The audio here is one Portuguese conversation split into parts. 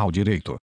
ao direito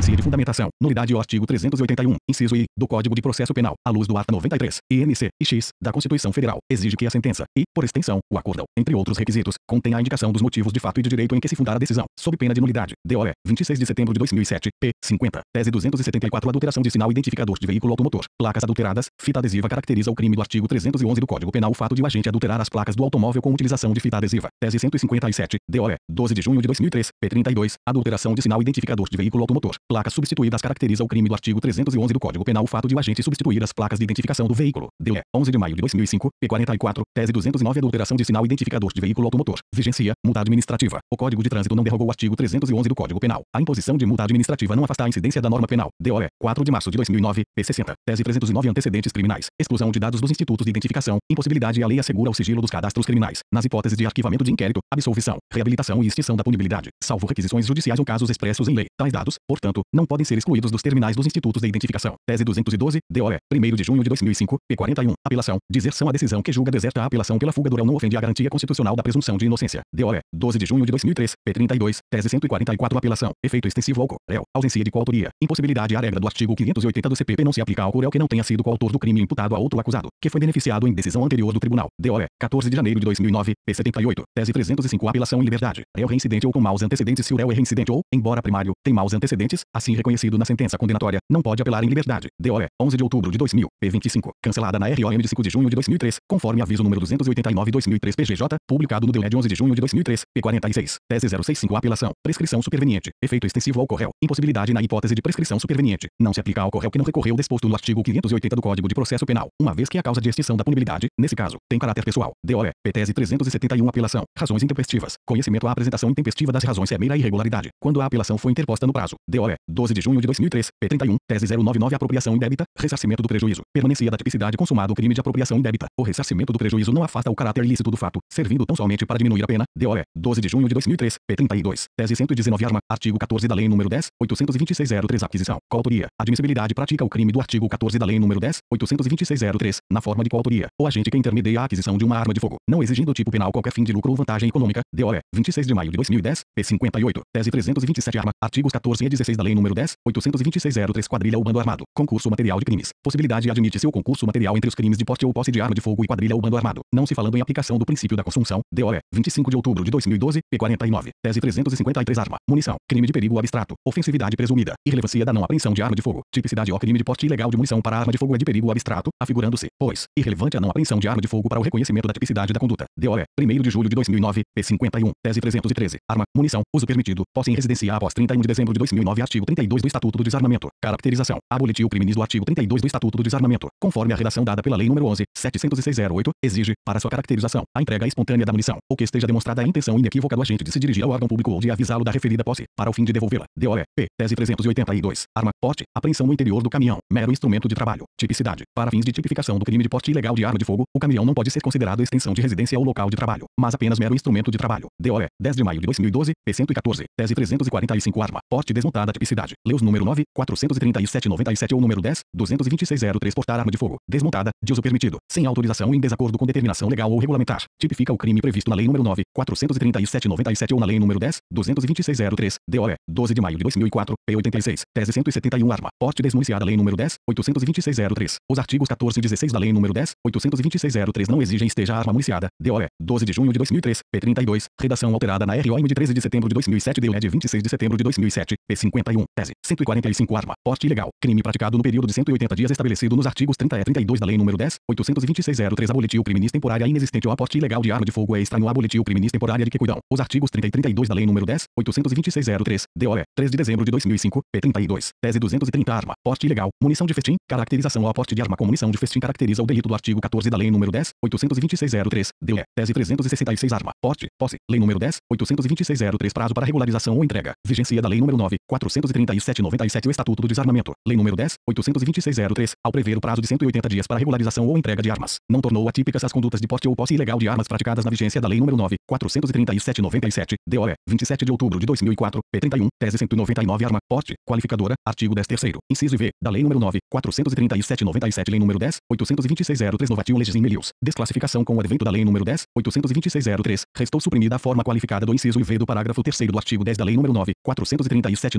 ausência de fundamentação, nulidade o artigo 381, inciso I, do Código de Processo Penal, à luz do art. 93, INC e X, da Constituição Federal, exige que a sentença e, por extensão, o acórdão, entre outros requisitos, contenha a indicação dos motivos de fato e de direito em que se fundar a decisão, sob pena de nulidade. DOE, 26 de setembro de 2007, p. 50, tese 274 Adulteração de sinal identificador de veículo automotor, placas adulteradas, fita adesiva caracteriza o crime do artigo 311 do Código Penal o fato de o agente adulterar as placas do automóvel com utilização de fita adesiva. Tese 157, DOE, 12 de junho de 2003, p. 32, adulteração de sinal identificador de veículo automotor, placas substituídas caracteriza o crime do artigo 311 do Código Penal o fato de o agente substituir as placas de identificação do veículo. DE, 11 de maio de 2005, P44, tese 209 Adulteração de sinal identificador de veículo automotor. Vigencia, multa administrativa. O Código de Trânsito não derrogou o artigo 311 do Código Penal. A imposição de multa administrativa não afasta a incidência da norma penal. DOE, 4 de março de 2009, P60, tese 309 Antecedentes criminais. Exclusão de dados dos institutos de identificação. Impossibilidade e a lei assegura o sigilo dos cadastros criminais. Nas hipóteses de arquivamento de inquérito, absolvição, reabilitação e extinção da punibilidade, salvo requisições judiciais ou casos expressos em lei. Tais dados, portanto, não podem ser excluídos dos terminais dos institutos de identificação. Tese 212, DOE, 1 de junho de 2005, P41, apelação, deserção a decisão que julga deserta a apelação pela fuga do réu não ofende a garantia constitucional da presunção de inocência. DOE, 12 de junho de 2003, P32, tese 144, apelação, efeito extensivo ao réu, ausência de coautoria, impossibilidade a regra do artigo 580 do CPP não se aplica ao réu que não tenha sido coautor do crime imputado a outro acusado, que foi beneficiado em decisão anterior do tribunal. DOE, 14 de janeiro de 2009, P78, tese 305, apelação em liberdade, réu reincidente ou com maus antecedentes se o réu é reincidente ou, embora primário, tem maus antecedentes, assim reconhecido na sentença condenatória, não pode apelar em liberdade. DOE, 11 de outubro de 2000, P25, cancelada na ROM de 5 de junho de 2003, conforme aviso número 289-2003 PGJ, publicado no DLE de 11 de junho de 2003, P46, tese 065 apelação, prescrição superveniente, efeito extensivo ao correu, impossibilidade na hipótese de prescrição superveniente, não se aplica ao correu que não recorreu disposto no artigo 580 do Código de Processo Penal, uma vez que a causa de extinção da punibilidade, nesse caso, tem caráter pessoal. DOE, PTese 371 apelação, razões intempestivas, conhecimento à apresentação intempestiva das razões é mera irregularidade, quando a apelação foi interposta no prazo. DOE, 12 de junho de 2003, P31, tese 099 apropriação indébita, ressarcimento do prejuízo, permanecia da tipicidade consumado o crime de apropriação indébita. O ressarcimento do prejuízo não afasta o caráter ilícito do fato, servindo tão somente para diminuir a pena. DOE, 12 de junho de 2003, P32, tese 119 arma, artigo 14 da lei número 10, 82603 aquisição, coautoria, admissibilidade pratica o crime do artigo 14 da lei número 10, 82603, na forma de coautoria, o agente que intermedia a aquisição de uma arma de fogo, não exigindo tipo penal qualquer fim de lucro ou vantagem econômica. DOE, 26 de maio de 2010, P58, tese 327 arma, artigos 14 e 16 da lei número 10, 82603 quadrilha ou bando armado, concurso material de crimes. Possibilidade admite-se o concurso material entre os crimes de porte ou posse de arma de fogo e quadrilha ou bando armado, não se falando em aplicação do princípio da consunção. DOE, 25 de outubro de 2012, P49, tese 353 arma, munição, crime de perigo abstrato, ofensividade presumida, irrelevância da não apreensão de arma de fogo, tipicidade ou crime de porte ilegal de munição para arma de fogo é de perigo abstrato, afigurando-se, pois, irrelevante a não apreensão de arma de fogo para o reconhecimento da tipicidade da conduta. DOE, 1 de julho de 2009, P51, tese 313, arma, munição, uso permitido, posse em residência após 31 de dezembro de 2009, artigo 32 do Estatuto do Desarmamento, caracterização, abolitiu o crime do artigo 32 do Estatuto do Desarmamento, conforme a redação dada pela Lei nº 11, 70608, exige, para sua caracterização, a entrega espontânea da munição, ou que esteja demonstrada a intenção inequívoca do agente de se dirigir ao órgão público ou de avisá-lo da referida posse, para o fim de devolvê-la. DOE, P, tese 382, arma, porte, apreensão no interior do caminhão, mero instrumento de trabalho, tipicidade, para fins de tipificação do crime de porte ilegal de arma de fogo, o caminhão não pode ser considerado extensão de residência ou local de trabalho, mas apenas mero instrumento de trabalho. DOE, 10 de maio de 2012, P114, tese 345 arma, porte desmontada tipicidade, leus número 9, 43797 ou número 10, 22603 portar arma de fogo, desmontada, de uso permitido, sem autorização em desacordo com determinação legal ou regulamentar, tipifica o crime previsto na Lei nº 9, 43797 ou na Lei nº 10, 22603, DOE, 12 de maio de 2004, P86, tese 171 arma, porte desmuniciada Lei nº 10, 82603. Os artigos 14 e 16 da Lei nº 10, 82603 não exigem esteja arma municiada, DOE, 12 de junho de 2003, P32, redação alterada na ROM de 13 de setembro de 2007 DOE de 26 de setembro de 2007, P51, tese, 145 arma, porte ilegal, crime praticado no período de 180 dias estabelecido nos artigos 30 e 32 da Lei nº 10, 82603 abolitiu criminis temporária inexistente ou aporte ilegal de arma de fogo é estranho abolitiu criminis temporária de que cuidam. Os artigos 30 e 32 da Lei nº 10, 82603, DOE, 3 de dezembro de 2005, P32, tese 230 arma, porte ilegal, munição de festim, caracterização ao aporte de arma com munição de festim caracteriza o delito do artigo 14 da Lei nº 10, 82603, DOE, tese 366 arma, porte, posse, Lei nº 10, 82603 prazo para regularização ou entrega, vigencia da Lei nº 9, 400 837-97 O Estatuto do Desarmamento, Lei nº 10, 826-03, ao prever o prazo de 180 dias para regularização ou entrega de armas, não tornou atípicas as condutas de porte ou posse ilegal de armas praticadas na vigência da Lei nº 9, 437-97, DOE, 27 de outubro de 2004, P31, tese 199 Arma, porte, qualificadora, artigo 10 terceiro, inciso V, da Lei nº 9, 437-97 Lei nº 10, 826-03 Novatio Legis in Melius, desclassificação com o advento da Lei nº 10, 826-03, restou suprimida a forma qualificada do inciso V do parágrafo 3 do artigo 10 da Lei nº 9, 437-97,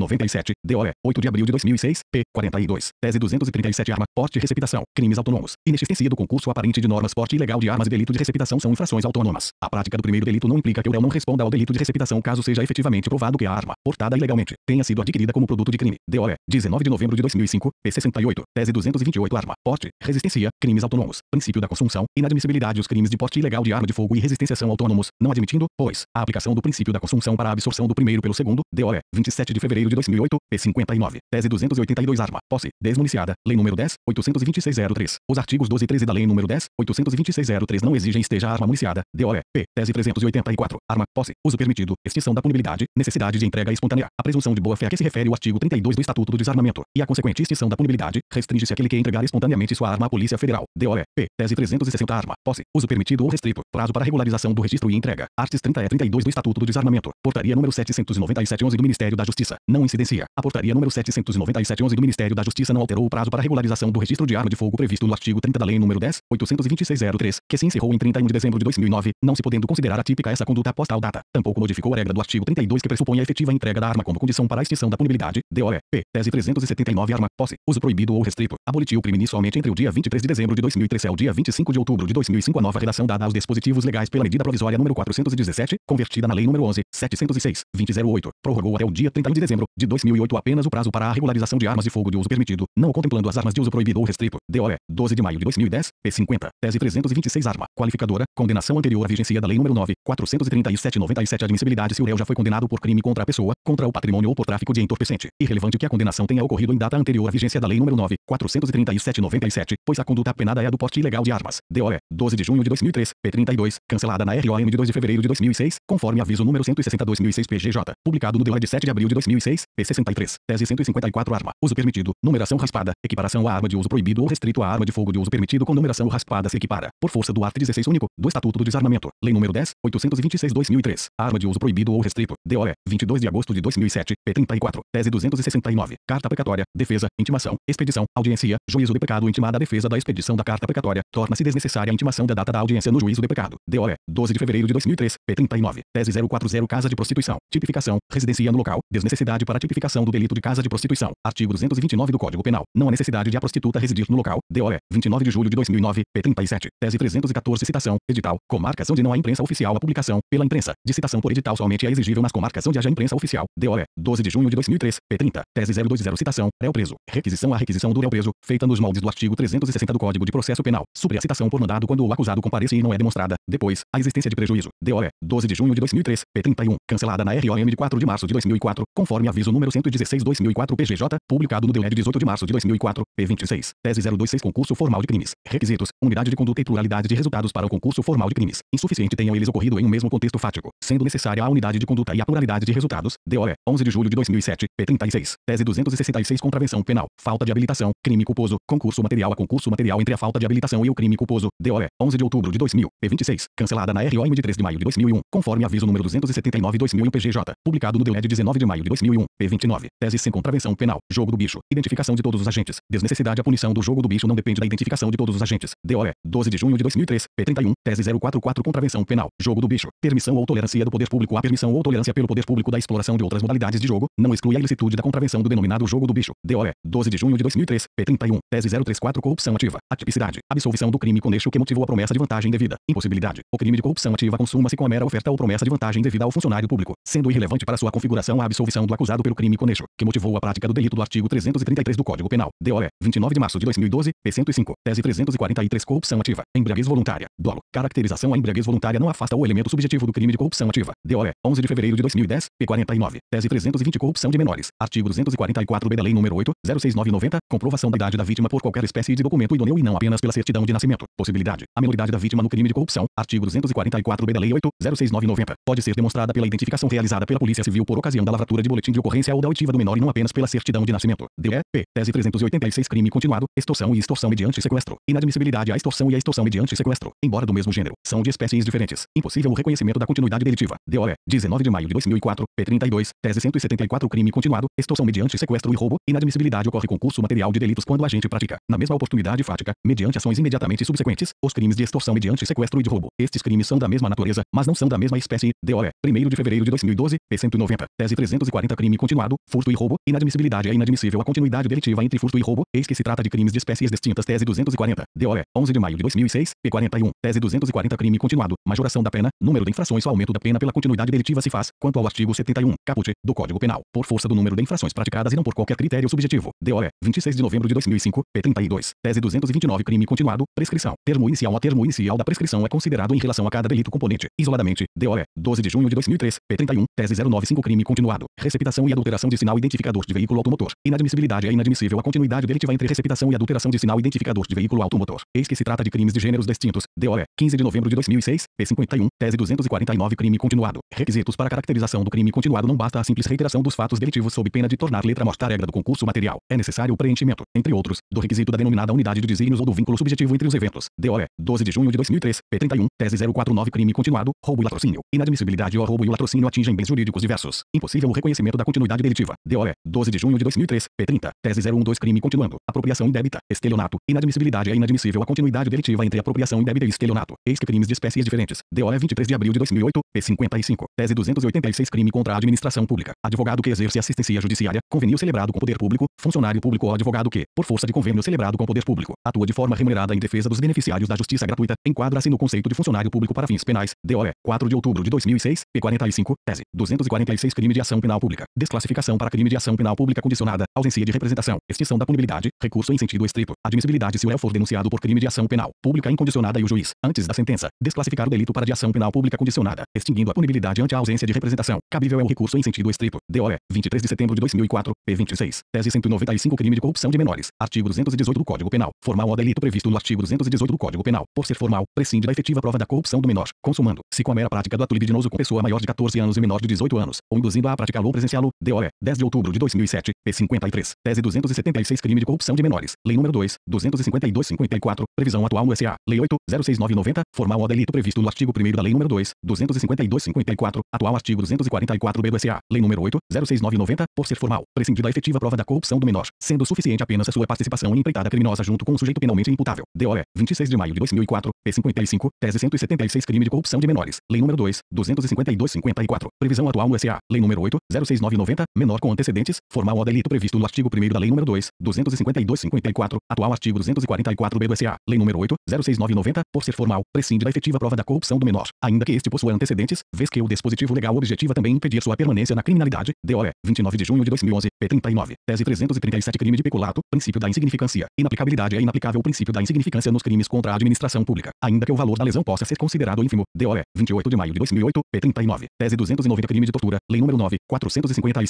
DOE, 8 de abril de 2006, p. 42, tese 237 Arma, porte e receptação, crimes autônomos, inexistência do concurso aparente de normas porte ilegal de armas e delito de receptação são infrações autônomas. A prática do primeiro delito não implica que o réu não responda ao delito de receptação caso seja efetivamente provado que a arma, portada ilegalmente, tenha sido adquirida como produto de crime. DOE, 19 de novembro de 2005, p. 68, tese 228 Arma, porte, resistência, crimes autônomos, princípio da consunção, inadmissibilidade Os crimes de porte ilegal de arma de fogo e resistência são autônomos, não admitindo, pois, a aplicação do princípio da consunção para a absorção do primeiro pelo segundo, DOE, 27 de fevereiro de 2008, p. 59, tese 282 Arma, posse, desmuniciada, Lei nº 10, 826-03. Os artigos 12 e 13 da Lei nº 10, 826-03 não exigem esteja arma municiada, DOE, p. tese 384, arma, posse, uso permitido, extinção da punibilidade, necessidade de entrega espontânea, a presunção de boa-fé a que se refere o artigo 32 do Estatuto do Desarmamento, e a consequente extinção da punibilidade, restringe-se àquele que entregar espontaneamente sua arma à Polícia Federal, DOE, p. tese 360 arma, posse, uso permitido ou restrito, prazo para regularização do registro e entrega, artes 30 e 32 do Estatuto do Desarmamento, portaria número 797-11 do Ministério da Justiça, não incidencia, a portaria número 797-11 do Ministério da Justiça não alterou o prazo para regularização do registro de arma de fogo previsto no artigo 30 da Lei nº 10, 826-03, que se encerrou em 31 de dezembro de 2009, não se podendo considerar atípica essa conduta após tal data. Tampouco modificou a regra do artigo 32 que pressupõe a efetiva entrega da arma como condição para a extinção da punibilidade, DOE, p. tese 379 arma, posse, uso proibido ou restrito, abolitiu o crime inicialmente entre o dia 23 de dezembro de 2003 e o dia 25 de outubro de 2005 a nova redação dada aos dispositivos legais pela medida provisória número 417, convertida na Lei nº 11, 706, 2008, prorrogou até o dia 31 de dezembro de 2008 apenas o prazo para a regularização de armas de fogo de uso permitido, não contemplando as armas de uso proibido ou restrito, DOE, 12 de maio de 2010, P50, tese 326 arma, qualificadora, condenação anterior à vigência da Lei nº 9, 437-97 admissibilidade se o réu já foi condenado por crime contra a pessoa, contra o patrimônio ou por tráfico de entorpecente, irrelevante que a condenação tenha ocorrido em data anterior à vigência da Lei nº 9, 437-97, pois a conduta penada é a do porte ilegal de armas, DOE, 12 de junho de 2003, P32, cancelada na ROM de 2 de fevereiro de 2006, conforme aviso número 160-2006 PGJ, publicado no DOE de 7 de abril de 2006, P63, tese 154 arma, uso permitido, numeração raspada, equiparação à arma de uso proibido ou restrito à arma de fogo de uso permitido com numeração raspada se equipara, por força do art 16 único, do Estatuto do Desarmamento, Lei nº 10, 826-2003, arma de uso proibido ou restrito, DOE, 22 de agosto de 2007, P34, tese 269, carta precatória, defesa, intimação, expedição, audiência, juízo de pecado intimada a defesa da expedição da carta precatória, torna-se desnecessária a intimação da data da audiência no juízo de pecado, DOE, 12 de fevereiro de 2003, P39, tese 040 Casa de Prostituição, tipificação, residência no local, desnecessidade para tipificação do delito de casa de prostituição, artigo 229 do Código Penal, não há necessidade de a prostituta residir no local, DOE, 29 de julho de 2009, P37, tese 314 Citação, edital, comarcas onde não há imprensa oficial. A publicação, pela imprensa, de citação por edital somente é exigível nas comarcas onde haja imprensa oficial, DOE, 12 de junho de 2003, P30, tese 020 Citação, réu preso, requisição a requisição do réu preso, feita nos moldes do artigo 360 do Código de Processo Penal, sobre a citação por mandado quando o acusado comparece e não é demonstrada, depois, a existência de prejuízo, DOE, 12 de junho de 2003, P31, cancelada na ROM de 4 de março de 2004, conforme aviso número 116-2004 PGJ, publicado no DOE de 18 de março de 2004, P26, tese 026 Concurso Formal de Crimes, requisitos, unidade de conduta e pluralidade de resultados para o concurso formal de crimes, insuficiente tenham eles ocorrido em um mesmo contexto fático, sendo necessária a unidade de conduta e a pluralidade de resultados, DOE, 11 de julho de 2007, P36, tese 266 Contravenção penal, falta de habilitação, crime culposo, concurso material a concurso material entre a falta de habilitação e o crime culposo, DOE, 11 de outubro de 2000, P26, cancelada na ROM de 3 de maio de 2001, conforme aviso número 279-2001 PGJ, publicado no DOE de 19 de maio de 2001, P29, tese sem contravenção penal, jogo do bicho, identificação de todos os agentes, desnecessidade a punição do jogo do bicho não depende da identificação de todos os agentes, DOE, 12 de junho de 2003, P31, tese 044 Contravenção penal, jogo do bicho, permissão ou tolerância do poder público. A permissão ou tolerância pelo poder público da exploração de outras modalidades de jogo, não exclui a ilicitude da contravenção do denominado jogo do bicho, DOE, 12 de junho de 2003, P31, tese 034 Corrupção ativa, atipicidade, absolvição do crime com eixo que motivou a promessa de vantagem devida, impossibilidade, o crime de corrupção ativa consuma-se com a mera oferta ou promessa de vantagem devida ao funcionário público, sendo irrelevante para sua configuração a absolvição do acusado pelo crime com eixo, que motivou a prática do delito do artigo 333 do Código Penal, DOE, 29 de março de 2012, P105, tese 343 Corrupção ativa, embriaguez voluntária, dolo, caracterização a embriaguez voluntária não afasta o elemento subjetivo do crime de corrupção ativa, DOE, 11 de fevereiro de 2010, P49, tese 320 Corrupção de menores, artigo 244b da Lei nº 8, 06990, comprovação da idade da vítima por qualquer espécie de documento idôneo e não apenas pela certidão de nascimento, possibilidade, a minoridade da vítima no crime de corrupção, artigo 244b da Lei 8, 06990, pode ser demonstrada pela identificação realizada pela Polícia Civil por ocasião da lavratura de boletim de ocorrência ou da oitiva do menor e não apenas pela certidão de nascimento. DE, P. Tese 386 crime continuado, extorsão e extorsão mediante sequestro. Inadmissibilidade a extorsão e a extorsão mediante sequestro, embora do mesmo gênero, são de espécies diferentes. Impossível o reconhecimento da continuidade delitiva. DOE, 19 de maio de 2004, P32, tese 174 crime continuado, extorsão mediante sequestro e roubo. Inadmissibilidade ocorre concurso material de delitos quando o agente pratica, na mesma oportunidade fática, mediante ações imediatamente subsequentes, os crimes de extorsão mediante sequestro e de roubo. Estes crimes são da mesma natureza, mas não são da mesma espécie. DOE, 1 de fevereiro de 2012, P190, tese 340 crime continuado, furto e roubo. Inadmissibilidade é inadmissível a continuidade delitiva entre furto e roubo, eis que se trata de crimes de espécies distintas. Tese 240, DOE, 11 de maio de 2006, P41, tese 240 crime continuado, majoração da pena, número de infrações ou aumento da pena pela continuidade delitiva se faz, quanto ao artigo 71, caput, do Código Penal, por força do número de infrações praticadas e não por qualquer critério subjetivo. DOE, 26 de novembro de 2005, P32, tese 229 crime continuado, prescrição. Termo inicial a termo inicial da prescrição é considerado em relação a cada delito componente, isoladamente. DOE, 12 de junho de 2003, P31, tese 095 crime continuado, receptação e adulteração de sinal identificador de veículo automotor. Inadmissibilidade é inadmissível a continuidade delitiva entre receptação e adulteração de sinal identificador de veículo automotor. Eis que se trata de crimes de gêneros distintos. DOE, 15 de novembro de 2006, P51, tese 249 crime continuado. Requisitos para caracterização do crime continuado não basta a simples reiteração dos fatos delitivos sob pena de tornar letra morta a regra do concurso material. É necessário o preenchimento, entre outros, do requisito da denominada unidade de desígnios ou do vínculo subjetivo entre os eventos. DOE, 12 de junho de 2003, P31, tese 049 crime continuado, roubo e latrocínio. Inadmissibilidade ou roubo e o latrocínio atingem bens jurídicos diversos. Impossível o reconhecimento da continuidade delitiva. DOE, 12 de junho de 2003, P30, tese 012 crime continuando. Apropriação indébita, estelionato. Inadmissibilidade é inadmissível a continuidade delitiva entre apropriação indébita e estelionato. Eis que crimes de espécies diferentes. DOE 23 de abril de 2008, P55, tese 286 crime contra a administração pública. Advogado que exerce assistência judiciária, convênio celebrado com poder público, funcionário público ou advogado que, por força de convênio celebrado com poder público, atua de forma remunerada em defesa dos beneficiários da justiça gratuita, enquadra-se no conceito de funcionário público para fins penais. DOE 4 de outubro de 2006, P45, tese 246 crime de ação penal pública. Desclassificação para crime de ação penal pública condicionada, ausência de representação, extinção da punibilidade, recurso em sentido estrito, admissibilidade se o réu for denunciado por crime de ação penal. Pública incondicionada e o juiz, antes da sentença, desclassificar o delito para de ação penal pública condicionada, extinguindo a punibilidade ante a ausência de representação. Cabível é o recurso em sentido estrito. DOE 23 de setembro de 2004, P26, tese 195 crime de corrupção de menores, artigo 218 do Código Penal, formal ao delito previsto no artigo 218 do Código Penal, por ser formal, prescinde da efetiva prova da corrupção do menor, consumando, se com a mera prática do ato libidinoso com pessoa maior de 14 anos e menor de 18 anos, ou induzindo a praticá-lo ou presenciá-lo, DOE 10 de outubro de 2007, P53, tese 276 crime de corrupção de menores, Lei nº 2, 252-54, previsão atual no SA, Lei 8, 06990, formal ao delito previsto no artigo 1 da Lei nº 2, 252-54, atual artigo 244b do SA, Lei nº 8, 06990, por ser formal, prescindida a efetiva prova da corrupção do menor, sendo suficiente apenas a sua participação em empreitada criminosa junto com o sujeito penalmente imputável. DOE, 26 de maio de 2004, P55, tese 176 crime de corrupção de menores, Lei nº 2, 252-54, previsão atual no SA, Lei nº 8, 06990, menor com antecedentes, formal ao delito previsto no artigo 1 da Lei nº 2, 252-54, atual artigo 244b do SA, Lei nº 8, 06990, por ser formal, prescinde da efetiva prova da corrupção do menor, ainda que este possua antecedentes, vez que o dispositivo legal objetiva também impedir sua permanência na criminalidade. DOE, 29 de junho de 2011, P39, tese 337 crime de peculato, princípio da insignificância. Inaplicabilidade é inaplicável o princípio da insignificância nos crimes contra a administração pública, ainda que o valor da lesão possa ser considerado ínfimo. DOE, 28 de maio de 2008, P39, tese 290 crime de tortura, Lei nº 9,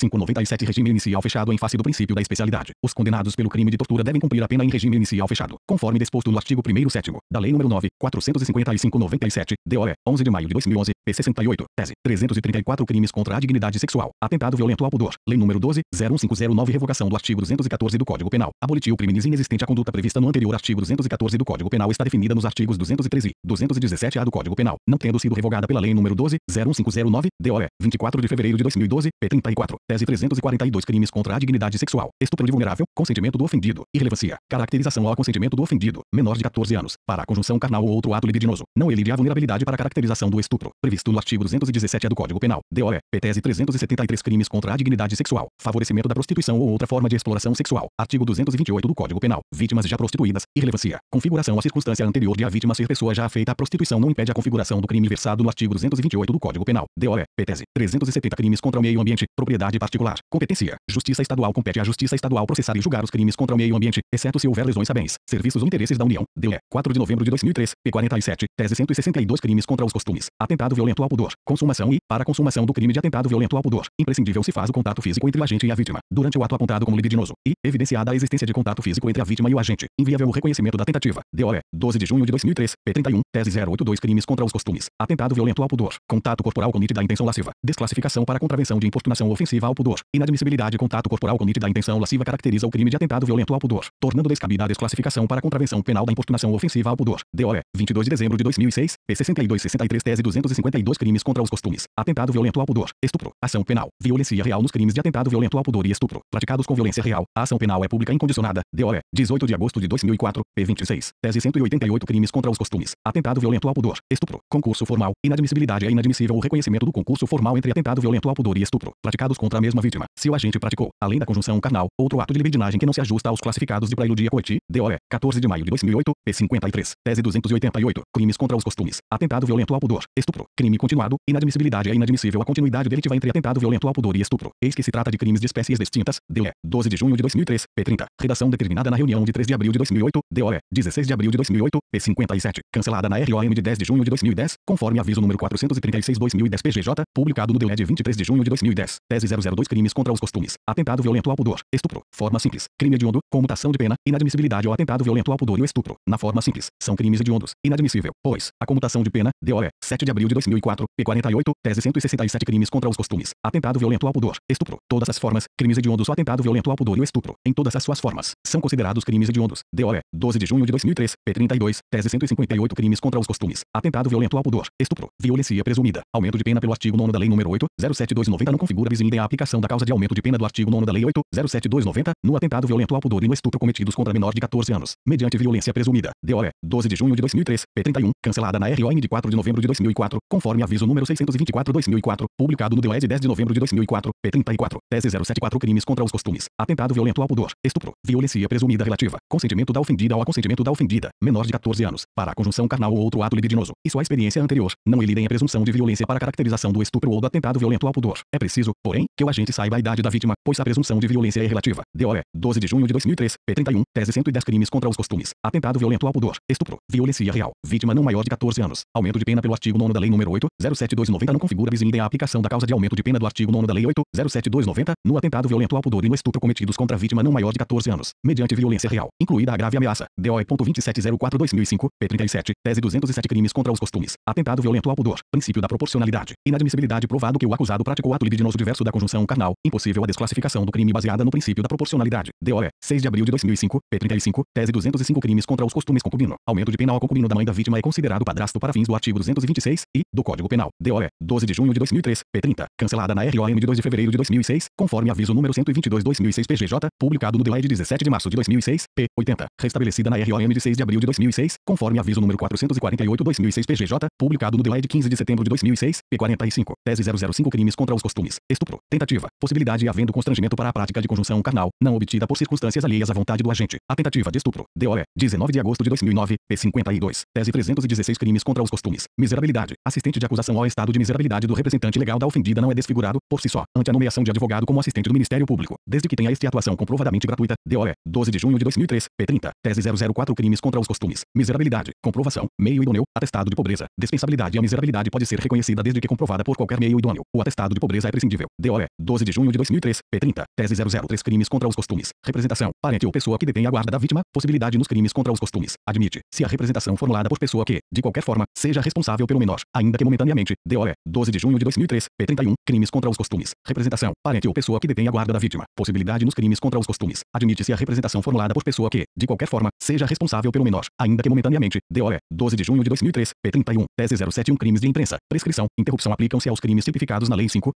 455-97 regime inicial fechado em face do princípio da especialidade. Os condenados pelo crime de tortura devem cumprir a pena em regime inicial fechado, conforme disposto no artigo 1 7 da Lei nº 9, 455-97, DOE, 11 de maio de 2011, P68, tese 334 crimes contra a dignidade sexual, atentado violento ao pudor, Lei nº 12, 01509 revogação do artigo 214 do Código Penal, abolitiu o crime inexistente a conduta prevista no anterior artigo 214 do Código Penal está definida nos artigos 213 e 217-A do Código Penal, não tendo sido revogada pela Lei nº 12, 01509, DOE, 24 de fevereiro de 2012, P34, tese 342 crimes contra a dignidade sexual, estupro de vulnerável, consentimento do ofendido, irrelevância, caracterização ao consentimento do ofendido, menor de 14 anos, para a conjunção carnal ou outro ato libidinoso, não elide a vulnerabilidade para a caracterização do estupro, previsto no artigo 217 do Código Penal, DOE, PTese 373 crimes contra a dignidade sexual, favorecimento da prostituição ou outra forma de exploração sexual, artigo 228 do Código Penal, vítimas já prostituídas, irrelevância, configuração a circunstância anterior de a vítima ser pessoa já afeita à prostituição não impede a configuração do crime versado no artigo 228 do Código Penal, DOE, PTese 370 crimes contra o meio ambiente, propriedade particular, competência, justiça estadual compete à justiça estadual processar e julgar os crimes contra o meio ambiente, exceto se houver lesões a bens, serviços ou interesses da União, DOE, 4 de novembro de 2003, P47, tese 162 crimes contra os costumes, atentado violento ao pudor, consumação e, para a consumação do crime de atentado violento ao pudor, imprescindível se faz o contato físico entre o agente e a vítima, durante o ato apontado como libidinoso, e, evidenciada a existência de contato físico entre a vítima e o agente, inviável o reconhecimento da tentativa, DOE, 12 de junho de 2003, P31, tese 082 crimes contra os costumes, atentado violento ao pudor, contato corporal com nítida intenção lasciva, desclassificação para contravenção de importunação ofensiva ofensiva ao pudor. Inadmissibilidade contato corporal com nítida intenção lasciva caracteriza o crime de atentado violento ao pudor, tornando descabida a desclassificação para a contravenção penal da importunação ofensiva ao pudor. DOE, 22 de dezembro de 2006, P6263 tese 252 crimes contra os costumes. Atentado violento ao pudor, estupro, ação penal, violência real nos crimes de atentado violento ao pudor e estupro, praticados com violência real. A ação penal é pública incondicionada. DOE, 18 de agosto de 2004, P26, tese 188 crimes contra os costumes. Atentado violento ao pudor, estupro, concurso formal, inadmissibilidade é inadmissível o reconhecimento do concurso formal entre atentado violento ao pudor e estupro, praticados contra a mesma vítima. Se o agente praticou, além da conjunção carnal, outro ato de libidinagem que não se ajusta aos classificados de prailudia coiti, DOE, 14 de maio de 2008, P53, tese 288, crimes contra os costumes, atentado violento ao pudor, estupro, crime continuado, inadmissibilidade é inadmissível a continuidade delitiva entre atentado violento ao pudor e estupro, eis que se trata de crimes de espécies distintas, DOE, 12 de junho de 2003, P30, redação determinada na reunião de 3 de abril de 2008, DOE, 16 de abril de 2008, P57, cancelada na ROM de 10 de junho de 2010, conforme aviso número 436-2010 PGJ, publicado no DOE de 23 de junho de 2010, tese 002 crimes contra os costumes, atentado violento ao pudor, estupro, forma simples, crime hediondo, comutação de pena, inadmissibilidade ou atentado violento ao pudor e o estupro, na forma simples, são crimes hediondos, inadmissível, pois, a comutação de pena, DOE, 7 de abril de 2004, P48, tese 167 crimes contra os costumes, atentado violento ao pudor, estupro, todas as formas, crimes hediondos ou atentado violento ao pudor e o estupro, em todas as suas formas, são considerados crimes hediondos, DOE, 12 de junho de 2003, P32, tese 158 crimes contra os costumes, atentado violento ao pudor, estupro, violência presumida, aumento de pena pelo artigo 9 da lei número 8, 07290 não configura bis a aplicação da causa de aumento de pena do artigo 9 da lei 8, 07290, no atentado violento ao pudor e no estupro cometidos contra menor de 14 anos, mediante violência presumida, DOE, 12 de junho de 2003, P31, cancelada na ROM de 4 de novembro de 2004, conforme aviso número 624-2004, publicado no DOE de 10 de novembro de 2004, P34, tese 074 crimes contra os costumes, atentado violento ao pudor, estupro, violência presumida relativa, consentimento da ofendida ou consentimento da ofendida, menor de 14 anos, para a conjunção carnal ou outro ato libidinoso, e sua experiência anterior, não elidem a presunção de violência para a caracterização do estupro ou do atentado violento ao pudor. É preciso, porém, que o agente saiba a idade da vítima, pois a presunção de violência é relativa. DOE, 12 de junho de 2003, P31, tese 110 crimes contra os costumes, atentado violento ao pudor, estupro, violência real, vítima não maior de 14 anos, aumento de pena pelo artigo 9 da lei número 8, 07290 não configura bis a aplicação da causa de aumento de pena do artigo 9 da lei 8, 07290, no atentado violento ao pudor e no estupro cometidos contra vítima não maior de 14 anos, mediante violência real, incluída a grave ameaça. DOE.2704-2005, P37, tese 207 crimes contra os costumes, atentado violento ao pudor, princípio da proporcionalidade, inadmissibilidade provado que o acusado praticou ato libidinoso diverso da conjunção carnal, impossível a desclassificação do crime baseada no princípio da proporcionalidade. DOE, 6 de abril de 2005, P35, tese 205 crimes contra os costumes concubino. Aumento de pena ao concubino da mãe da vítima é considerado padrasto para fins do artigo 226 e do Código Penal. DOE, 12 de junho de 2003, P30, cancelada na ROM de 2 de fevereiro de 2006, conforme aviso número 122/2006 PGJ, publicado no DOE de 17 de março de 2006, P80, restabelecida na ROM de 6 de abril de 2006, conforme aviso número 448/2006 PGJ, publicado no DOE de 15 de setembro de 2006, P45, tese 005 crimes contra os costumes, estupro, tentativa, possibilidade havendo constrangimento para a prática de conjunção carnal, não obtida por circunstâncias alheias à vontade do agente, a tentativa de estupro, DOE, 19 de agosto de 2009, P52, tese 316 crimes contra os costumes, miserabilidade, assistente de acusação ao estado de miserabilidade do representante legal da ofendida não é desfigurado, por si só, ante a nomeação de advogado como assistente do Ministério Público, desde que tenha este atuação comprovadamente gratuita, DOE, 12 de junho de 2003, P30, tese 004 crimes contra os costumes, miserabilidade, comprovação, meio idôneo, atestado de pobreza, dispensabilidade. E a miserabilidade pode ser reconhecida desde que comprovada por qualquer meio idôneo, o atestado de pobreza é prescindível, DOE, 12 de junho de 2003, P30, tese 003 crimes contra os costumes, representação, parente ou pessoa que detém a guarda da vítima, possibilidade nos crimes contra os costumes, admite, se a representação formulada por pessoa que, de qualquer forma, seja responsável pelo menor, ainda que momentaneamente, DOE, 12 de junho de 2003, P31, crimes contra os costumes, representação, parente ou pessoa que detém a guarda da vítima, possibilidade nos crimes contra os costumes, admite-se a representação formulada por pessoa que, de qualquer forma, seja responsável pelo menor, ainda que momentaneamente, DOE, 12 de junho de 2003, P31, tese 071 crimes de imprensa, prescrição, interrupção. Aplicam-se aos crimes tipificados na Lei 5,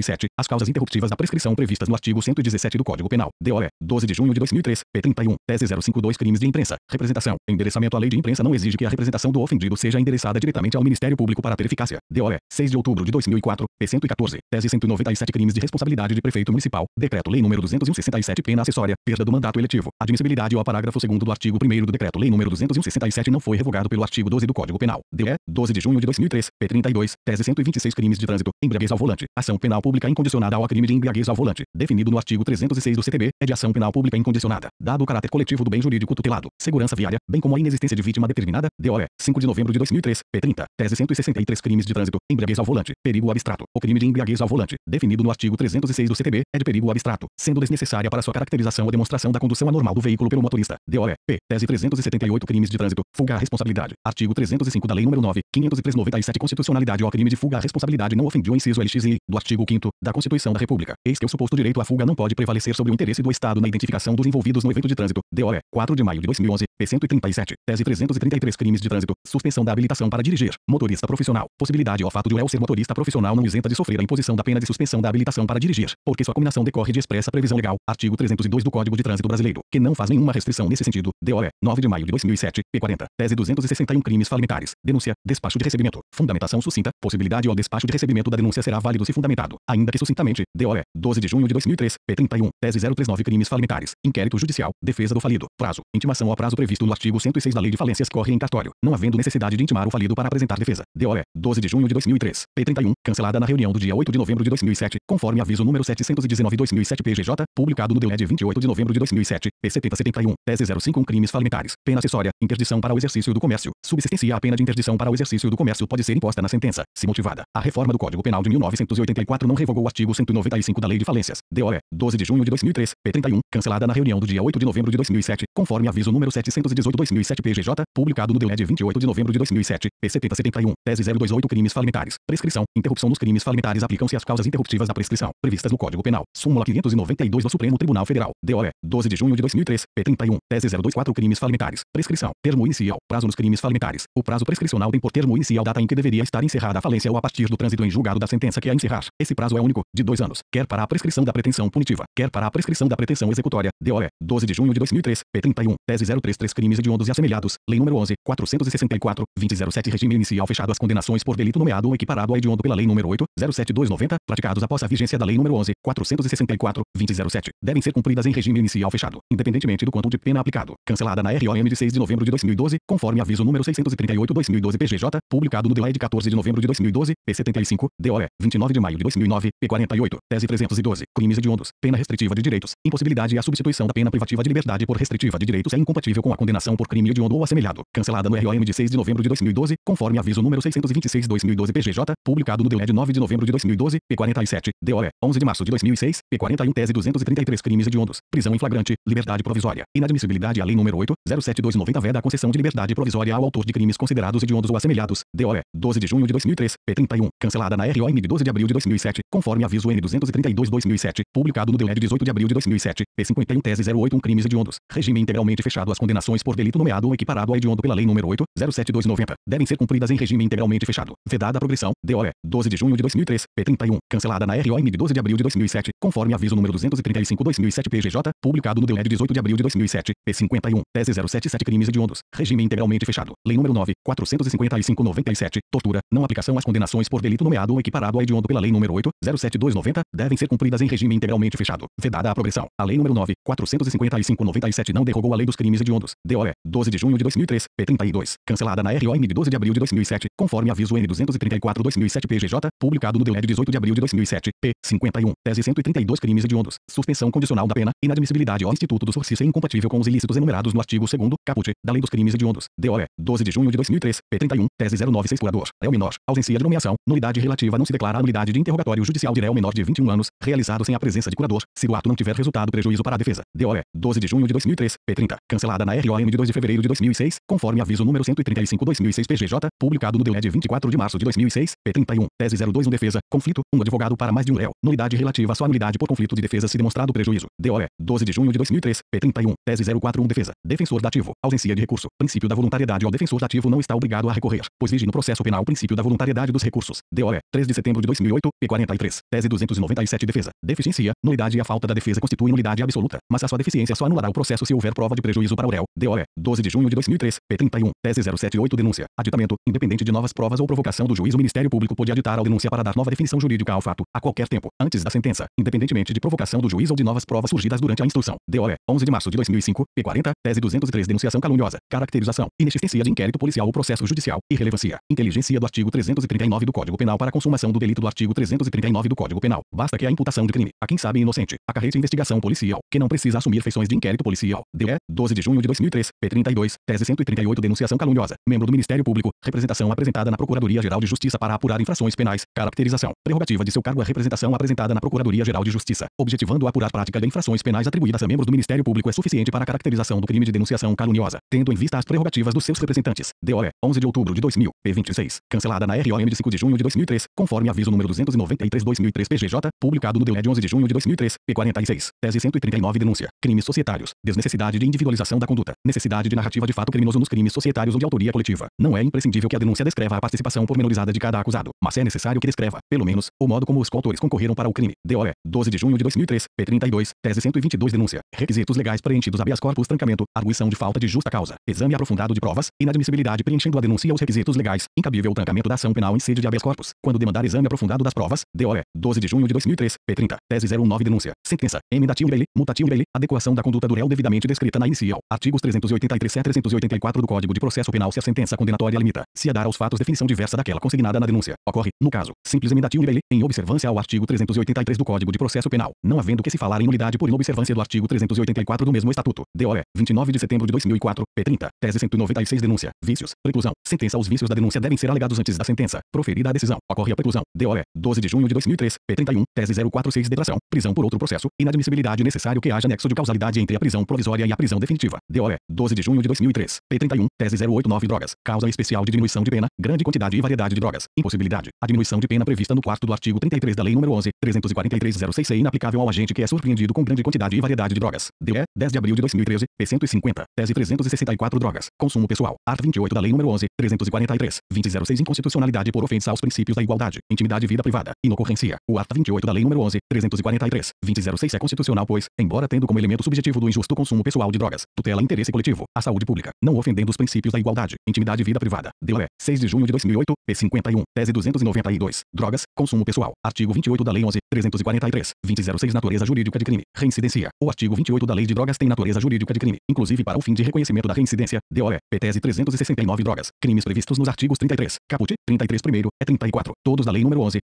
250-67, as causas interruptivas da prescrição previstas no artigo 117 do Código Penal, DOE, 12 de junho de 2003, P31, tese 052 crimes de imprensa, representação, endereçamento. À lei de imprensa não exige que a representação do ofendido seja endereçada diretamente ao Ministério Público para ter eficácia, DOE, 6 de outubro de 2004, P114, tese 197 crimes de responsabilidade de prefeito municipal, decreto-lei número 267 pena acessória, perda do mandato eletivo, admissibilidade ao parágrafo 2 do artigo 1 do decreto-lei número 267 não foi revogado pelo artigo 12 do Código Penal, DE, 12 de junho de 2003, P32, tese 126 crimes de trânsito, embriaguez ao volante, ação penal pública incondicionada ao crime de embriaguez ao volante, definido no artigo 306 do CTB, é de ação penal pública incondicionada, dado o caráter coletivo do bem jurídico tutelado, segurança viária, bem como a inexistência de vítima determinada, DOE, 5 de novembro de 2003, P30, tese 163 crimes de trânsito, embriaguez ao volante, perigo abstrato, o crime de embriaguez ao volante, definido no artigo 306 do CTB, é de perigo abstrato, sendo desnecessária para sua caracterização a demonstração da condução anormal do veículo pelo motorista, DOE, P, tese 378 crimes de trânsito, fuga à responsabilidade, artigo 305 da lei número 9, 503 97 constitucionalidade ao crime de fuga à responsabilidade não ofendiu o inciso LX e, do artigo 5 5 da Constituição da República. Eis que o suposto direito à fuga não pode prevalecer sobre o interesse do Estado na identificação dos envolvidos no evento de trânsito. DOE, 4 de maio de 2011, P 137, tese 333 crimes de trânsito, suspensão da habilitação para dirigir, motorista profissional, possibilidade ao fato de o ser motorista profissional não isenta de sofrer a imposição da pena de suspensão da habilitação para dirigir, porque sua combinação decorre de expressa previsão legal, artigo 302 do Código de Trânsito Brasileiro, que não faz nenhuma restrição nesse sentido. DOE, 9 de maio de 2007, P 40, tese 261 crimes falimentares, denúncia, despacho de recebimento, fundamentação sucinta, possibilidade ao despacho de recebimento da denúncia será válido se fundamentado, ainda que sucintamente. DOE, 12 de junho de 2003, P 31, tese 039 crimes falimentares, inquérito judicial, defesa do falido, prazo, intimação ao prazo previsto no artigo 106 da Lei de Falências corre em cartório, não havendo necessidade de intimar o falido para apresentar defesa. DOE, 12 de junho de 2003, P31, cancelada na reunião do dia 8 de novembro de 2007, conforme aviso número 719/2007 PGJ, publicado no DOE de 28 de novembro de 2007, P7071, tese 051 crimes falimentares, pena acessória, interdição para o exercício do comércio, subsistência a pena de interdição para o exercício do comércio pode ser imposta na sentença, se motivada. A reforma do Código Penal de 1984 não revogou o artigo 195 da Lei de Falências. DOE, 12 de junho de 2003, P31, cancelada na reunião do dia 8 de novembro de 2007, conforme aviso número 718/2007 PGJ, publicado no DOE de 28 de novembro de 2007, P7071, tese 028 crimes falimentares. Prescrição, interrupção dos crimes falimentares aplicam-se às causas interruptivas da prescrição, previstas no Código Penal. Súmula 592 do Supremo Tribunal Federal. DOE, 12 de junho de 2003, P31, tese 024 crimes falimentares. Prescrição, termo inicial, prazo nos crimes falimentares. O prazo prescricional tem por termo inicial data em que deveria estar encerrada a falência ou a partir do trânsito em julgado da sentença que a encerrar. Esse prazo é único, de dois anos, quer para a prescrição da pretensão punitiva, quer para a prescrição da pretensão executória. DOE, 12 de junho de 2003, P31, tese 033 crimes hediondos e assemelhados. Lei nº 11, 464, 2007 regime inicial fechado as condenações por delito nomeado ou equiparado a hediondo pela Lei nº 8, 07290, praticados após a vigência da Lei nº 11, 464, 2007, devem ser cumpridas em regime inicial fechado, independentemente do quanto de pena aplicado. Cancelada na ROM de 6 de novembro de 2012, conforme aviso número 638/2012 PGJ, publicado no DOE de 14 de novembro de 2012, P75, DOE, 29 de maio de 2009, P48, tese 312, crimes hediondos, pena restritiva de direitos, impossibilidade e a substituição da pena privativa de liberdade por restritiva de direitos é incompatível com a condenação por crime hediondo ou assemelhado. Cancelada no ROM de 6 de novembro de 2012, conforme aviso número 626/2012 PGJ, publicado no DOE de 9 de novembro de 2012, P47, DOE, 11 de março de 2006, P41 tese 233 crimes hediondos, prisão em flagrante, liberdade provisória, inadmissibilidade à Lei nº 8, 07290 veda a concessão de liberdade provisória ao autor de crimes considerados hediondos ou assemelhados, DOE, 12 de junho de 2003, P31, cancelada na ROM de 12 de abril de 2007, conforme aviso N232-2007, publicado no DOE de 18 de abril de 2007, P51 tese 081 crimes hediondos, regime integralmente fechado as condenações por delito nomeado ou equiparado a hediondo pela Lei nº 8, 07290, devem ser cumpridas em regime integralmente fechado, vedada a progressão, DOE, 12 de junho de 2003, P31, cancelada na ROM de 12 de abril de 2007, conforme aviso número 235-2007 PGJ, publicado no DOE de 18 de abril de 2007, P51, tese 077 crimes hediondos, regime integralmente fechado, Lei nº 9, 455-97, tortura, não aplicação às condenações por delito nomeado ou equiparado a hediondo pela Lei nº 8, 07290, devem ser cumpridas em regime integralmente fechado, vedada a progressão. A Lei nº 9, 455-97 não derrogou a Lei dos crimes hediondos, DOE, 12 de junho de 2003, P32, cancelada na ROM de 12 de abril de 2007, conforme aviso N234-2007 PGJ, publicado no DOE de 18 de abril de 2007, P51, tese 132 crimes hediondos, suspensão condicional da pena, inadmissibilidade ao Instituto do é incompatível com os ilícitos enumerados no artigo 2 caput, da Lei dos crimes hediondos, DOE, 12 de junho de 2003, P31, tese 096 curador, réu menor, ausência de nomeação, nulidade relativa não se declara a nulidade de interrogatório judicial de réu menor de 21 anos, realizado sem a presença de curador, se o ato não tiver resultado prejuízo para a defesa, DOE, 12 de junho de 2003, P30, cancelada na ROM de 2 de fevereiro de 2006, conforme aviso número 135-2006 PGJ, publicado no DOE de 24 de março de 2006, P31, tese 021 defesa, conflito, um advogado para mais de um réu, nulidade relativa à sua nulidade por conflito de defesa se demonstrado prejuízo, DOE, 12 de junho de 2003, P31, tese 041 defesa, defensor dativo, ausência de recurso, princípio da voluntariedade ao defensor dativo não está obrigado a recorrer, pois vige no processo penal o princípio da voluntariedade dos recursos, DOE, 3 de setembro de 2008, P43, tese 297 defesa, deficiência, nulidade. E a falta da defesa constitui nulidade absoluta, mas a sua deficiência só anulará o processo se houver prova de prejuízo para o réu, DOE, 12 de junho de 2003, P31, tese 078 denúncia, aditamento, independente de novas provas ou provocação do juiz o Ministério Público pode aditar a denúncia para dar nova definição jurídica ao fato, a qualquer tempo, antes da sentença, independentemente de provocação do juiz ou de novas provas surgidas durante a instrução, DOE, 11 de março de 2005, P40, tese 203 denunciação caluniosa, caracterização, inexistência de inquérito policial ou processo judicial, irrelevância, inteligência do artigo 339 do Código Penal para a consumação do delito do artigo 339 do Código Penal, basta que a imputação de crime, a quem sabe inocente, acarrete investigação policial, que não precisa assumir feições de inquérito policial, DE, 12 de junho de 2003, P32, tese 138 denunciação caluniosa, membro do Ministério Público, representação apresentada na Procuradoria-Geral de Justiça para apurar infrações penais, caracterização, prerrogativa de seu cargo a representação apresentada na Procuradoria-Geral de Justiça, objetivando apurar prática de infrações penais atribuídas a membros do Ministério Público é suficiente para a caracterização do crime de denunciação caluniosa, tendo em vista as prerrogativas dos seus representantes, DOE, 11 de outubro de 2000, P26, cancelada na ROM de 5 de junho de 2003, conforme aviso número 293 393-2003 PGJ, publicado no DEUNE de 11 de junho de 2003, P46. Tese 139 Denúncia. Crimes societários. Desnecessidade de individualização da conduta. Necessidade de narrativa de fato criminoso nos crimes societários ou de autoria coletiva. Não é imprescindível que a denúncia descreva a participação pormenorizada de cada acusado, mas é necessário que descreva, pelo menos, o modo como os coautores concorreram para o crime. DOE. 12 de junho de 2003, P32, tese 122 Denúncia. Requisitos legais preenchidos habeas corpus trancamento, arguição de falta de justa causa, exame aprofundado de provas, inadmissibilidade preenchendo a denúncia os requisitos legais, incabível trancamento da ação penal em sede de habeas corpus, quando demandar exame aprofundado das provas, DOE. 12 de junho de 2003, P30, tese 019 Denúncia. Sentença. Bailey, mutativo Bailey, adequação da conduta do réu devidamente descrita na inicial. Artigos 383 e 384 do Código de Processo Penal se a sentença condenatória limita, se a dar aos fatos definição diversa daquela consignada na denúncia. Ocorre, no caso, simples emendativo Bailey, em observância ao artigo 383 do Código de Processo Penal, não havendo que se falar em nulidade por inobservância do artigo 384 do mesmo Estatuto. DOE. 29 de setembro de 2004, P30, tese 196 Denúncia. Vícios. Preclusão. Sentença. Os vícios da denúncia devem ser alegados antes da sentença. Proferida a decisão. Ocorre a preclusão. DOE. 12 de junho de 2003, P31, tese 046 Detração. Prisão por outro processo. Inadmissibilidade necessário que haja nexo de causalidade entre a prisão provisória e a prisão definitiva. DOE. 12 de junho de 2003, P31, tese 089 Drogas. Causa especial de diminuição de pena, grande quantidade e variedade de drogas. Impossibilidade. A diminuição de pena prevista no quarto do artigo 33 da Lei nº 11, 343-06 é inaplicável ao agente que é surpreendido com grande quantidade e variedade de drogas. DE. 10 de abril de 2013, P150, tese 364 Drogas. Consumo pessoal. Art 28 da Lei nº 11, 343, 2006 Inconstitucionalidade por ofensa aos princípios da igualdade, intimidade e vida privada. O Art 28 da Lei nº 11, 343, 2006 é constitucional pois, embora tendo como elemento subjetivo do injusto consumo pessoal de drogas, tutela interesse coletivo, a saúde pública, não ofendendo os princípios da igualdade, intimidade e vida privada. DOE. 6 de junho de 2008, P51, tese 292. Drogas, consumo pessoal. Artigo 28 da Lei 11, 343, 2006 Natureza jurídica de crime. Reincidência. O artigo 28 da Lei de Drogas tem natureza jurídica de crime, inclusive para o fim de reconhecimento da reincidência. DOE. PTese 369 Drogas. Crimes previstos nos artigos 33, caput, 33 primeiro, é 34. Todos da Lei nº 11,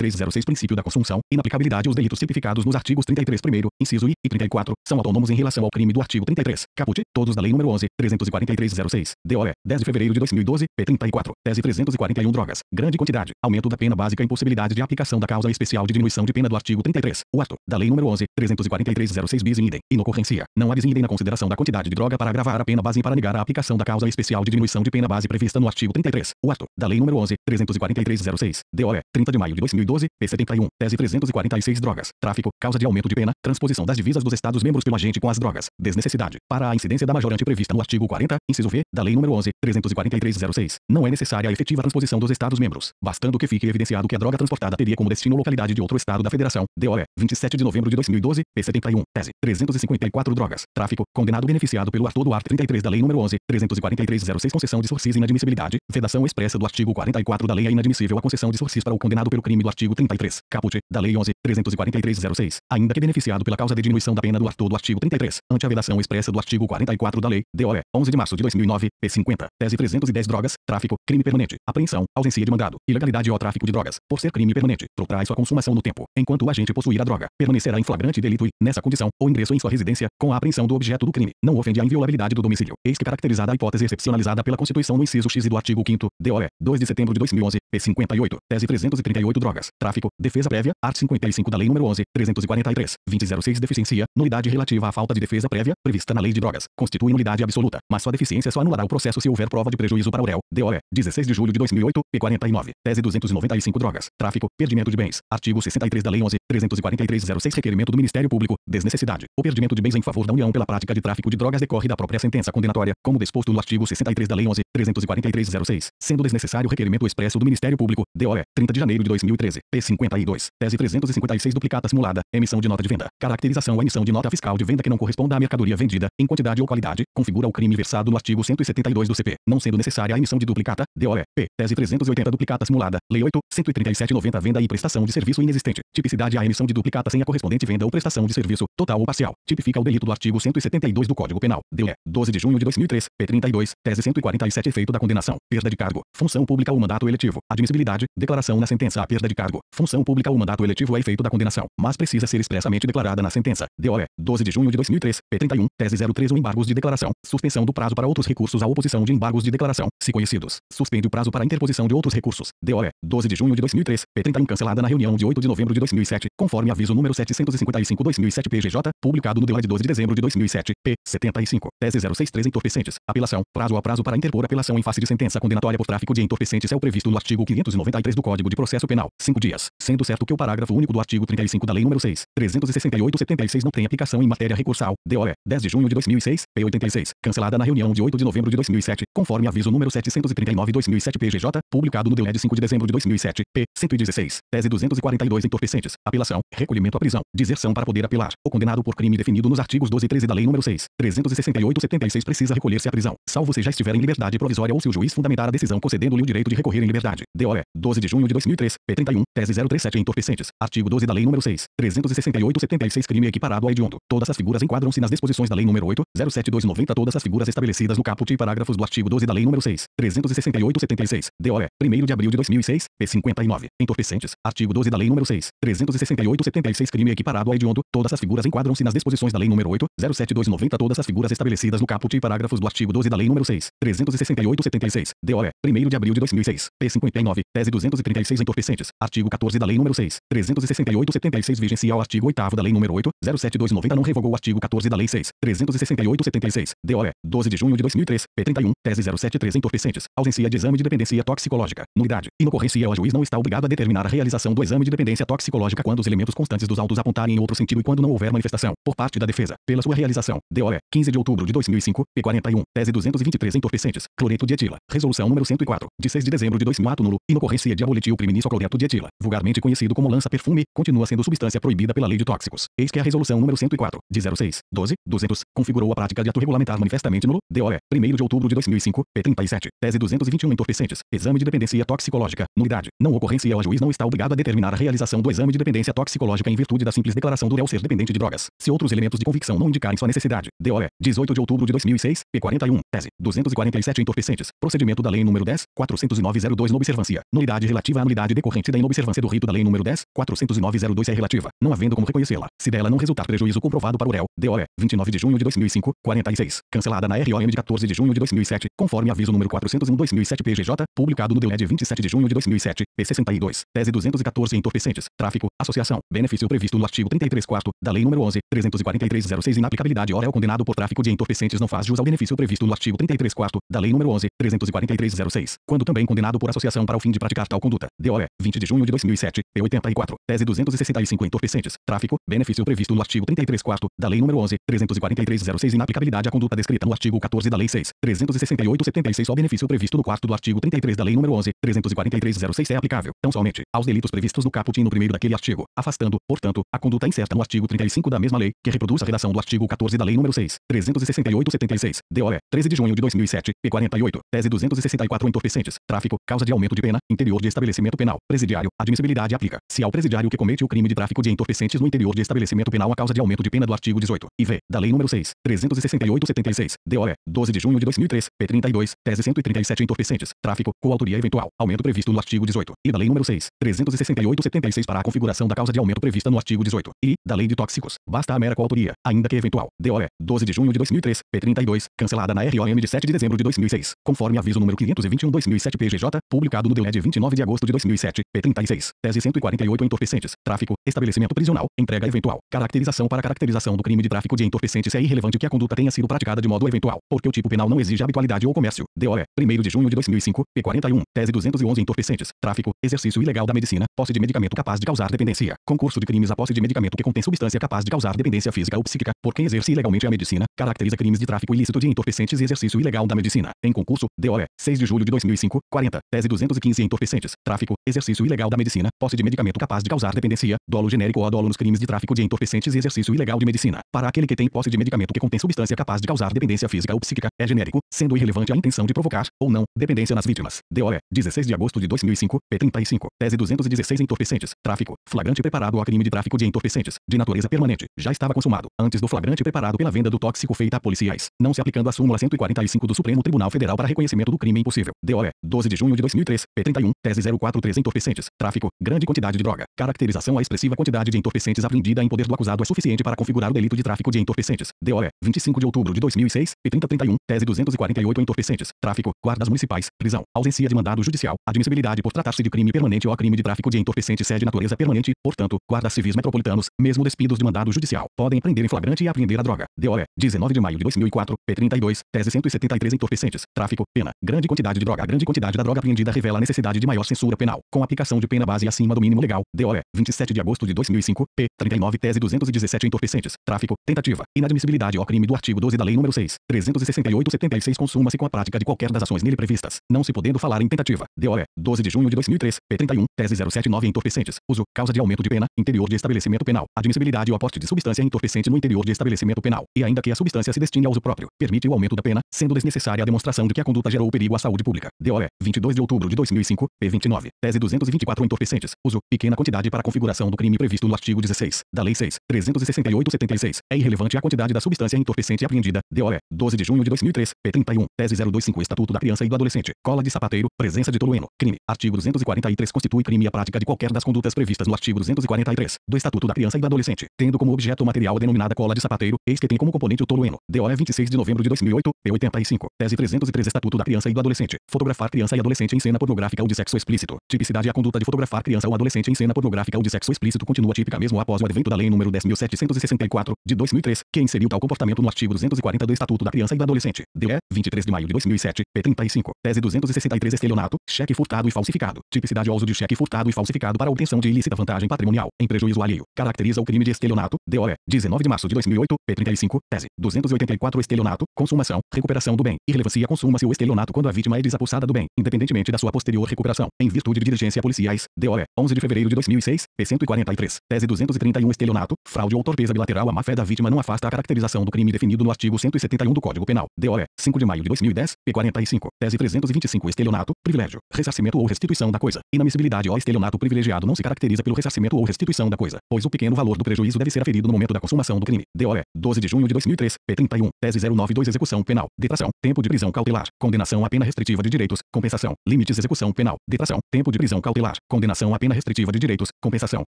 343-06 Princípio da consunção, inaplicabilidade Os delitos tipificados nos artigos 33 primeiro, inciso I e 34, são autônomos em relação ao crime do artigo 33, caput, todos da Lei nº 11, 343-06. DOE. 10 de fevereiro de 2012, P34. Tese 341 Drogas. Grande quantidade. Aumento da pena básica impossibilidade de aplicação da causa especial de diminuição de pena do artigo 33. O ato. Da Lei nº 11, 343-06 bis in idem. Inocorrência. Não há bis in idem na consideração da quantidade de droga para agravar a pena base e para negar a aplicação da causa especial de diminuição de pena base prevista no artigo 33. O ato. Da Lei nº 11, 343-06. DOE. 30 de maio de 2012, P71. Tese 346 Drogas. Tráfico. Causa de aumento de pena. Transposição das divisas dos Estados-membros pelo agente com as drogas. Desnecessidade. Para a incidência da majorante prevista no artigo 40, inciso V, da Lei nº 11, 343-06. Não é necessária a efetiva transposição dos Estados-membros, bastando que fique evidenciado que a droga transportada teria como destino localidade de outro Estado da Federação. DOE. 27 de novembro de 2012, P71. Tese. 354 Drogas. Tráfico. Condenado beneficiado pelo artigo do art. 33 da Lei nº 11, 343-06 Concessão de sursis inadmissibilidade. Vedação expressa do artigo 44 da Lei é inadmissível a concessão de sursis para o condenado pelo crime do artigo 33. Caput. Da Lei 11, 343-06. Ainda que beneficiado pela causa de diminuição da pena do artigo do artigo 33, ante a vedação expressa do artigo 44 da Lei, DOE, 11 de março de 2009, P50, tese 310 drogas, tráfico, crime permanente, apreensão, ausência de mandado, ilegalidade ou tráfico de drogas, por ser crime permanente, protrai sua consumação no tempo, enquanto o agente possuir a droga, permanecerá em flagrante delito e, nessa condição, ou ingresso em sua residência, com a apreensão do objeto do crime, não ofende a inviolabilidade do domicílio, eis que caracterizada a hipótese excepcionalizada pela Constituição no inciso X do artigo 5 DOE, 2 de setembro de 2011, P58, tese 338 drogas, tráfico, defesa prévia, art 55 da Lei nº 11, 343, 2006 deficiência, nulidade relativa à falta de defesa prévia, prevista na Lei de Drogas, constitui nulidade absoluta, mas sua deficiência só anulará o processo se houver prova de prejuízo para o réu. DOE, 16 de julho de 2008, P49, tese 295 drogas, tráfico, perdimento de bens, artigo 63 da Lei 11, 343-06 requerimento do Ministério Público, desnecessidade. O perdimento de bens em favor da União pela prática de tráfico de drogas decorre da própria sentença condenatória, como disposto no artigo 63 da Lei 11, 343-06, sendo desnecessário o requerimento expresso do Ministério Público, DOE, 30 de janeiro de 2013, P52, tese 356 duplicata simulada, emissão de nota de venda, caracterização ou emissão de nota fiscal de venda que não corresponda à mercadoria vendida, em quantidade ou qualidade, configura o crime versado no artigo 172 do CP, não sendo necessária a emissão de duplicata, DOE, P, tese 380 duplicata simulada, Lei 8, 13790 venda e prestação de serviço inexistente, tipicidade a emissão de duplicata sem a correspondente venda ou prestação de serviço, total ou parcial, tipifica o delito do artigo 172 do Código Penal, DOE, 12 de junho de 2003, P32, tese 147 efeito da condenação, perda de cargo, função pública ou mandato eletivo, admissibilidade, declaração na sentença. A perda de cargo, função pública ou mandato eletivo é efeito da condenação, mas precisa ser expressamente declarada na sentença, DOE, 12 de junho de 2003, P31, tese 031 embargos de declaração, suspensão do prazo para outros recursos à oposição de embargos de declaração, se conhecidos, suspende o prazo para interposição de outros recursos, DOE, 12 de junho de 2003, P31 cancelada na reunião de 8 de novembro de 2007, conforme aviso número 755-2007 PGJ, publicado no DOE de 12 de dezembro de 2007, P. 75, tese 063 entorpecentes, apelação, prazo a prazo para interpor apelação em face de sentença condenatória por tráfico de entorpecentes é o previsto no artigo 593 do Código de Processo Penal, 5 dias, sendo certo que o parágrafo único do artigo 35 da Lei nº 6, 368-76 não tem aplicação em matéria recursal, DOE, 10 de junho de 2006, P86, cancelada na reunião de 8 de novembro de 2007, conforme aviso número 739-2007 PGJ, publicado no DOE de 5 de dezembro de 2007, P. 116, tese 242 entorpecentes, apelação, recolhimento à prisão, deserção para poder apelar, o condenado por crime definido nos artigos 12 e 13 da Lei nº 6, 368-76 precisa recolher-se à prisão, salvo se já estiver em liberdade provisória ou se o juiz fundamentar a decisão concedendo-lhe o direito de recorrer em liberdade. DOE, 12 de junho de 2003, P31, tese 037 entorpecentes, artigo 12 da Lei nº 6, 368-76 crime equiparado a hediondo. Todas as figuras enquadram-se nas disposições da Lei nº 8, 07290 todas as figuras estabelecidas no caput e parágrafos do artigo 12 da Lei nº 6, 368-76, DOE, 1 de abril de 2006, P59, entorpecentes, artigo 12 da Lei nº 6, 368-76 crime equiparado a hediondo. Todas as figuras enquadram-se nas disposições da Lei nº 8, 07290 todas as figuras estabelecidas no caput e parágrafos do artigo 12 da Lei nº 6, 368-76, DOE, 1 de abril de 2006, P59, tese 236 entorpecentes, artigo 14 da Lei nº 6, 368-76 vigencia ao artigo 8 da Lei nº 8, 07290 não revogou o artigo 14 da Lei 6, 368-76, DOE, 12 de junho de 2003, P31, tese 073 entorpecentes, ausência de exame de dependência toxicológica, nulidade, inocorrência o juiz não está obrigado a determinar a realização do exame de dependência toxicológica quando os elementos constantes dos autos apontarem em outro sentido e quando não houver manifestação, por parte da defesa, pela sua realização, DOE, 15 de outubro de 2005, P41, tese 223 entorpecentes, cloreto de etila, resolução número 104, de 6 de dezembro de 2000 ato nulo, inocorrência de aboletil criminisocloreto de etila, vulgarmente conhecido como lança-perfume, continua sendo substância proibida pela lei de tóxicos. Eis que a resolução número 104, de 06, 12, 200, configurou a prática de ato regulamentar manifestamente nulo, DOE, 1 de outubro de 2005, P37, tese 221 entorpecentes, exame de dependência toxicológica, nulidade, não ocorrência o juiz não está obrigado a determinar a realização do exame de dependência toxicológica em virtude da simples declaração do réu ser dependente de drogas, se outros elementos de convicção não indicarem sua necessidade, DOE, 18 de outubro de 2006, P41, tese, 247 entorpecentes, procedimento da lei número 10, 40902 observância, nulidade relativa à nulidade decorrente da inobservância do rito da lei número 10, 40902 é relativa, não havendo como reconhecê-la, se dela não resultar prejuízo comprovado para o réu, DOE, 29 de junho de 2005, 46, cancelada na ROM de 14 de junho de 2007, conforme aviso número 401-2007 PGJ, publicado no DOE de 27 de junho de 2007, P62, tese 214 entorpecentes, tráfico, associação, benefício previsto no artigo 33 quarto, da lei número 11, 34306 inaplicabilidade ora o condenado por tráfico de entorpecentes não faz jus ao benefício previsto no artigo 33 quarto, da lei número 11, 34306, quando também condenado por associação para o fim de praticar tal conduta, DOE, 20 de junho de 2007, P84, tese 265 entorpecentes, tráfico, benefício previsto no artigo 33 quarto, da lei número 11, 34306 inaplicabilidade à conduta descrita no artigo 14 da lei 6, 368-76 só benefício previsto no quarto do artigo 33 da lei número 11, 34306 é aplicável, tão somente, aos delitos previstos no caput e no primeiro daquele artigo, afastando, portanto, a conduta incerta no artigo 35 da mesma lei, que reproduz a redação do artigo 14 da lei número 6, 368-76, DOE, 13 de junho de 2007, P48, tese 264 entorpecentes, tráfico, causa de aumento de pena, interior de estabelecimento penal, presidiário, admissibilidade aplica, se ao presidiário que comete o crime de tráfico de entorpecentes no interior de estabelecimento penal a causa de aumento de pena do artigo 18, IV, da lei número 6, 368-76, DOE, 12 de junho de 2003, P32, tese 137 entorpecentes, tráfico, coautoria eventual, aumento previsto no artigo 18, e da lei número 6, 368-76 para a configuração da causa de aumento prevista no artigo 18, e, da lei de tóxicos, basta a mera coautoria, ainda que eventual, DOE, 12 de junho de 2003, P32, cancelada na ROM de 7 de dezembro de 2006, conforme aviso número 521-2007 PGJ, publicado no DOE de 29 de agosto de 2007, P36, tese 148 entorpecentes, tráfico, estabelecimento prisional, entrega eventual, caracterização para caracterização do crime de tráfico de entorpecentes. É irrelevante que a conduta tenha sido praticada de modo eventual, porque o tipo penal não exige habitualidade ou comércio, DOE, 1 de junho de 2005, P41, tese 211 entorpecentes, tráfico, exercício ilegal da medicina, posse de medicamento capaz de causar dependência, concurso de crimes a posse de medicamento que contém substância capaz de causar dependência física ou psíquica, por quem exerce ilegalmente a medicina, caracteriza crimes de tráfico ilícito de entorpecentes e exercício ilegal da medicina. Em concurso, DOE, 6 de julho de 2005, 40, tese 215 entorpecentes, tráfico, exercício ilegal da medicina, posse de medicamento capaz de causar dependência, dolo genérico ou dolo nos crimes de tráfico de entorpecentes e exercício ilegal de medicina. Para aquele que tem posse de medicamento que contém substância capaz de causar dependência física ou psíquica, é genérico, sendo irrelevante a intenção de provocar, ou não, dependência nas vítimas. DOE, 16 de agosto de 2005, P35, tese 216 entorpecentes, tráfico, flagrante preparado ao crime de tráfico de entorpecentes, de natureza permanente, já estava consumado, antes do flagrante preparado pela venda do tóxico feita a policiais, não se aplicando a súmula 145 do Supremo Tribunal Federal para reconhecimento do crime impossível. DOE, 12 de junho de 2003, P31, tese 043 entorpecentes, tráfico, grande quantidade de droga, caracterização a expressiva quantidade de entorpecentes apreendida em poder do acusado é suficiente para configurar o delito de tráfico de entorpecentes. DOE, 25 de outubro de 2006, P3031, tese 248 entorpecentes, tráfico, guardas municipais, prisão, ausência de mandado judicial, admissibilidade por tratar-se de crime permanente ou crime de tráfico de entorpecentes é de natureza permanente, portanto, Entretanto, guardas civis metropolitanos, mesmo despidos de mandado judicial, podem prender em flagrante e apreender a droga. DOE, 19 de maio de 2004, P32, tese 173 entorpecentes, tráfico, pena, grande quantidade de droga. A grande quantidade da droga apreendida revela a necessidade de maior censura penal, com aplicação de pena base acima do mínimo legal. DOE, 27 de agosto de 2005, P. 39 tese 217 entorpecentes, tráfico, tentativa, inadmissibilidade ao crime do artigo 12 da Lei nº 6, 368-76 consuma-se com a prática de qualquer das ações nele previstas, não se podendo falar em tentativa. DOE, 12 de junho de 2003, P31, tese 079 entorpecentes, uso, causa de aumento de pena, interior de estabelecimento penal, admissibilidade ou aporte de substância entorpecente no interior de estabelecimento penal, e ainda que a substância se destine ao uso próprio, permite o aumento da pena, sendo desnecessária a demonstração de que a conduta gerou perigo à saúde pública. DOE, 22 de outubro de 2005, P29, tese 224 entorpecentes, uso, pequena quantidade para a configuração do crime previsto no artigo 16 da Lei 6, 368-76, é irrelevante a quantidade da substância entorpecente apreendida. DOE, 12 de junho de 2003, P31, tese 025 Estatuto da Criança e do Adolescente, cola de sapateiro, presença de tolueno, crime, artigo 243 constitui crime a prática de qualquer das condutas previstas no artigo 243 do Estatuto da Criança e do Adolescente, tendo como objeto material a denominada cola de sapateiro, eis que tem como componente o tolueno. DOE 26 de novembro de 2008, P85, tese 303 Estatuto da Criança e do Adolescente, fotografar criança e adolescente em cena pornográfica ou de sexo explícito. Tipicidade a conduta de fotografar criança ou adolescente em cena pornográfica ou de sexo explícito continua típica mesmo após o advento da Lei nº 10.764, de 2003, que inseriu tal comportamento no artigo 240 do Estatuto da Criança e do Adolescente. DE, 23 de maio de 2007, P35, tese 263 Estelionato, cheque furtado e falsificado. Tipicidade ao uso de cheque furtado e falsificado para obtenção de ilícita vantagem patrimonial, em prejuízo alheio. Caracteriza o crime de estelionato, DOE, 19 de março de 2008, P35, tese 284 Estelionato, consumação, recuperação do bem. Irrelevancia consuma-se o estelionato quando a vítima é desapossada do bem, independentemente da sua posterior recuperação, em virtude de diligência policiais. DOE, 11 de fevereiro de 2006, P143, tese 231 Estelionato, fraude ou torpeza bilateral a má-fé da vítima não afasta a caracterização do crime definido no artigo 171 do Código Penal. DOE, 5 de maio de 2010, P45, tese 325 Estelionato, privilégio, ressarcimento ou restituição da coisa. Inadmissibilidade ou estelionato privilegiado não se caracteriza pelo ressarcimento ou restituição da coisa, pois o pequeno valor do prejuízo deve ser aferido no momento da consumação do crime. DOE, 12 de junho de 2003, P31, tese 092 Execução penal, detração, tempo de prisão cautelar, condenação à pena restritiva de direitos, compensação, limites execução penal, detração, tempo de prisão cautelar, condenação à pena restritiva de direitos, compensação,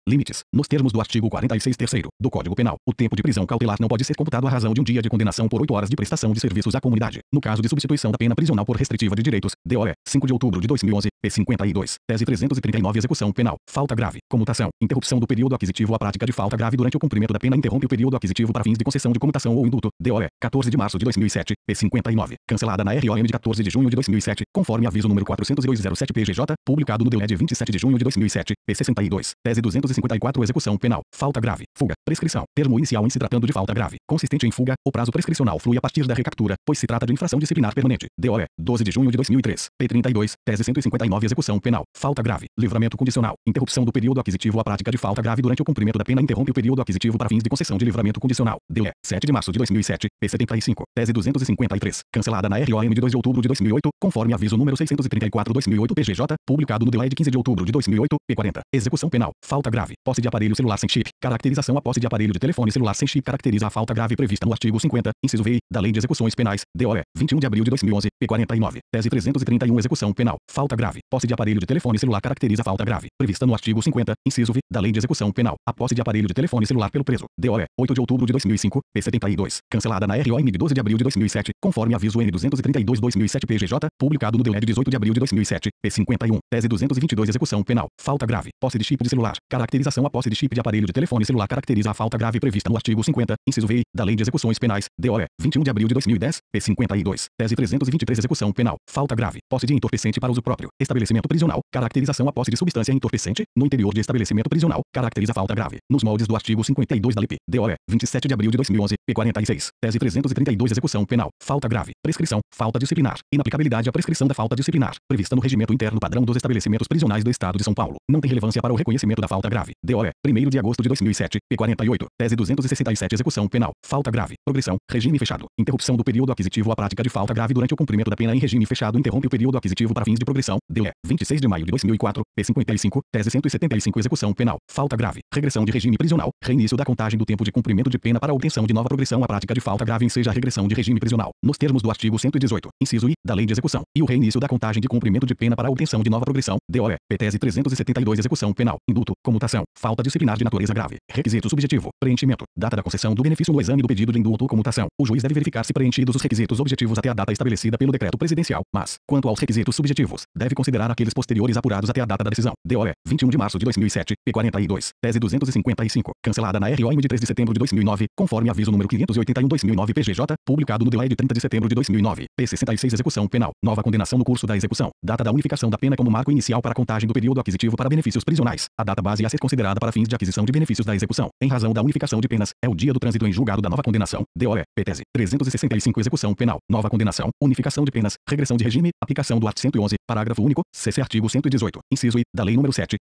limites. Nos termos do artigo 46 terceiro do Código Penal, o tempo de prisão cautelar não pode ser computado à razão de um dia de condenação por 8 horas de prestação de serviços à comunidade. No caso de substituição da pena prisional por restritiva de direitos, DOE, 5 de outubro de 2011, P52, tese 339 Execução penal, falta grave, comutação, interrupção. Do período aquisitivo. A prática de falta grave durante o cumprimento da pena interrompe o período aquisitivo para fins de concessão de comutação ou indulto, DOE, 14 de março de 2007, P59, cancelada na ROM de 14 de junho de 2007, conforme aviso número 40207 PGJ, publicado no DOE de 27 de junho de 2007, P62, tese 254 Execução penal, falta grave, fuga, prescrição, termo inicial em se tratando de falta grave, consistente em fuga, o prazo prescricional flui a partir da recaptura, pois se trata de infração disciplinar permanente, DOE, 12 de junho de 2003, P32, tese 159 Execução penal, falta grave, livramento condicional, interrupção do período aquisitivo a prática de falta grave durante o cumprimento da pena interrompe o período aquisitivo para fins de concessão de livramento condicional, DOE, 7 de março de 2007, P75, tese 253, cancelada na ROM de 2 de outubro de 2008, conforme aviso número 634-2008 PGJ, publicado no DOE de 15 de outubro de 2008, P40, execução penal, falta grave, posse de aparelho celular sem chip, caracterização a posse de aparelho de telefone celular sem chip caracteriza a falta grave prevista no artigo 50, inciso V, da Lei de Execuções Penais, DOE, 21 de abril de 2011, P49, tese 331 execução penal, falta grave, posse de aparelho de telefone celular caracteriza a falta grave, prevista no artigo 50, inciso V, da Lei de Execução Penal, a posse de aparelho de telefone celular pelo preso, DOE, 8 de outubro de 2005, P72, cancelada na ROM de 12 de abril de 2007, conforme aviso N232-2007 PGJ, publicado no DOE de 18 de abril de 2007, P51, tese 222 execução penal, falta grave, posse de chip de celular, caracterização a posse de chip de aparelho de telefone celular caracteriza a falta grave prevista no artigo 50, inciso V, da Lei de Execuções Penais, DOE, 21 de abril de 2010, P52, tese 323 execução penal, falta grave, posse de entorpecente para uso próprio, estabelecimento prisional, caracterização a posse de substância entorpecente, no interior de estabelecimento prisional, caracteriza falta grave, nos moldes do artigo 52 da LIP, DOE, 27 de abril de 2011, P46, tese 332 execução penal, falta grave, prescrição, falta disciplinar, inaplicabilidade à prescrição da falta disciplinar, prevista no regimento interno padrão dos estabelecimentos prisionais do Estado de São Paulo, não tem relevância para o reconhecimento da falta grave, DOE, 1 de agosto de 2007, P48, tese 267 execução penal, falta grave, progressão, regime fechado, interrupção do período aquisitivo à prática de falta grave durante o cumprimento da pena em regime fechado interrompe o período aquisitivo para fins de progressão, DOE, 26 de maio de 2004, P55, tese 175 execução penal, falta grave, regressão de regime prisional, reinício da contagem do tempo de cumprimento de pena para obtenção de nova progressão. À prática de falta grave enseja a regressão de regime prisional, nos termos do artigo 118, inciso I, da Lei de Execução, e o reinício da contagem de cumprimento de pena para obtenção de nova progressão, DOE, PTS 372 execução penal, indulto, comutação, falta disciplinar de natureza grave, requisito subjetivo, preenchimento, data da concessão do benefício no exame do pedido de indulto ou comutação. O juiz deve verificar se preenchidos os requisitos objetivos até a data estabelecida pelo decreto presidencial, mas, quanto aos requisitos subjetivos, deve considerar aqueles posteriores apurados até a data da decisão. DOE, 21 de março de 2007, P42, tese 255, cancelada na ROM de 3 de setembro de 2009, conforme aviso número 581-2009 PGJ, publicado no delay de 30 de setembro de 2009, P66 Execução Penal, nova condenação no curso da execução, data da unificação da pena como marco inicial para a contagem do período aquisitivo para benefícios prisionais, a data base a ser considerada para fins de aquisição de benefícios da execução, em razão da unificação de penas, é o dia do trânsito em julgado da nova condenação, DOE, PTese, 365 Execução Penal, nova condenação, unificação de penas, regressão de regime, aplicação do art. 111, parágrafo único, CC artigo 118, inciso I, da Lei nº 7,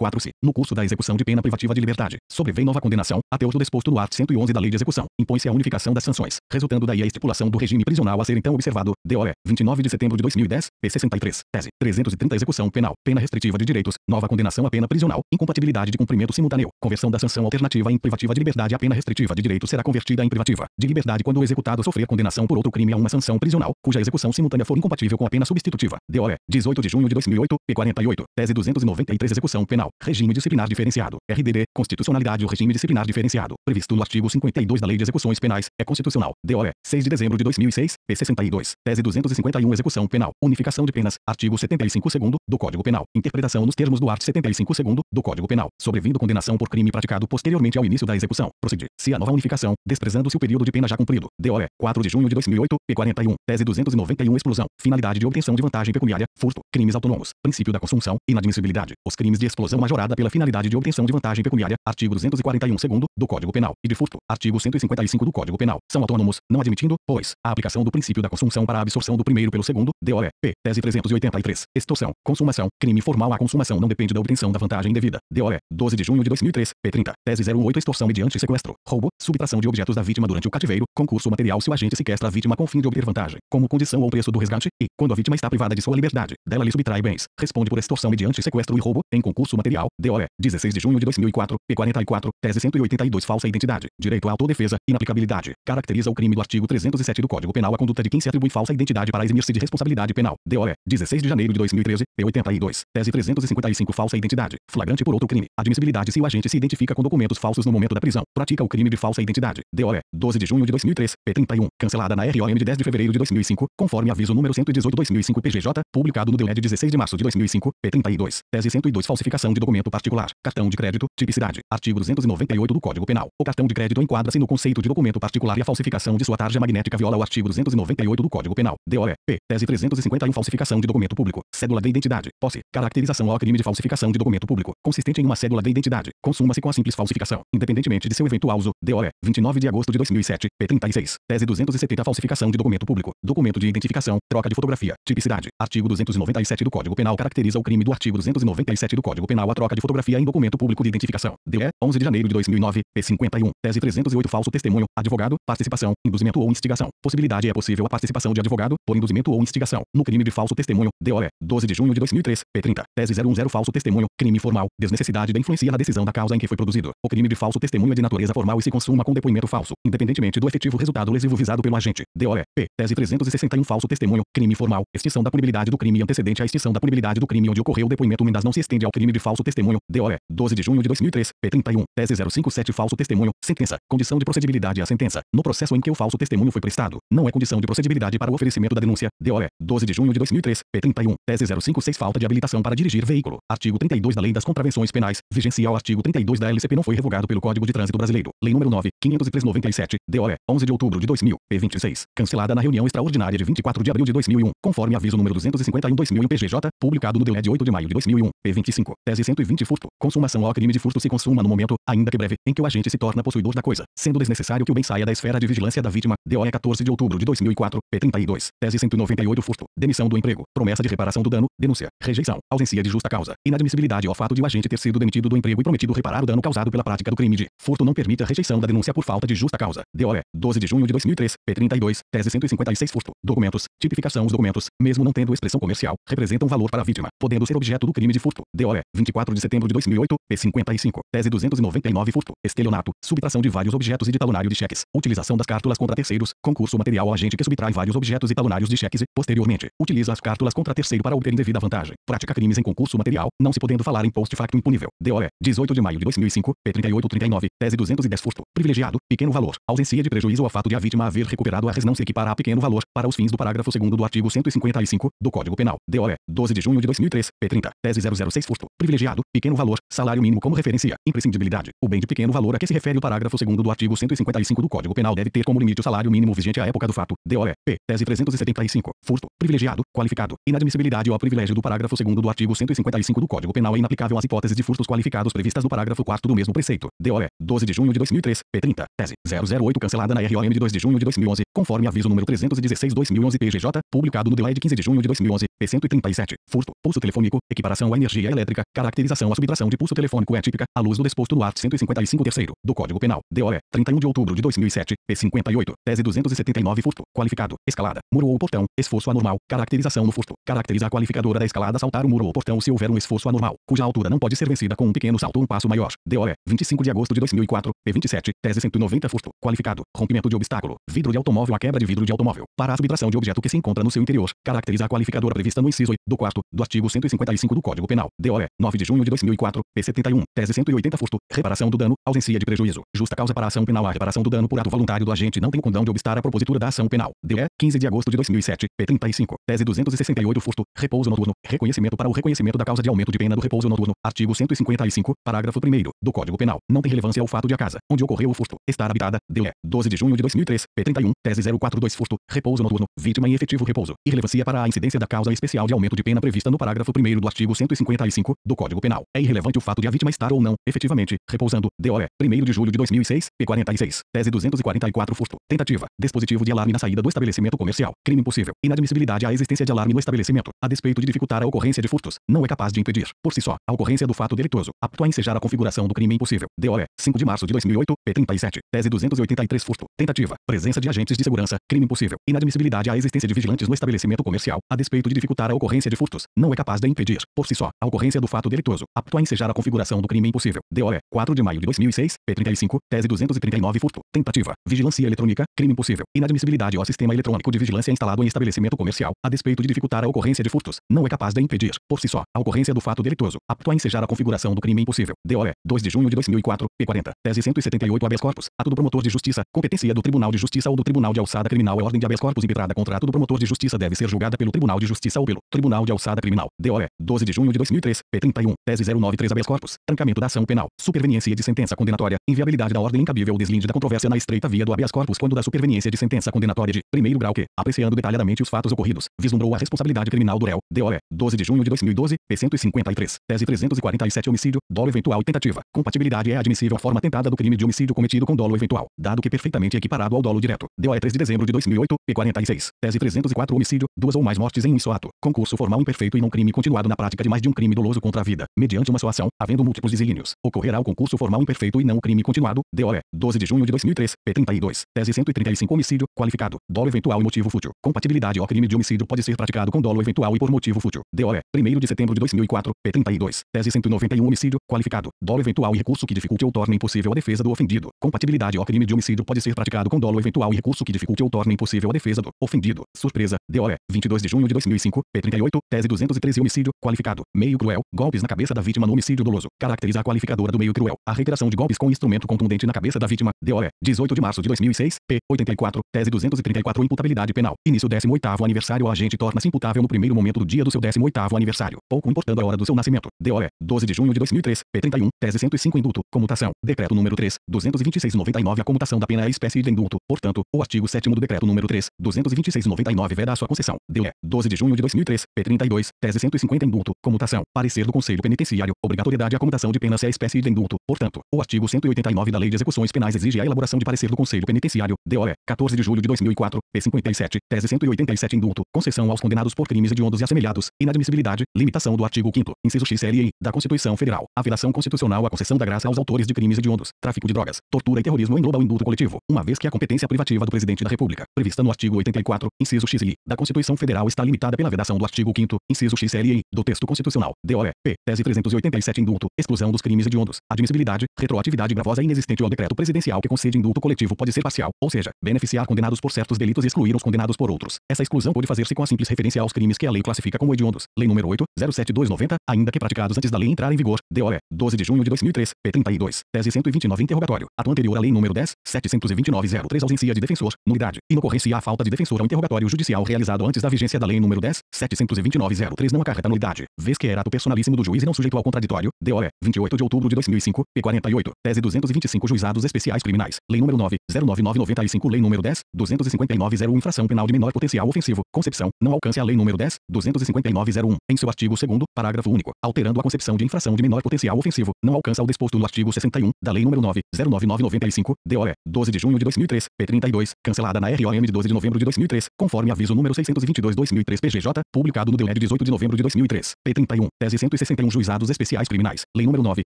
210-84-se, no curso da execução de pena privativa de liberdade, sobrevém nova condenação, até o disposto no art. 111 da Lei de Execução, impõe-se a unificação das sanções, resultando daí a estipulação do regime prisional a ser então observado, DOE, 29 de setembro de 2010, P63, tese, 330 Execução penal, pena restritiva de direitos, nova condenação à pena prisional, incompatibilidade de cumprimento simultâneo, conversão da sanção alternativa em privativa de liberdade a pena restritiva de direitos será convertida em privativa de liberdade quando o executado sofrer condenação por outro crime a uma sanção prisional, cuja execução simultânea for incompatível com a pena substitutiva, DOE, 18 de junho de 2008, P48, tese 293 Execução penal, regime disciplinar diferenciado, RDD, constitucionalidade O regime disciplinar diferenciado, previsto no artigo 52 da Lei de Execuções Penais, é constitucional, DOE, 6 de dezembro de 2006, P62, tese 251 Execução penal, unificação de penas, artigo 75 segundo, do Código Penal, interpretação nos termos do art. 75 segundo, do Código Penal, sobrevindo condenação por crime praticado posteriormente ao início da execução, procede, se a nova unificação, desprezando-se o período de pena já cumprido, DOE, 4 de junho de 2008, P41, tese 291 Explosão, finalidade de obtenção de vantagem pecuniária, furto, crimes autônomos, princípio da consunção, inadmissibilidade, os crimes de explosão majorada pela finalidade de obtenção de vantagem pecuniária, artigo 241 segundo, do Código Penal, e de furto, artigo 155 do Código Penal, são autônomos, não admitindo, pois, a aplicação do princípio da consunção para a absorção do primeiro pelo segundo, DOE, P, tese 383, extorsão, consumação, crime formal a consumação não depende da obtenção da vantagem devida, DOE, 12 de junho de 2003, P30, tese 08 extorsão mediante sequestro, roubo, subtração de objetos da vítima durante o cativeiro, concurso material se o agente sequestra a vítima com fim de obter vantagem, como condição ou preço do resgate, e, quando a vítima está privada de sua liberdade, dela lhe subtrai bens, responde por extorsão mediante sequestro e roubo, em concurso material, DOE, 16 de junho de 2004, P44, tese 182 falsa identidade, direito à autodefesa, inaplicabilidade, caracteriza o crime do artigo 307 do Código Penal a conduta de quem se atribui falsa identidade para eximir-se de responsabilidade penal, DOE, 16 de janeiro de 2013, P82, tese 355 falsa identidade, flagrante por outro crime, admissibilidade se o agente se identifica com documentos falsos no momento da prisão, pratica o crime de falsa identidade, DOE, 12 de junho de 2003, P31, cancelada na ROM de 10 de fevereiro de 2005, conforme aviso número 118/2005 PGJ, publicado no DOE de 16 de março de 2005, P32, tese 102 falsificação de documento particular, cartão de crédito, tipicidade, artigo 298 do Código Penal. O cartão de crédito enquadra-se no conceito de documento particular e a falsificação de sua tarja magnética viola o artigo 298 do Código Penal. DOE, P, tese 351 falsificação de documento público, cédula de identidade, posse, caracterização ao crime de falsificação de documento público, consistente em uma cédula de identidade, consuma-se com a simples falsificação, independentemente de seu eventual uso. DOE, 29 de agosto de 2007, P36, tese 270 falsificação de documento público, documento de identificação, troca de fotografia, tipicidade, artigo 297 do Código Penal caracteriza o crime do artigo 297 do Código Penal a troca de fotografia em documento público de identificação. DE, 11 de janeiro de 2009, P51, tese 308 falso testemunho, advogado, participação, induzimento ou instigação. Possibilidade é possível a participação de advogado, por induzimento ou instigação, no crime de falso testemunho, DOE, 12 de junho de 2003, P30, tese 010 falso testemunho, crime formal, desnecessidade da influência na decisão da causa em que foi produzido. O crime de falso testemunho é de natureza formal e se consuma com depoimento falso, independentemente do efetivo resultado lesivo visado pelo agente. DOE, P, tese 361 falso testemunho, crime formal, extinção da punibilidade do crime antecedente à extinção da punibilidade do crime onde ocorreu o depoimento mendas não se estende ao crime de falso testemunho, DOE, 12 de junho de 2003, P31, tese 057 falso testemunho, sentença, condição de procedibilidade à sentença, no processo em que o falso testemunho foi prestado, não é condição de procedibilidade para o oferecimento da denúncia, DOE, 12 de junho de 2003, P31, tese 056 falta de habilitação para dirigir veículo, artigo 32 da Lei das Contravenções Penais, vigencia ao artigo 32 da LCP não foi revogado pelo Código de Trânsito Brasileiro, Lei nº 9, 503/97, DOE, 11 de outubro de 2000, P26, cancelada na reunião extraordinária de 24 de abril de 2001, conforme aviso número 251/2001 PGJ, publicado no DOE de 8 de maio de 2001, P25, tese 120 furto, consumação ao crime de furto se consuma no momento, ainda que breve, em que o agente se torna possuidor da coisa, sendo desnecessário que o bem saia da esfera de vigilância da vítima, DOE 14 de outubro de 2004, P32, tese 198 furto, demissão do emprego, promessa de reparação do dano, denúncia, rejeição, ausência de justa causa, inadmissibilidade ao fato de o agente ter sido demitido do emprego e prometido reparar o dano causado pela prática do crime de furto não permite a rejeição da denúncia por falta de justa causa, DOE, 12 de junho de 2003, P32, tese 156 furto, documentos, tipificação os documentos, mesmo não tendo expressão comercial, representam valor para a vítima, podendo ser objeto do crime de furto, DOE, 24 de setembro de 2008, P55, tese 299 furto, estelionato, subtração de vários objetos e de talonário de cheques, utilização das cártulas contra terceiros, concurso material ao agente que subtrai vários objetos e talonários de cheques e, posteriormente, utiliza as cártulas contra terceiro para obter indevida vantagem, prática crimes em concurso material, não se podendo falar em post facto impunível, DOE, 18 de maio de 2005, P3839, tese 210 furto, privilegiado, pequeno valor, ausência de prejuízo ao fato de a vítima haver recuperado a res não se equipara a pequeno valor, para os fins do parágrafo 2 do artigo 155 do Código Penal, DOE, 12 de junho de 2003, P30, tese 006 furto, privilegiado, pequeno valor, salário mínimo como referência, imprescindibilidade. O bem de pequeno valor a que se refere o parágrafo 2 do artigo 155 do Código Penal deve ter como limite o salário mínimo vigente à época do fato. DOE. P. Tese 375. Furto. Privilegiado. Qualificado. Inadmissibilidade ou privilégio do parágrafo 2 do artigo 155 do Código Penal é inaplicável às hipóteses de furtos qualificados previstas no parágrafo 4 do mesmo preceito. DOE. 12 de junho de 2003. P30. Tese 008 cancelada na ROM de 2 de junho de 2011, conforme aviso número 316/2011 PGJ, publicado no DOE de 15 de junho de 2011. P137. Furto. Pulso telefônico. Equiparação à energia elétrica. Caracterização à subtração de pulso telefônico é típica, à luz do disposto no art. 155 terceiro do Código Penal. DOE. 31 de outubro de 2007. P58. Tese 279 Furto. Qualificado. Escalada. Muro ou portão. Esforço anormal. Caracterização no furto. Caracteriza a qualificadora da escalada saltar o muro ou portão se houver um esforço anormal, cuja altura não pode ser vencida com um pequeno salto ou um passo maior. DOE. 25 de agosto de 2004. P27. Tese 190 Furto. Qualificado. Rompimento de obstáculo. Vidro de automóvel a quebra de vidro de automóvel. Para a subtração de objeto que se encontra no seu interior. Caracteriza a qualificadora prevista no inciso 8 do 4 do artigo 155 do Código Penal. DOE. 9 de junho de 2004. P71. Tese 180 Furto. Reparação do dano. Ausência de prejuízo. Justa causa para a ação penal. A reparação do dano por ato voluntário do agente não tem condão de obstar a propositura da ação penal. DE. 15 de agosto de 2007. P35. Tese 268 Furto. Repouso noturno. Reconhecimento para o reconhecimento da causa de aumento de pena do repouso noturno. Artigo 155. Parágrafo 1 do Código Penal. Não tem relevância o fato de a casa, onde ocorreu o furto, estar habitada. DE. 12 de junho de 2003. P31. Tese 042 Furto. Repouso noturno. Vítima em efetivo repouso. Irrelevância para a incidência da causa especial de aumento de pena prevista no parágrafo 1 do artigo 155 do Código Penal. É irrelevante o fato de a vítima estar ou não, efetivamente, repousando. DOE. 1 de julho de 2006. P46. Tese 244 Furto. Tentativa. Dispositivo de alarme na saída do estabelecimento comercial. Crime impossível. Inadmissibilidade à existência de alarme no estabelecimento. A despeito de dificultar a ocorrência de furtos, não é capaz de impedir, por si só, a ocorrência do fato delituoso, apto a ensejar a configuração do crime impossível. DOE. 5 de março de 2008. P37. Tese 283 Furto. Tentativa. Presença de agentes de segurança. Crime impossível. Inadmissibilidade à existência de vigilantes no estabelecimento comercial. A despeito de dificultar a ocorrência de furtos, não é capaz de impedir, por si só, a ocorrência do fato delituoso, apto a ensejar a configuração do crime impossível. DOE. 4 de maio de 2006. P35. Tese 239 Furto. Tentativa. Vigilância eletrônica. Crime impossível. Inadmissibilidade ao sistema eletrônico de vigilância instalado em estabelecimento comercial. A despeito de dificultar a ocorrência de furtos, não é capaz de impedir, por si só, a ocorrência do fato delituoso, apto a ensejar a configuração do crime impossível. DOE. 2 de junho de 2004. P40. Tese 178 habeas corpus. Ato do promotor de justiça. Competência do Tribunal de Justiça ou do Tribunal de Alçada Criminal. A ordem de habeas corpus impetrada contra ato do promotor de justiça deve ser julgada pelo Tribunal de Justiça ou pelo Tribunal de Alçada Criminal. DOE. 12 de junho de 2003. P31. Tese 093 habeas corpus. Trancamento da ação penal. Superveniência de sentença condenatória. Inviabilidade da ordem incabível. Deslinde da controvérsia na estreita via do habeas corpus quando da superveniência de sentença condenatória de primeiro grau que, apreciando detalhadamente os fatos ocorridos, vislumbrou a responsabilidade criminal do réu. DOE. 12 de junho de 2012. P153. Tese 347 homicídio. Dolo eventual e tentativa. Compatibilidade é admissível a forma tentada do crime de homicídio cometido com dolo eventual, dado que perfeitamente equiparado ao dolo direto. DOE 3 de dezembro de 2008. P46. Tese 304 homicídio. Duas ou mais mortes em um só ato. Concurso formal imperfeito e não crime continuado na prática de mais de um crime doloso contra a vida, mediante uma só ação, havendo múltiplos desígnios. Ocorrerá o concurso formal imperfeito e não o crime continuado. DOE. 12 de junho de 2003. P32. Tese 135 homicídio qualificado. Dolo eventual e motivo fútil. Compatibilidade ao crime de homicídio pode ser praticado com dolo eventual e por motivo fútil. DOE. 1 de setembro de 2004. P32. Tese 191 homicídio qualificado. Dolo eventual e recurso que dificulte ou torne impossível a defesa do ofendido. Compatibilidade ao crime de homicídio pode ser praticado com dolo eventual e recurso que dificulte ou torne impossível a defesa do ofendido. Surpresa. DOE. 22 de junho de 2005. P38. Tese 213 homicídio qualificado. Meio cruel. Golpes na cabeça da vítima no homicídio doloso. Caracteriza a qualificadora do meio cruel. A reiteração de golpes com instrumento contundente na cabeça da vítima. DOE. 18 de março de 2006. P. 84. Tese 234 Imputabilidade penal. Início 18º aniversário. O agente torna-se imputável no primeiro momento do dia do seu 18º aniversário. Pouco importando a hora do seu nascimento. DOE. 12 de junho de 2003. P31. Tese 105 Indulto. Comutação. Decreto número 3. 226-99 A comutação da pena é espécie de indulto. Portanto, o artigo 7 do decreto número 3. 226-99 veda a sua concessão. DOE. 12 de junho de 2003. P32. Tese 150 Indulto. Comutação. Parecer do Conselho Penitenciário. Obrigatoriedade à comutação de penas é espécie de indulto. Portanto, o artigo 189 da Lei de Execuções Penais exige a elaboração de parecer do Conselho Penitenciário. DOE. 14 de julho de 2004. P57. Tese 187 Indulto. Concessão aos condenados por crimes hediondos e assemelhados. Inadmissibilidade. Limitação do artigo 5 inciso XLI, da Constituição Federal. A violação constitucional à concessão da graça aos autores de crimes hediondos, tráfico de drogas, tortura e terrorismo engloba o indulto coletivo, uma vez que a competência privativa do Presidente da República, prevista no artigo 84, inciso XI, da Constituição Federal está limitada pela vedação do artigo 5 inciso XLI, do texto constitucional. DOE. P. Tese 387 Indulto. Exclusão dos crimes hediondos. Admissibilidade. Retroatividade gravosa inexistente. O decreto presidencial que concede indulto coletivo pode ser parcial, ou seja, beneficiar condenados por certos delitos e excluir os condenados por outros. Essa exclusão pode fazer-se com a simples referência aos crimes que a lei classifica como hediondos. Lei número 8, 07290, ainda que praticados antes da lei entrar em vigor. DOE. 12 de junho de 2003. P32. Tese 129 Interrogatório. Ato anterior à lei número 10, 729-03 ausência de defensor. Nulidade. Inocorrência à falta de defensor ao interrogatório judicial realizado antes da vigência da lei número 10, 729-03 não acarreta nulidade, vez que era ato personalíssimo do juiz e não sujeito ao contraditório, DOE, 28 de outubro de 2005, P48, tese 225 Juizados Especiais Criminais, Lei nº 9, 09995 Lei nº 10, 25901 Infração Penal de Menor Potencial Ofensivo, Concepção, não alcance a Lei nº 10, 25901, em seu artigo 2 parágrafo único, alterando a concepção de infração de menor potencial ofensivo, não alcança o disposto no artigo 61 da Lei nº 9, 09995, DOE, 12 de junho de 2003, P32, cancelada na ROM de 12 de novembro de 2003, conforme aviso número 622-2003 PGJ, publicado no DEL de 18 de novembro de 2003, P31, tese 161 Juizados Especiais Criminais, Lei nº 9,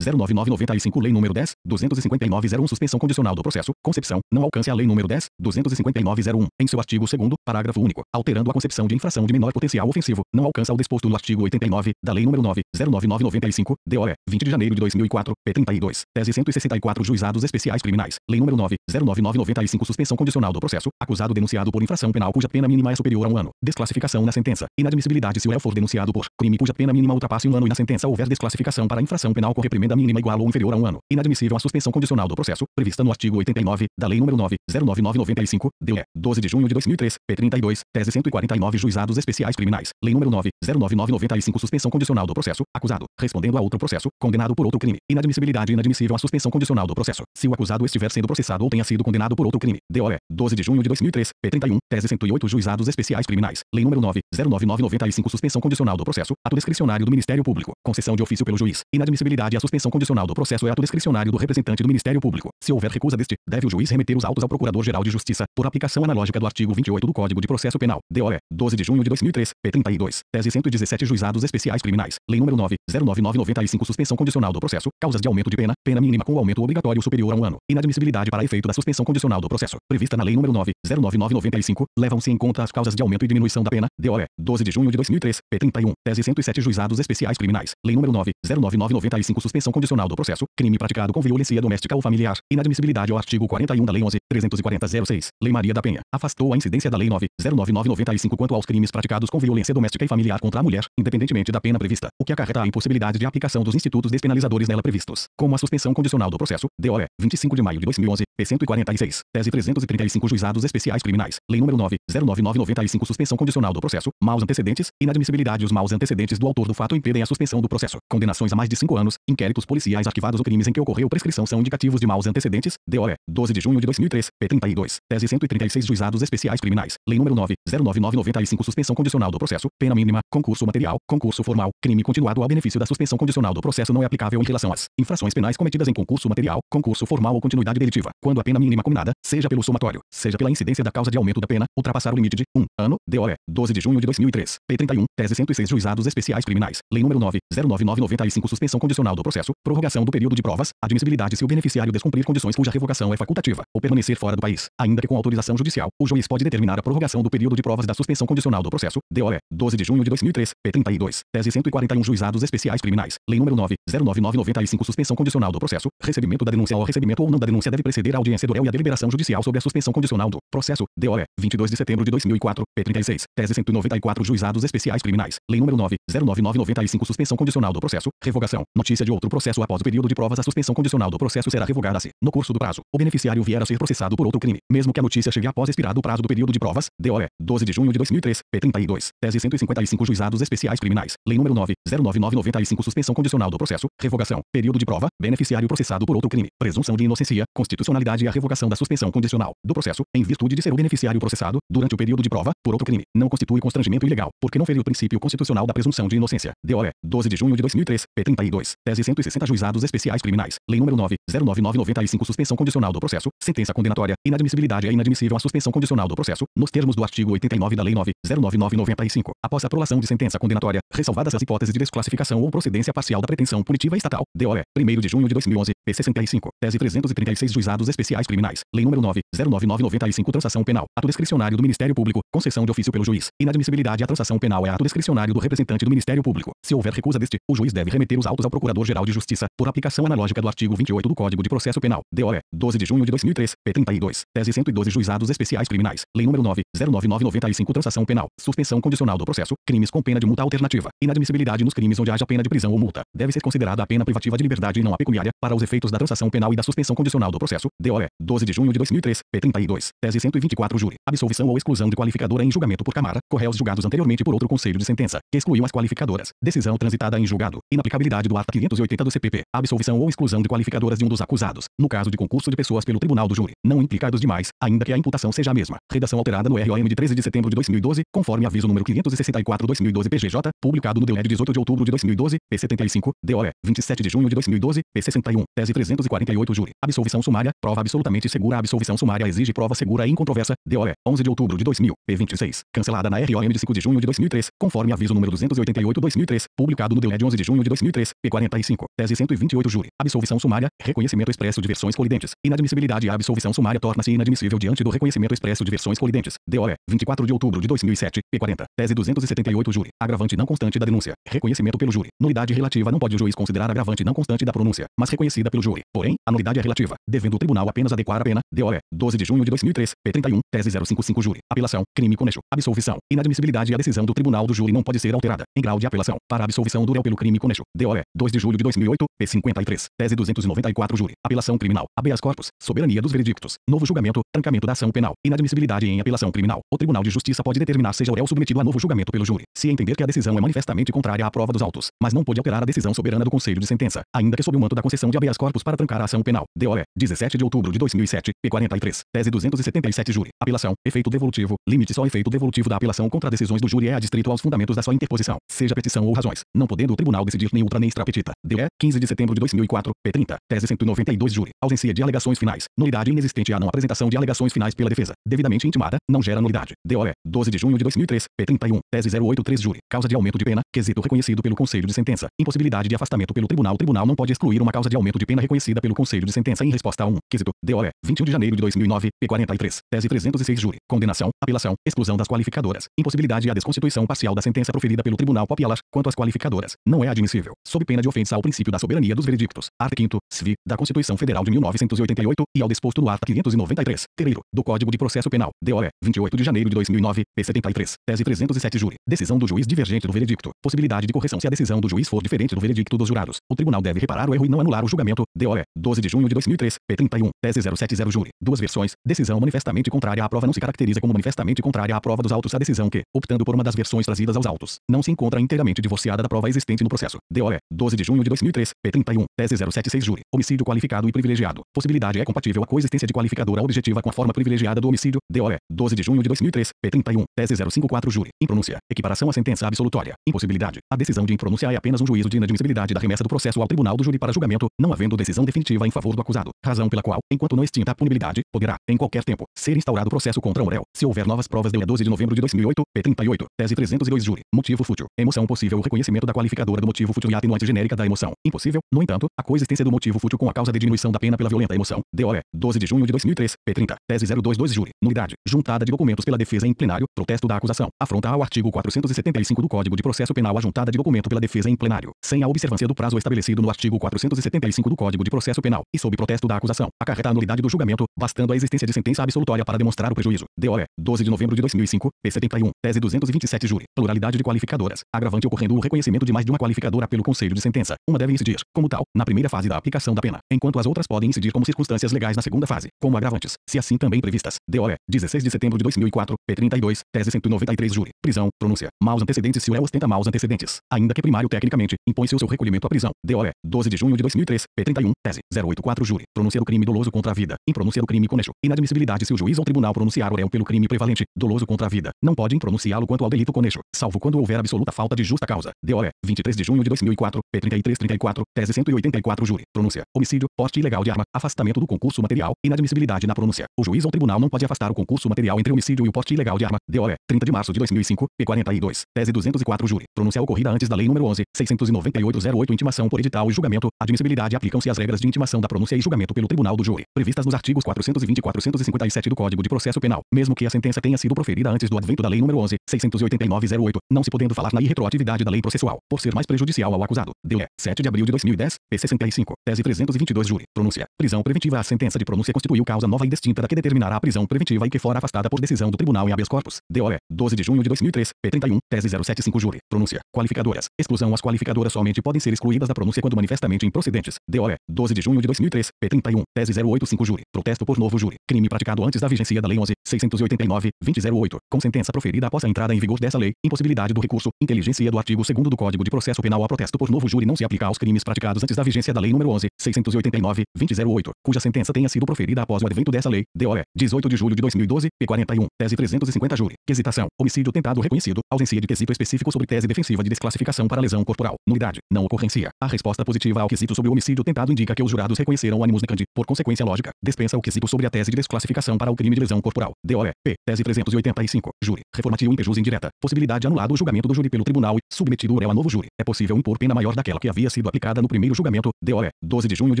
09995 Lei nº 10, 25901 Suspensão condicional do processo, concepção, não alcance a Lei nº 10, 25901, em seu artigo 2 parágrafo único, alterando a concepção de infração de menor potencial ofensivo, não alcança o disposto no artigo 89 da Lei nº 9, 09995, DOE, 20 de janeiro de 2004, P32, tese 164 Juizados Especiais Criminais, Lei nº 9, 09995 Suspensão condicional do processo, acusado denunciado por infração penal cuja pena mínima é superior a um ano, desclassificação na sentença, inadmissibilidade se o réu for denunciado por crime cuja pena mínima ultrapasse um ano e na sentença houver desclassificação para infração penal com reprimenda mínima igual ou inferior a um ano, inadmissível a suspensão condicional do processo, prevista no artigo 89 da Lei nº 9, 09995, DOE, 12 de junho de 2003, P32, tese 149 Juizados Especiais Criminais, Lei nº 9, 09995 Suspensão condicional do processo, acusado, respondendo a outro processo, condenado por outro crime, inadmissibilidade inadmissível a suspensão condicional do processo, se o acusado estiver sendo processado ou tenha sido condenado por outro crime, DOE, 12 de junho de 2003, P31, tese 108 Juizados Especiais Criminais, Lei nº 9, 09995 Suspensão condicional do processo, ato discricionário do Ministério Público, concessão de ofício pelo juiz, inadmissibilidade a suspensão condicional do processo é ato discricionário do representante do Ministério Público, se houver recusa deste, deve o juiz remeter os autos ao Procurador-Geral de Justiça, por aplicação analógica do artigo 28 do Código de Processo Penal, DOE, 12 de junho de 2003, P32, tese 117 Juizados Especiais Criminais, Lei nº 9, 09995 Suspensão condicional do processo, causas de aumento de pena, pena mínima com aumento obrigatório superior a um ano, inadmissibilidade para efeito da suspensão condicional do processo, prevista na Lei nº 9, 09995, levam-se em conta as causas de aumento e diminuição da pena, DOE, 12 de junho de 2003, P31, tese 107 Juizados Especiais Criminais, Lei nº 9, 09995 Suspensão condicional do processo, crime praticado com violência doméstica ou familiar, inadmissibilidade ao artigo 41 da Lei 11, 340-06, Lei Maria da Penha, afastou a incidência da Lei 9, 09995 quanto aos crimes praticados com violência doméstica e familiar contra a mulher, independentemente da pena prevista, o que acarreta a impossibilidade de aplicação dos institutos despenalizadores nela previstos, como a suspensão condicional do processo, DOE, 25 de maio de 2011, P146, tese 335 Juizados Especiais Criminais, Lei nº 9, 09995 Suspensão condicional do processo, maus antecedentes, inadmissibilidade Os maus antecedentes do autor do fato impedem a suspensão do processo. Condenações a mais de 5 anos, inquéritos policiais arquivados ou crimes em que ocorreu prescrição são indicativos de maus antecedentes, DOE, 12 de junho de 2003, P32, tese 136 Juizados Especiais Criminais, Lei nº 9, 09995 Suspensão condicional do processo, pena mínima, concurso material, concurso formal, crime continuado ao benefício da suspensão condicional do processo não é aplicável em relação às infrações penais cometidas em concurso material, concurso formal ou continuidade delitiva, quando a pena mínima combinada, seja pelo somatório, seja pela incidência da causa de aumento da pena, ultrapassar o limite de 1 ano, DOE, 12 de junho de 2003, P31, tese 106 Juizados Especiais Criminais, Lei nº 9, 09995 Suspensão condicional do processo, prorrogação do período de provas, admissibilidade se o beneficiário descumprir condições cuja revogação é facultativa, ou permanecer fora do país, ainda que com autorização judicial, o juiz pode determinar a prorrogação do período de provas da suspensão condicional do processo, DOE, 12 de junho de 2003, P32, tese 141 Juizados Especiais Criminais, Lei nº 9, 09995 Suspensão condicional do processo, recebimento da denúncia ou recebimento ou não da denúncia deve preceder a audiência do réu e a deliberação judicial sobre a suspensão condicional do processo, DOE, 22 de setembro de 2004, P36, tese 194 Juizados Especiais Criminais, Lei nº 9, 09995 Suspensão condicional do processo, revogação, notícia de outro processo após o período de provas. A suspensão condicional do processo será revogada se, no curso do prazo, o beneficiário vier a ser processado por outro crime, mesmo que a notícia chegue após expirado o prazo do período de provas, DOE, 12 de junho de 2003, P32, tese 155 Juizados Especiais Criminais, Lei nº 9, 09995 Suspensão condicional do processo, revogação, período de prova, beneficiário processado por outro crime, presunção de inocência, constitucionalidade e a revogação da suspensão condicional do processo, em virtude de ser o beneficiário processado, durante o período de prova, por outro crime, não constitui constrangimento ilegal, porque não feriu o princípio constitucional da presunção de inocência, DOE, 12 de junho de 2003, P32, tese 160 Juizados Especiais Criminais, Lei nº 9, 09995 Suspensão condicional do processo, sentença condenatória, inadmissibilidade é inadmissível a suspensão condicional do processo, nos termos do artigo 89 da Lei 9, 09995, após a prolação de sentença condenatória, ressalvadas as hipóteses de desclassificação ou procedência parcial da pretensão punitiva estatal, DOE, 1 de junho de 2011, P65, tese 336 Juizados Especiais Criminais, Lei nº 9, 09995 Transação Penal, ato discricionário do Ministério Público, concessão de ofício pelo juiz, inadmissibilidade à transação penal é ato discricionário do representante do Ministério Público, se houver recusa deste, o juiz deve remeter os autos ao Procurador-Geral de Justiça, por aplicação analógica do artigo 28 do Código de Processo Penal, DOE, 12 de junho de 2003, P32, tese 112 Juizados Especiais Criminais, Lei nº 9, 09995 Transação Penal, suspensão condicional do processo, crimes com pena de multa alternativa, inadmissibilidade nos crimes onde haja pena de prisão ou multa, deve ser considerada a pena privativa de liberdade e não a pecuniária, para os efeitos da transação penal e da suspensão condicional do processo, DOE, 12 de junho de 2003, P32, tese 124 Júri, absolvição ou exclusão de qualificadora em julgamento por Câmara, correios julgados anteriormente por outro conselho de sentença, que excluiu as qualificadoras, decisão transitada em julgado. Inaplicabilidade do art. 580 do CPP. Absolvição ou exclusão de qualificadoras de um dos acusados. No caso de concurso de pessoas pelo tribunal do júri, não implicados demais, ainda que a imputação seja a mesma. Redação alterada no ROM de 13 de setembro de 2012, conforme aviso número 564/2012 PGJ, publicado no DOE de 18 de outubro de 2012, P75, DOE, 27 de junho de 2012, P61, tese 348 júri. Absolvição sumária, prova absolutamente segura. A absolvição sumária exige prova segura e incontroversa. DOE, 11 de outubro de 2000, P26, cancelada na ROM de 5 de junho de 2003, conforme aviso número 288/2003, publicado no de 11 de junho de 2003, P45, tese 128 júri. Absolvição sumária, reconhecimento expresso de versões colidentes. Inadmissibilidade. A absolvição sumária torna-se inadmissível diante do reconhecimento expresso de versões colidentes. DOE, 24 de outubro de 2007, P40, tese 278 júri. Agravante não constante da denúncia. Reconhecimento pelo júri. Nulidade relativa não pode o juiz considerar agravante não constante da pronúncia, mas reconhecida pelo júri. Porém, a nulidade é relativa, devendo o tribunal apenas adequar a pena. DOE, 12 de junho de 2003, P31, tese 055 júri. Apelação, crime conejo. Absolvição. Inadmissibilidade. A decisão do tribunal do júri não pode ser alterada, em grau de apelação, para a absolvição do réu pelo crime conejo. DOE, 2 de julho de 2008, P53, tese 294 júri. Apelação criminal. Habeas corpus. Soberania dos veredictos. Novo julgamento. Trancamento da ação penal. Inadmissibilidade em apelação criminal. O Tribunal de Justiça pode determinar seja o réu submetido a novo julgamento pelo júri, se entender que a decisão é manifestamente contrária à prova dos autos, mas não pode alterar a decisão soberana do Conselho de Sentença, ainda que sob o manto da concessão de habeas corpus para trancar a ação penal. DOE, 17 de outubro de 2007, P43, tese 277 júri. Apelação. Efeito devolutivo. Limite só efeito devolutivo da apelação contra decisões do júri é adstrito aos fundamentos da sua interposição, seja petição ou razões, não podendo o tribunal decidir nem ultra nem extra petita. DE, 15 de setembro de 2004, P30, tese 192 júri. Ausência de alegações finais. Nulidade inexistente a não apresentação de alegações finais pela defesa, devidamente intimada, não gera nulidade. DOE, 12 de junho de 2003, P31, tese 083 júri. Causa de aumento de pena, quesito reconhecido pelo Conselho de Sentença. Impossibilidade de afastamento pelo tribunal. O tribunal não pode excluir uma causa de aumento de pena reconhecida pelo Conselho de Sentença em resposta a um quesito. DOE, 21 de janeiro de 2009, P43, tese 306 júri. Condenação, apelação, exclusão das qualificadoras. Impossibilidade e a desconstituição parcial da sentença proferida pelo Tribunal Popielas quanto às qualificadoras. Não é admissível, sob pena de ofensa ao princípio da soberania dos veredictos. Art. 5 SVI, da Constituição Federal de 1988 e ao disposto no art. 593, terceiro, do Código de Processo Penal. DOE, 28 de janeiro de 2009, P73, tese 307 júri. Decisão do juiz divergente do veredicto. Possibilidade de correção se a decisão do juiz for diferente do veredicto dos jurados. O tribunal deve reparar o erro e não anular o julgamento. DOE, 12 de junho de 2003, P31, tese 070 júri. Duas versões. Decisão manifestamente contrária à prova não se caracteriza como manifestamente contrária à prova dos autos. A decisão que, optando por uma das versões trazidas aos autos, não se encontra inteiramente divorciada da prova existente no processo. DOE, 12 de junho de 2003, P31, tese 076 júri. Homicídio qualificado e privilegiado. Possibilidade é compatível a coexistência de qualificadora objetiva com a forma privilegiada do homicídio. DOE, 12 de junho de 2003, P31, tese 054 júri. Impronúncia. Equiparação à sentença absolutória. Impossibilidade. A decisão de impronúncia é apenas um juízo de inadmissibilidade da remessa do processo ao tribunal do júri para julgamento, não havendo decisão definitiva em favor do acusado. Razão pela qual, enquanto não extinta a punibilidade, poderá, em qualquer tempo, ser instaurado processo contra o réu, se houver novas provas de 12 de novembro de 2008, P38, tese 302 júri. Motivo fútil. Emoção possível. Reconhecimento da qualificadora do motivo fútil e atenuante genérica da emoção. Impossível, no entanto, a coexistência do motivo fútil com a causa de diminuição da pena pela violenta emoção. DOE, 12 de junho de 2003, P30, tese 022 júri. Nulidade. Juntada de documentos pela defesa em plenário, protesto da acusação. Afronta ao artigo 475 do Código de Processo Penal a juntada de documento pela defesa em plenário, sem a observância do prazo estabelecido no artigo 475 do Código de Processo Penal, e sob protesto da acusação, acarreta a nulidade do julgamento, bastando a existência de sentença absolutória para demonstrar o prejuízo. DOE, 12 de novembro de 2005, P71, tese 227 júri. Pluralidade de qualificadoras. Agravante ocorrendo o reconhecimento de mais de uma qualificadora pelo Conselho de Sentença. Uma deve incidir, como tal, na primeira fase da aplicação da pena, enquanto as outras podem incidir como circunstâncias legais na segunda fase, como agravantes, se assim também previstas. DOE, 16 de setembro de 2004, P32, tese 193 júri. Prisão, pronúncia. Maus antecedentes se o réu ostenta maus antecedentes. Ainda que primário tecnicamente, impõe-se o seu recolhimento à prisão. DOE, 12 de junho de 2003, P31, tese 084 júri. Pronúncia do crime doloso contra a vida. Impronúncia do crime conejo. Inadmissibilidade se o juiz ou tribunal pronunciar o réu pelo crime prevalente, doloso contra a vida. Não pode impronunciá-lo quanto ao delito conejo, salvo quando houver absoluta falta de justa causa. DOE, 23 de junho de 2004, P3334, tese 184 júri. Pronúncia. Homicídio, porte ilegal de arma, afastamento do concurso material, inadmissibilidade na pronúncia. O juiz ou tribunal não pode afastar o concurso material entre homicídio e o porte ilegal de arma. DOE, 30 de março de 2005, P42, tese 204 júri. Pronúncia ocorrida antes da lei número 11, 69808 intimação por edital e julgamento. Admissibilidade aplicam-se as regras de intimação da pronúncia e julgamento pelo tribunal do júri, previstas nos artigos 420 e 457 do Código de Processo Penal, mesmo que a sentença tenha sido proferida antes do advento da lei número 11, 68908, não se podendo falar na irretroatividade da lei processual, por ser mais prejudicial ao acusado. DOE, 7 de abril de 2010, P65, tese 322 júri. Pronúncia. Prisão preventiva. A sentença de pronúncia constituiu causa nova e distinta da que determinará a prisão preventiva e que fora afastada por decisão do tribunal em habeas corpus. DOE, 12 de junho de 2003, P31, tese 075 júri. Pronúncia. Qualificadoras. Exclusão. As qualificadoras somente podem ser excluídas da pronúncia quando manifestamente improcedentes. DOE, 12 de junho de 2003, P31, tese 085 júri. Protesto por novo júri. Crime praticado antes da vigência da lei 11, 689, 2008, com sentença proferida após a entrada em vigor dessa lei, impossibilidade do recurso, inteligência do artigo 2 do Código de Processo penal a protesto por novo júri não se aplica aos crimes praticados antes da vigência da Lei nº 11, 689, 2008, cuja sentença tenha sido proferida após o advento dessa lei, DOE, 18 de julho de 2012, P41, tese 350 júri. Quesitação. Homicídio tentado reconhecido, ausência de quesito específico sobre tese defensiva de desclassificação para lesão corporal. Nulidade. Não ocorrência. A resposta positiva ao quesito sobre o homicídio tentado indica que os jurados reconheceram o animus necandi, por consequência lógica. Dispensa o quesito sobre a tese de desclassificação para o crime de lesão corporal. DOE, P, tese 385, júri. Reformatio impejus indireta. Possibilidade anulado o julgamento do júri pelo tribunal e submetido o réu novo júri. É possível impor pena maior daquela que havia sido aplicada no primeiro julgamento. DOE, 12 de junho de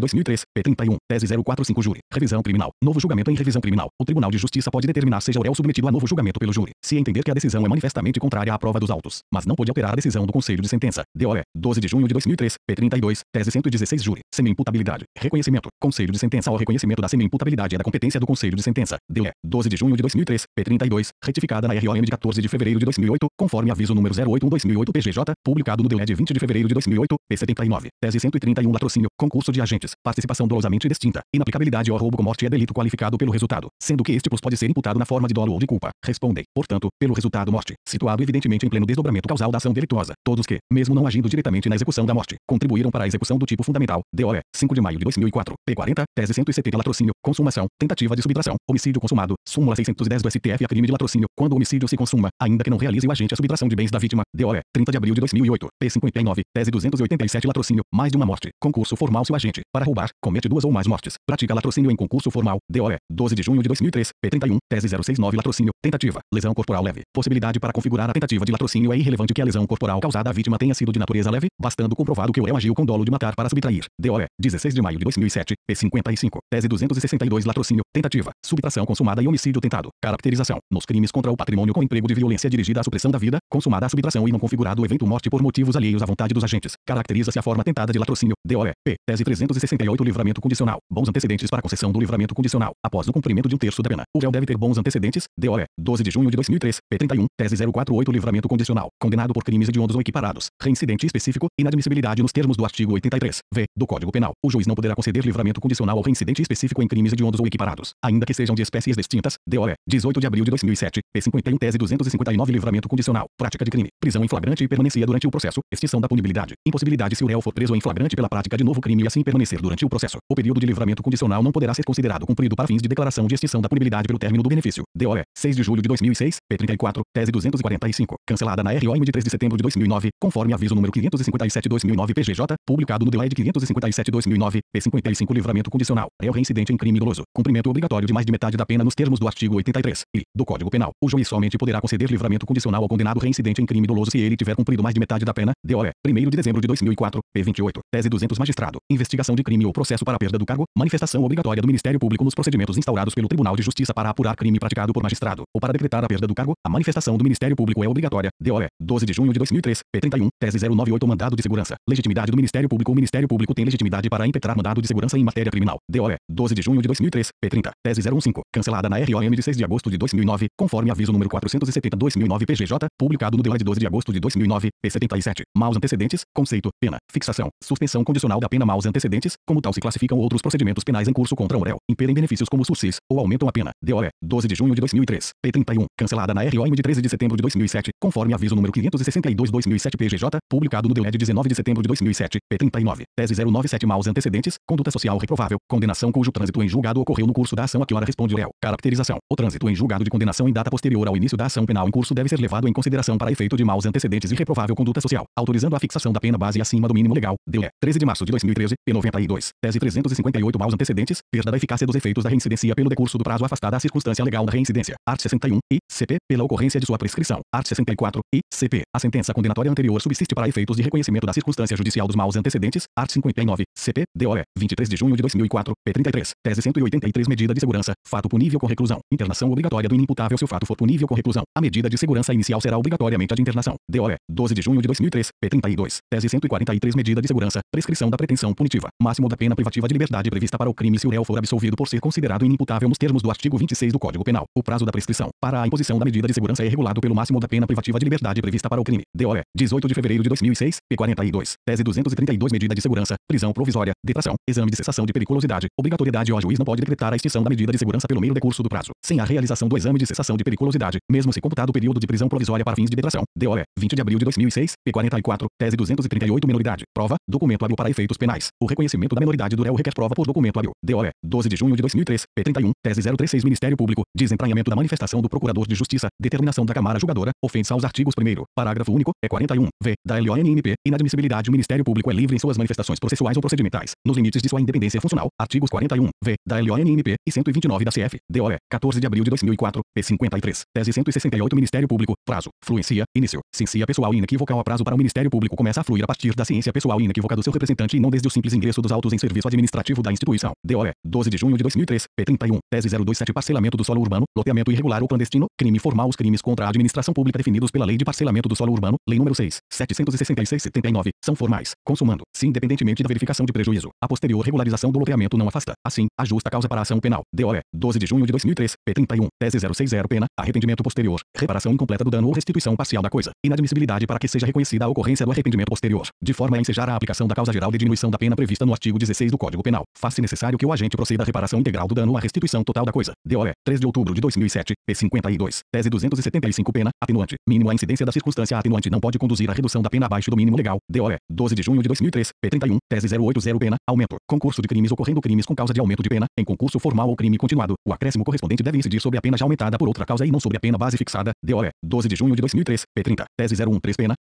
2003, P31, tese 045 júri. Revisão criminal. Novo julgamento em revisão criminal. O Tribunal de Justiça pode determinar seja o réu submetido a novo julgamento pelo júri, se entender que a decisão é manifestamente contrária à prova dos autos, mas não pode alterar a decisão do Conselho de Sentença. DOE, 12 de junho de 2003, P32, tese 116 júri. Semi-imputabilidade. Reconhecimento. Conselho de Sentença. O reconhecimento da semi-imputabilidade é da competência do Conselho de Sentença. DOE, 12 de junho de 2003, P32, retificada na ROM de 14 de fevereiro de 2008, conforme aviso número 081-2008 PGJ, publicado no DOE de 20 de fevereiro de 2008, P79, tese 131 latrocínio, concurso de agentes, participação dolosamente distinta, inaplicabilidade ou roubo com morte é delito qualificado pelo resultado, sendo que este plus pode ser imputado na forma de dolo ou de culpa. Respondem, portanto, pelo resultado morte, situado evidentemente em pleno desdobramento causal da ação delituosa, todos que, mesmo não agindo diretamente na execução da morte, contribuíram para a execução do tipo fundamental, DOE, 5 de maio de 2004, P40, tese 170 latrocínio, consumação, tentativa de subtração, homicídio consumado, súmula 610 do STF a crime de latrocínio, quando o homicídio se consuma, ainda que não realize o agente a subtração de bens da vítima, DOE, 30 de abril de 2008, P59, tese 287 latrocínio, mais de uma morte, concurso formal se o agente, para roubar, comete duas ou mais mortes, pratica latrocínio em concurso formal, DOE, 12 de junho de 2003, P31, tese 069 latrocínio, tentativa, lesão corporal leve, possibilidade para configurar a tentativa de latrocínio é irrelevante que a lesão corporal causada à vítima tenha sido de natureza leve, bastando comprovado que o réu agiu com dolo de matar para subtrair, DOE, 16 de maio de 2007, P55, tese 262 latrocínio, tentativa, subtração consumada e homicídio tentado, caracterização, nos crimes contra o patrimônio com emprego de violência dirigida à supressão da vida, consumada a subtração e não configurado o evento morte por motivos alheios à vontade dos agentes, caracteriza-se a forma tentada de latrocínio, DOE, P, tese 368 livramento condicional, bons antecedentes para concessão do livramento condicional, após o cumprimento de um terço da pena, o réu deve ter bons antecedentes, DOE, 12 de junho de 2003, P31, tese 048 livramento condicional, condenado por crimes hediondos ou equiparados, reincidente específico, inadmissibilidade nos termos do artigo 83, v, do Código Penal, o juiz não poderá conceder livramento condicional ao reincidente específico em crimes hediondos ou equiparados, ainda que sejam de espécies distintas, DOE, 18 de abril de 2007, P51 tese 259 livramento condicional, prática de crime, prisão em flagrante e permanecia durante o processo, extinção da punibilidade, impossibilidade se o réu for preso em flagrante pela prática de novo crime e assim permanecer durante o processo. O período de livramento condicional não poderá ser considerado cumprido para fins de declaração de extinção da punibilidade pelo término do benefício. DOE, 6 de julho de 2006, P34, tese 245, cancelada na ROM de 3 de setembro de 2009, conforme aviso número 557/2009 PGJ, publicado no DOE de 557/2009, P55 livramento condicional. Réu reincidente em crime doloso, cumprimento obrigatório de mais de metade da pena nos termos do artigo 83 e do Código Penal. O juiz somente poderá conceder livramento condicional ao condenado reincidente em crime doloso se ele tiver cumprido mais de metade da pena. DOE, 1 de dezembro de 2004, P28, tese 200 magistrado, investigação de crime ou processo para perda do cargo, manifestação obrigatória do Ministério Público nos procedimentos instaurados pelo Tribunal de Justiça para apurar crime praticado por magistrado ou para decretar a perda do cargo, a manifestação do Ministério Público é obrigatória. DOE, 12 de junho de 2003, P31, tese 098 mandado de segurança. Legitimidade do Ministério Público. O Ministério Público tem legitimidade para impetrar mandado de segurança em matéria criminal. DOE, 12 de junho de 2003, P30, tese 015, cancelada na ROM de 6 de agosto de 2009, conforme aviso número 470/2009 PGJ, publicado no DOE de 12 de agosto de 2009, P77. Maus antecedentes, conceito, pena, fixação, suspensão condicional da pena maus antecedentes, como tal se classificam outros procedimentos penais em curso contra um réu, impedem benefícios como sursis, ou aumentam a pena. DOE, 12 de junho de 2003, P31, cancelada na ROM de 13 de setembro de 2007, conforme aviso número 562/2007 PGJ, publicado no DOE de 19 de setembro de 2007, P39, tese 097 maus antecedentes, conduta social reprovável, condenação cujo trânsito em julgado ocorreu no curso da ação a que hora responde o réu. Caracterização. O trânsito em julgado de condenação em data posterior ao início da ação penal em curso deve ser levado em consideração para efeito de maus antecedentes e reprovável conduta social, autorizando a fixação da pena base acima do mínimo legal. DOE, 13 de março de 2013, P92, tese 358 maus antecedentes, perda da eficácia dos efeitos da reincidência pelo decurso do prazo afastada a circunstância legal da reincidência. Art 61 e CP pela ocorrência de sua prescrição. Art 64 e CP. A sentença condenatória anterior subsiste para efeitos de reconhecimento da circunstância judicial dos maus antecedentes. Art 59 CP DOE 23 de junho de 2004 P33 tese 183 medida de segurança fato punível com reclusão internação obrigatória do inimputável se o fato for punível com reclusão a medida de segurança inicial será obrigatoriamente a de internação. DOE 12 de junho de 2003 P32 tese 143 medida de segurança. Prescrição da pretensão punitiva. Máximo da pena privativa de liberdade prevista para o crime se o réu for absolvido por ser considerado inimputável nos termos do artigo 26 do Código Penal. O prazo da prescrição. Para a imposição da medida de segurança é regulado pelo máximo da pena privativa de liberdade prevista para o crime. DOE 18 de fevereiro de 2006 P42 tese 232 medida de segurança. Prisão provisória. Detração. Exame de cessação de periculosidade. Obrigatoriedade o juiz não pode decretar a extinção da medida de segurança pelo meio decurso do prazo. Sem a realização do exame de cessação de periculosidade mesmo se computado o período de prisão provisória para fins de detração. DOE 20 de abril de 2006 P40 94, tese 238 Menoridade. Prova, documento hábil para efeitos penais. O reconhecimento da menoridade do réu requer prova por documento hábil. DOE, 12 de junho de 2003, P31, tese 036 Ministério Público, desentranhamento da manifestação do Procurador de Justiça, determinação da Câmara Julgadora, ofensa aos artigos 1 parágrafo único, é 41, v, da LONMP, inadmissibilidade o Ministério Público é livre em suas manifestações processuais ou procedimentais, nos limites de sua independência funcional, artigos 41, v, da LONMP e 129 da CF, DOE, 14 de abril de 2004, P53, tese 168 Ministério Público, prazo, fluencia, início, ciência pessoal inequívoca prazo para o Ministério Público começa a fluir a partir da ciência pessoal inequívoca do seu representante e não desde o simples ingresso dos autos em serviço administrativo da instituição. DOE, 12 de junho de 2003, P31, tese 027 Parcelamento do solo urbano, loteamento irregular ou clandestino, crime formal os crimes contra a administração pública definidos pela Lei de Parcelamento do Solo Urbano, Lei nº 6, 766-79, são formais, consumando, se independentemente da verificação de prejuízo, a posterior regularização do loteamento não afasta, assim, a justa causa para a ação penal. DOE, 12 de junho de 2003, P31, tese 060 pena, arrependimento posterior, reparação incompleta do dano ou restituição parcial da coisa, inadmissibilidade para que seja reconhecida a ocorrência do arrependimento posterior, de forma a ensejar a aplicação da causa geral de diminuição da pena prevista no artigo 16 do Código Penal. Faz-se necessário que o agente proceda à reparação integral do dano ou à restituição total da coisa. DOE, 3 de outubro de 2007, P52, tese 275 pena, atenuante, mínimo a incidência da circunstância atenuante não pode conduzir à redução da pena abaixo do mínimo legal. DOE, 12 de junho de 2003, P31, tese 080 pena, aumento, concurso de crimes ocorrendo crimes com causa de aumento de pena, em concurso formal ou crime continuado, o acréscimo correspondente deve incidir sobre a pena já aumentada por outra causa e não sobre a pena base fixada. DOE, 12 de junho de 2003, P30, tese 013 pena,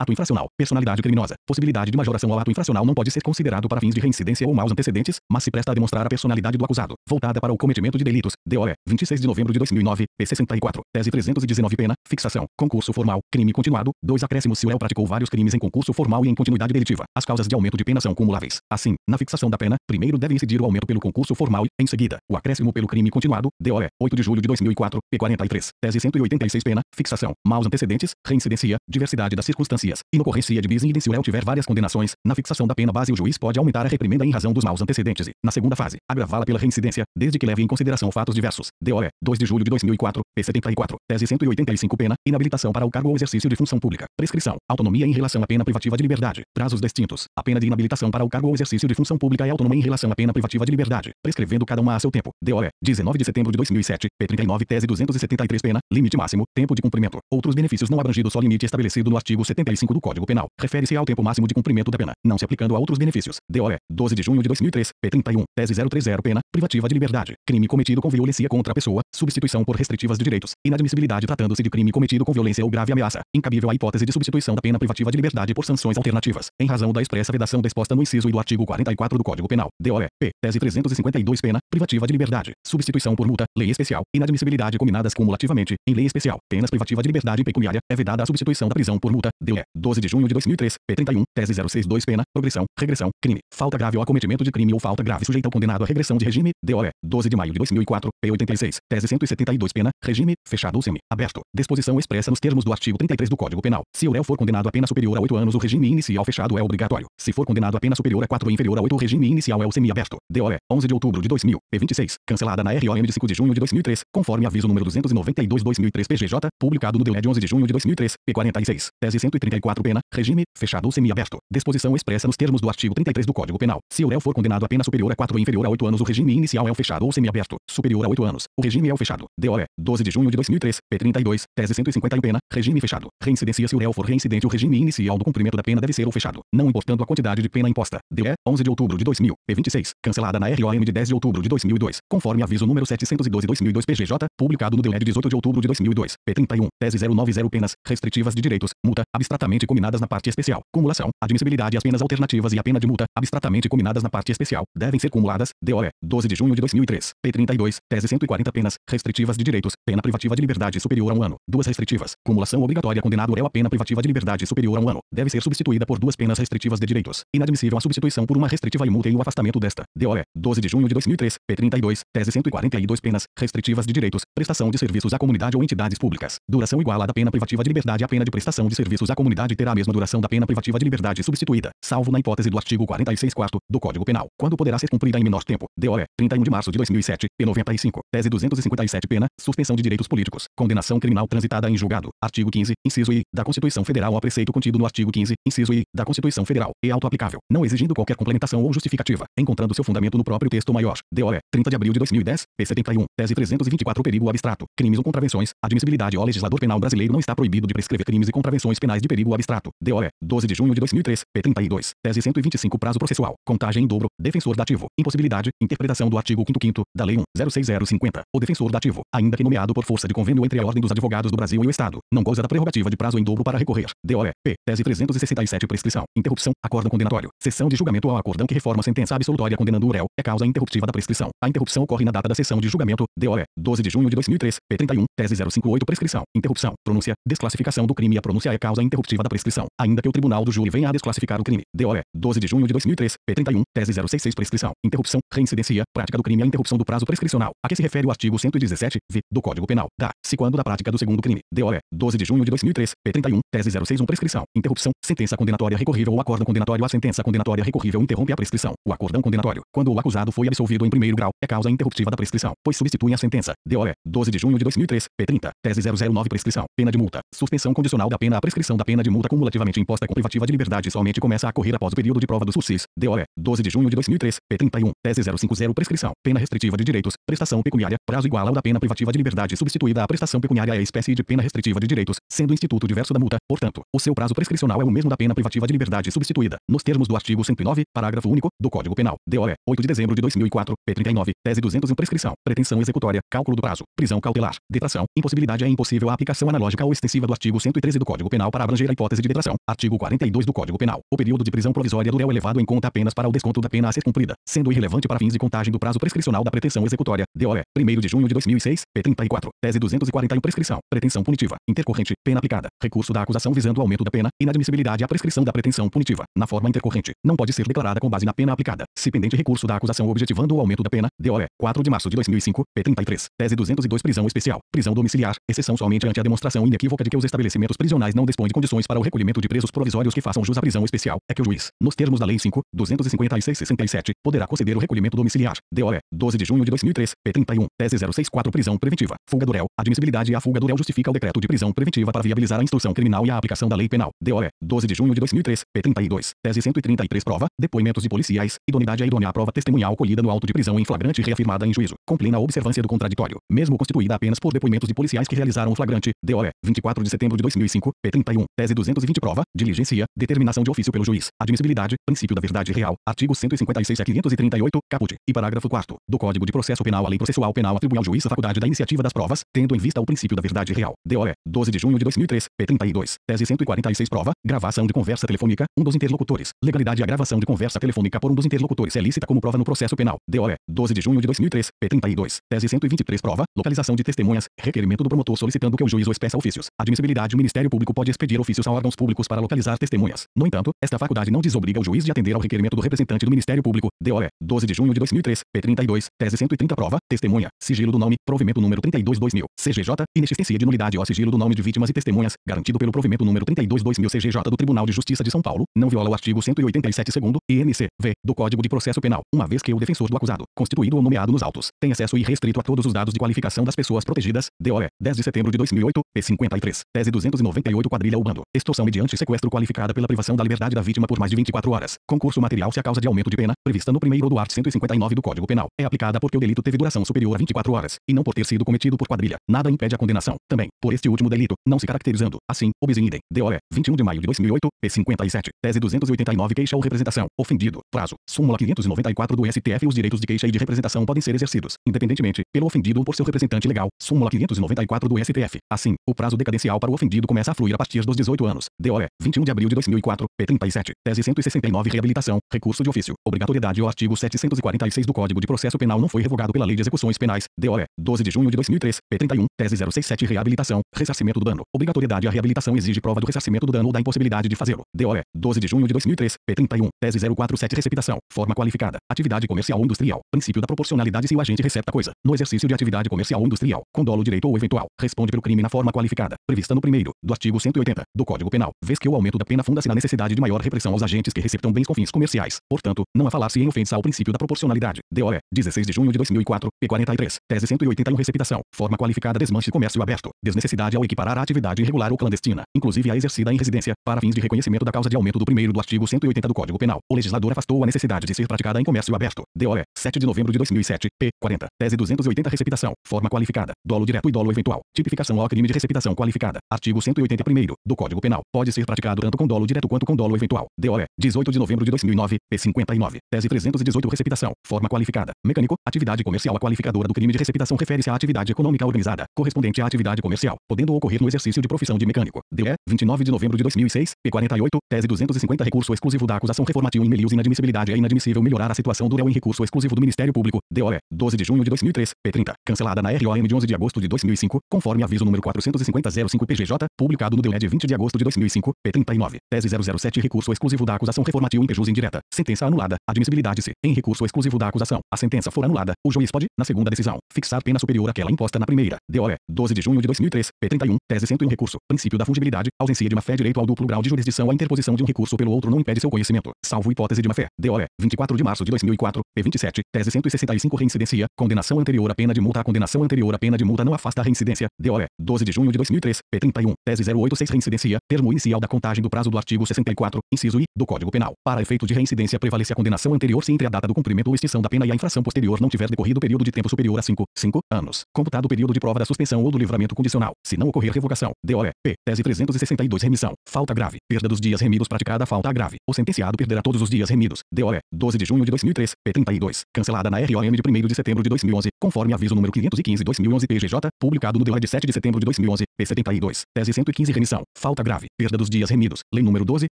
ato infracional, personalidade criminosa, possibilidade de majoração ao ato infracional não pode ser considerado para fins de reincidência ou maus antecedentes, mas se presta a demonstrar a personalidade do acusado, voltada para o cometimento de delitos. DOE, 26 de novembro de 2009, P64, tese 319 pena, fixação, concurso formal, crime continuado, dois acréscimos se o réu praticou vários crimes em concurso formal e em continuidade delitiva. As causas de aumento de pena são cumuláveis. Assim, na fixação da pena, primeiro deve incidir o aumento pelo concurso formal e, em seguida, o acréscimo pelo crime continuado. DOE, 8 de julho de 2004, P43, tese 186 pena, fixação, maus antecedentes, reincidência, diversidade das circunstâncias, inocorrência de bis in idem tiver várias condenações, na fixação da pena base o juiz pode aumentar a reprimenda em razão dos maus antecedentes e, na segunda fase, agravá-la pela reincidência, desde que leve em consideração fatos diversos. DOE, 2 de julho de 2004, P74, tese 185 pena, inabilitação para o cargo ou exercício de função pública, prescrição, autonomia em relação à pena privativa de liberdade, prazos distintos. A pena de inabilitação para o cargo ou exercício de função pública é autônoma em relação à pena privativa de liberdade, prescrevendo cada uma a seu tempo. DOE, 19 de setembro de 2007, P39, tese 273 pena, limite máximo, tempo de cumprimento. Outros benefícios não abrangidos só limite estabelecido no artigo 75 do Código Penal. Refere-se ao tempo máximo de cumprimento da pena, não se aplicando a outros benefícios. DOE, 12 de junho de 2003, P31, tese 030 pena, privativa de liberdade, crime cometido com violência contra a pessoa, substituição por restritivas de direitos, inadmissibilidade tratando-se de crime cometido com violência ou grave ameaça, incabível a hipótese de substituição da pena privativa de liberdade por sanções alternativas, em razão da expressa vedação disposta no inciso e do artigo 44 do Código Penal. DOE, P, tese 352 pena, privativa de liberdade, substituição por multa, lei especial, inadmissibilidade combinadas cumulativamente, em lei especial, penas privativa de liberdade pecuniária, é vedada a substituição da prisão por multa. DOE, 12 de junho de 2003, P31, tese 062 pena, progressão, regressão, crime, falta grave ou acometimento de crime ou falta grave sujeita ao condenado à regressão de regime, DOE, 12 de maio de 2004, P86, tese 172 pena, regime, fechado ou semi, aberto, disposição expressa nos termos do artigo 33 do Código Penal. Se o réu for condenado a pena superior a 8 anos o regime inicial fechado é obrigatório. Se for condenado a pena superior a 4 ou inferior a 8 o regime inicial é o semi-aberto. DOE, 11 de outubro de 2000, P26, cancelada na ROM de 5 de junho de 2003, conforme aviso número 292-2003 PGJ, publicado no DOE de 11 de junho de 2003, P46, tese 134 pena, regime, fechado ou semi-aberto. Disposição expressa nos termos do artigo 33 do Código Penal. Se o réu for condenado a pena superior a 4 ou inferior a 8 anos o regime inicial é o fechado ou semi-aberto. Superior a 8 anos, o regime é o fechado. DOE, 12 de junho de 2003, P32, tese 151 pena, regime fechado. Reincidência se o réu for reincidente o regime inicial do cumprimento da pena deve ser o fechado, não importando a quantidade de pena imposta. DE, 11 de outubro de 2000, P26, cancelada na ROM de 10 de outubro de 2002, conforme aviso número 712-2002 PGJ, publicado no DOE de 18 de outubro de 2002, P31, tese 090 penas, restritivas de direitos, multa, abstratamente combinadas na parte especial, cumulação, admissibilidade as penas alternativas e a pena de multa, abstratamente combinadas na parte especial, devem ser cumuladas, DOE, 12 de junho de 2003, P32, tese 140 penas, restritivas de direitos, pena privativa de liberdade superior a um ano, duas restritivas, cumulação obrigatória condenado réu a pena privativa de liberdade superior a um ano, deve ser substituída por duas penas restritivas de direitos, inadmissível a substituição por uma restritiva e multa e o afastamento desta, DOE, 12 de junho de 2003, P32, tese 142 penas, restritivas de direitos, prestação de serviços à comunidade ou entidades públicas, duração igual à da pena privativa de liberdade a pena de prestação de serviços à comunidade terá a mesma duração da pena privativa de liberdade substituída, salvo na hipótese do artigo 46 quarto do Código Penal, quando poderá ser cumprida em menor tempo, DOE, 31 de março de 2007, P95, tese 257 pena, suspensão de direitos políticos, condenação criminal transitada em julgado, artigo 15, inciso I, da Constituição Federal ao preceito contido no artigo 15, inciso I, da Constituição Federal, e auto-aplicável, não exigindo qualquer complementação ou justificativa, encontrando seu fundamento no próprio texto maior, DOE, 30 de abril de 2010, P71, tese 324 perigo abstrato, crimes ou contravenções, admissibilidade o legislador penal brasileiro não está proibido de prescrever crimes e contravenções penais de perigo abstrato, DOE, 12 de junho de 2003, P32, tese 125 prazo processual, contagem em dobro, defensor dativo, impossibilidade, interpretação do artigo 5 da Lei 1, 06050, o defensor dativo, ainda que nomeado por força de convênio entre a Ordem dos Advogados do Brasil e o Estado, não goza da prerrogativa de prazo em dobro para recorrer, DOE, P, tese 367 prescrição, interrupção, acórdão condenatório, sessão de julgamento ao acórdão que reforma a sentença absolutória condenando o réu, é causa interruptiva da prescrição. A interrupção ocorre na data da sessão de julgamento, DOE, 12 de junho de 2003, P31, tese 058 prescrição, interrupção, pronúncia, desclassificação do crime a pronúncia é causa interruptiva da prescrição, ainda que o tribunal do júri venha a desclassificar o crime, DOE, 12 de junho de 2003, P31, tese 066 prescrição, interrupção, reincidência, prática do crime a interrupção do prazo prescricional, a que se refere o artigo 117, v, do Código Penal, da, se quando da prática do segundo crime, DOE, 12 de junho de 2003, P31, tese 061 prescrição, interrupção, sentença condenatória recorrível ou acórdão condenatório a sentença condenatória recorrível interrompe a prescrição, o acórdão condenatório, quando o acusado foi absolvido em primeiro grau, é causa interruptiva da prescrição, pois substitui a sentença, DOE, 12 de junho de 2003, P30, tese 009 prescrição, pena de multa, suspensão condicional da pena a prescrição da pena de multa cumulativamente imposta com privativa de liberdade somente começa a correr após o período de prova do SUSIS, DOE, 12 de junho de 2003, P31, tese 050 prescrição, pena restritiva de direitos, prestação pecuniária, prazo igual ao da pena privativa de liberdade substituída a prestação pecuniária é espécie de pena restritiva de direitos, sendo instituto diverso da multa, portanto, o seu prazo prescricional é o mesmo da pena privativa de liberdade substituída, nos termos do artigo 109, parágrafo único, do Código Penal, DOE, 8 de dezembro de 2004, P39, tese 201 prescrição, pretensão executória, cálculo do prazo, prisão cautelar, detração, impossibilidade é impossível a aplicação analógica ou extensiva do artigo 113 do Código Penal para abranger a hipótese de detração, artigo 42 do Código Penal, o período de prisão provisória do réu é levado em conta apenas para o desconto da pena a ser cumprida, sendo irrelevante para fins de contagem do prazo prescricional da pretensão executória, DOE, 1 de junho de 2006, P34, tese 241 prescrição, pretensão punitiva, intercorrente, pena aplicada, recurso da acusação visando o aumento da pena, inadmissibilidade à prescrição da pretensão punitiva, na forma intercorrente, não pode ser declarada com base na pena aplicada, se pendente recurso da acusação objetivando o aumento da pena, DOE, 4 de março de 2005, P33, tese 202 prisão especial, prisão domiciliar, exceção somente ante a demonstração inequívoca de que os estabelecimentos prisionais não dispõem de condições para o recolhimento de presos provisórios que façam jus à prisão especial, é que o juiz, nos termos da Lei 5, 256-67, poderá conceder o recolhimento domiciliar, DOE, 12 de junho de 2003, P31, tese 064 prisão preventiva, fuga do réu, admissibilidade e a fuga do réu justifica o decreto de prisão preventiva para viabilizar a instrução criminal e a aplicação da lei penal, DOE, 12 de junho de 2003, P32, tese 133 prova, depoimentos de policiais, idoneidade a idônea a prova testemunhal colhida no auto de prisão em flagrante reafirmada em juízo, com plena observância do contraditório, mesmo constituída apenas por depoimentos de policiais que realizaram o flagrante, DOE, 24 de setembro de 2005, P31, tese 220 prova, diligência, determinação de ofício pelo juiz, admissibilidade, princípio da verdade real, artigo 156 a 538, caput, e parágrafo 4 do Código de Processo Penal a lei processual penal atribui ao juiz a faculdade da iniciativa das provas, tendo em vista o princípio da verdade real, DOE, 12 de junho de 2003, P32, tese 146 prova, gravação de conversa telefônica, um dos interlocutores, legalidade a gravação de conversa telefônica por um dos interlocutores é lícita como prova no processo penal, DOE, 12 de junho de 2003, P32, tese 123 prova, localização de testemunhas, requerimento do promotor solicitando que o juiz o expeça ofícios, admissibilidade o Ministério Público pode expedir ofícios a órgãos públicos para localizar testemunhas, no entanto, esta faculdade não desobriga o juiz de atender ao requerimento do representante do Ministério Público, DOE, 12 de junho de 2003, P32, tese 130 prova, testemunha, sigilo do nome, provimento número 32-2000, CGJ, inexistência de nulidade ou sigilo do nome de vítimas e testemunhas, garantido pelo provimento número 32-2000 CGJ do Tribunal de Justiça de São Paulo, não viola o artigo 187 segundo, INC, V, do Código de Processo Penal, uma vez que o defensor do acusado, constituído ou nomeado nos autos, tem acesso irrestrito a todos os dados de qualificação das pessoas protegidas, DOE, 10 de setembro de 2008, P53, tese 298 quadrilha ubando, extorsão mediante sequestro qualificada pela privação da liberdade da vítima por mais de 24 horas, concurso material se a causa de aumento de pena, prevista no primeiro do art 159 do Código Penal, é aplicada porque o delito teve duração superior a 24 horas, e não por ter sido cometido por quadrilha, nada impede a condenação, também, por este último delito, não se caracterizando, assim, obis idem, DOE, 21 de maio de 2008, P57, tese 289 queixa ou representação, ofendido, prazo, súmula 594 do STF os direitos de queixa e de representação podem ser exercidos, independentemente, pelo ofendido ou por seu representante legal, súmula 594 do STF, assim, o prazo decadencial para o ofendido começa a fluir a partir dos 18 anos, DOE, 21 de abril de 2004, P37, tese 169 reabilitação, recurso de ofício, obrigatoriedade o artigo 746 do Código de Processo Penal não foi revogado pela Lei de Execuções Penais, DOE, 12 de junho de 2003, P31, tese 067 reabilitação, ressarcimento do dano, obrigatoriedade a reabilitação exige prova do ressarcimento do dano ou da impossibilidade de fazê-lo, DOE, 12 de junho de 2003, P31, tese 047 receptação, forma qualificada, atividade comercial ou industrial, princípio da proporcionalidade se o agente recepta coisa, no exercício de atividade comercial ou industrial, com dolo direito ou eventual, responde pelo crime na forma qualificada, prevista no primeiro, do artigo 180, do Código Penal, vez que o aumento da pena funda-se na necessidade de maior repressão aos agentes que receptam bens com fins comerciais, portanto, não há falar-se em ofensa ao princípio da proporcionalidade, DOE, 16 de junho de 2004, P43, tese 181 receptação, forma qualificada desmanche comércio aberto, desnecessidade ao equiparar a atividade irregular ou clandestina, inclusive a exercida em residência, para fins de reconhecimento da causa de aumento do primeiro do artigo 180 do Código Penal, o legislador afastou a necessidade de ser praticada em comércio aberto, DOE, 7 de novembro de 2007, P. 40, tese 280 receptação, forma qualificada, dolo direto e dolo eventual, tipificação ao crime de receptação qualificada, artigo 181 do Código Penal, pode ser praticado tanto com dolo direto quanto com dolo eventual. DOE, 18 de novembro de 2009, P59. Tese 318 Receptação. Forma qualificada. Mecânico, atividade comercial. A qualificadora do crime de receptação refere-se à atividade econômica organizada, correspondente à atividade comercial, podendo ocorrer no exercício de profissão de mecânico. DE, 29 de novembro de 2006, P48. Tese 250 Recurso exclusivo da acusação reformativo em meios inadmissibilidade. É inadmissível melhorar a situação do réu em recurso exclusivo do Ministério Público. DOE, 12 de junho de 2003, P30. Cancelada na ROM de 11 de agosto de 2005, conforme aviso número 45005 PGJ, publicado no DOE de 20 de agosto de 2005, P39. Tese 007 Recurso exclusivo da acusação reformativo em pejus indireta. Sentença anulada. Admissibilidade se, em recurso exclusivo da acusação, a sentença for anulada, o juiz pode, na segunda decisão, fixar pena superior àquela imposta na primeira. DOE, 12 de junho de 2003, P31. Tese 101 Recurso. Princípio da fungibilidade. Ausência de má fé direito ao duplo grau de jurisdição. A interposição de um recurso pelo outro não impede seu conhecimento, salvo hipótese de má fé. DOE, 24 de março de 2004, P27. Tese 165 Reincidência. Condenação anterior à pena de multa. A condenação anterior à pena de multa não afasta a reincidência. DOE, 12 de junho de 2003, P31. Tese 086 Reincidência. Termo inicial da contagem do prazo do artigo 64, inciso I, do Código Penal. Para efeito de reincidência prevalece a condenação anterior se entre a data do cumprimento ou extinção da pena e a infração posterior não tiver decorrido período de tempo superior a 5, 5 anos. Computado o período de prova da suspensão ou do livramento condicional. Se não ocorrer revogação. DOE, P. Tese 362 Remissão. Falta grave. Perda dos dias remidos praticada falta grave. O sentenciado perderá todos os dias remidos. DOE, 12 de junho de 2003, P32. Cancelada na ROM de 1 de setembro de 2011, conforme aviso número 515-2011 PGJ, publicado no DOE de 7 de setembro de 2011, P72. Tese 115 Remissão. Falta grave. Perda dos dias remidos. Lei número 12,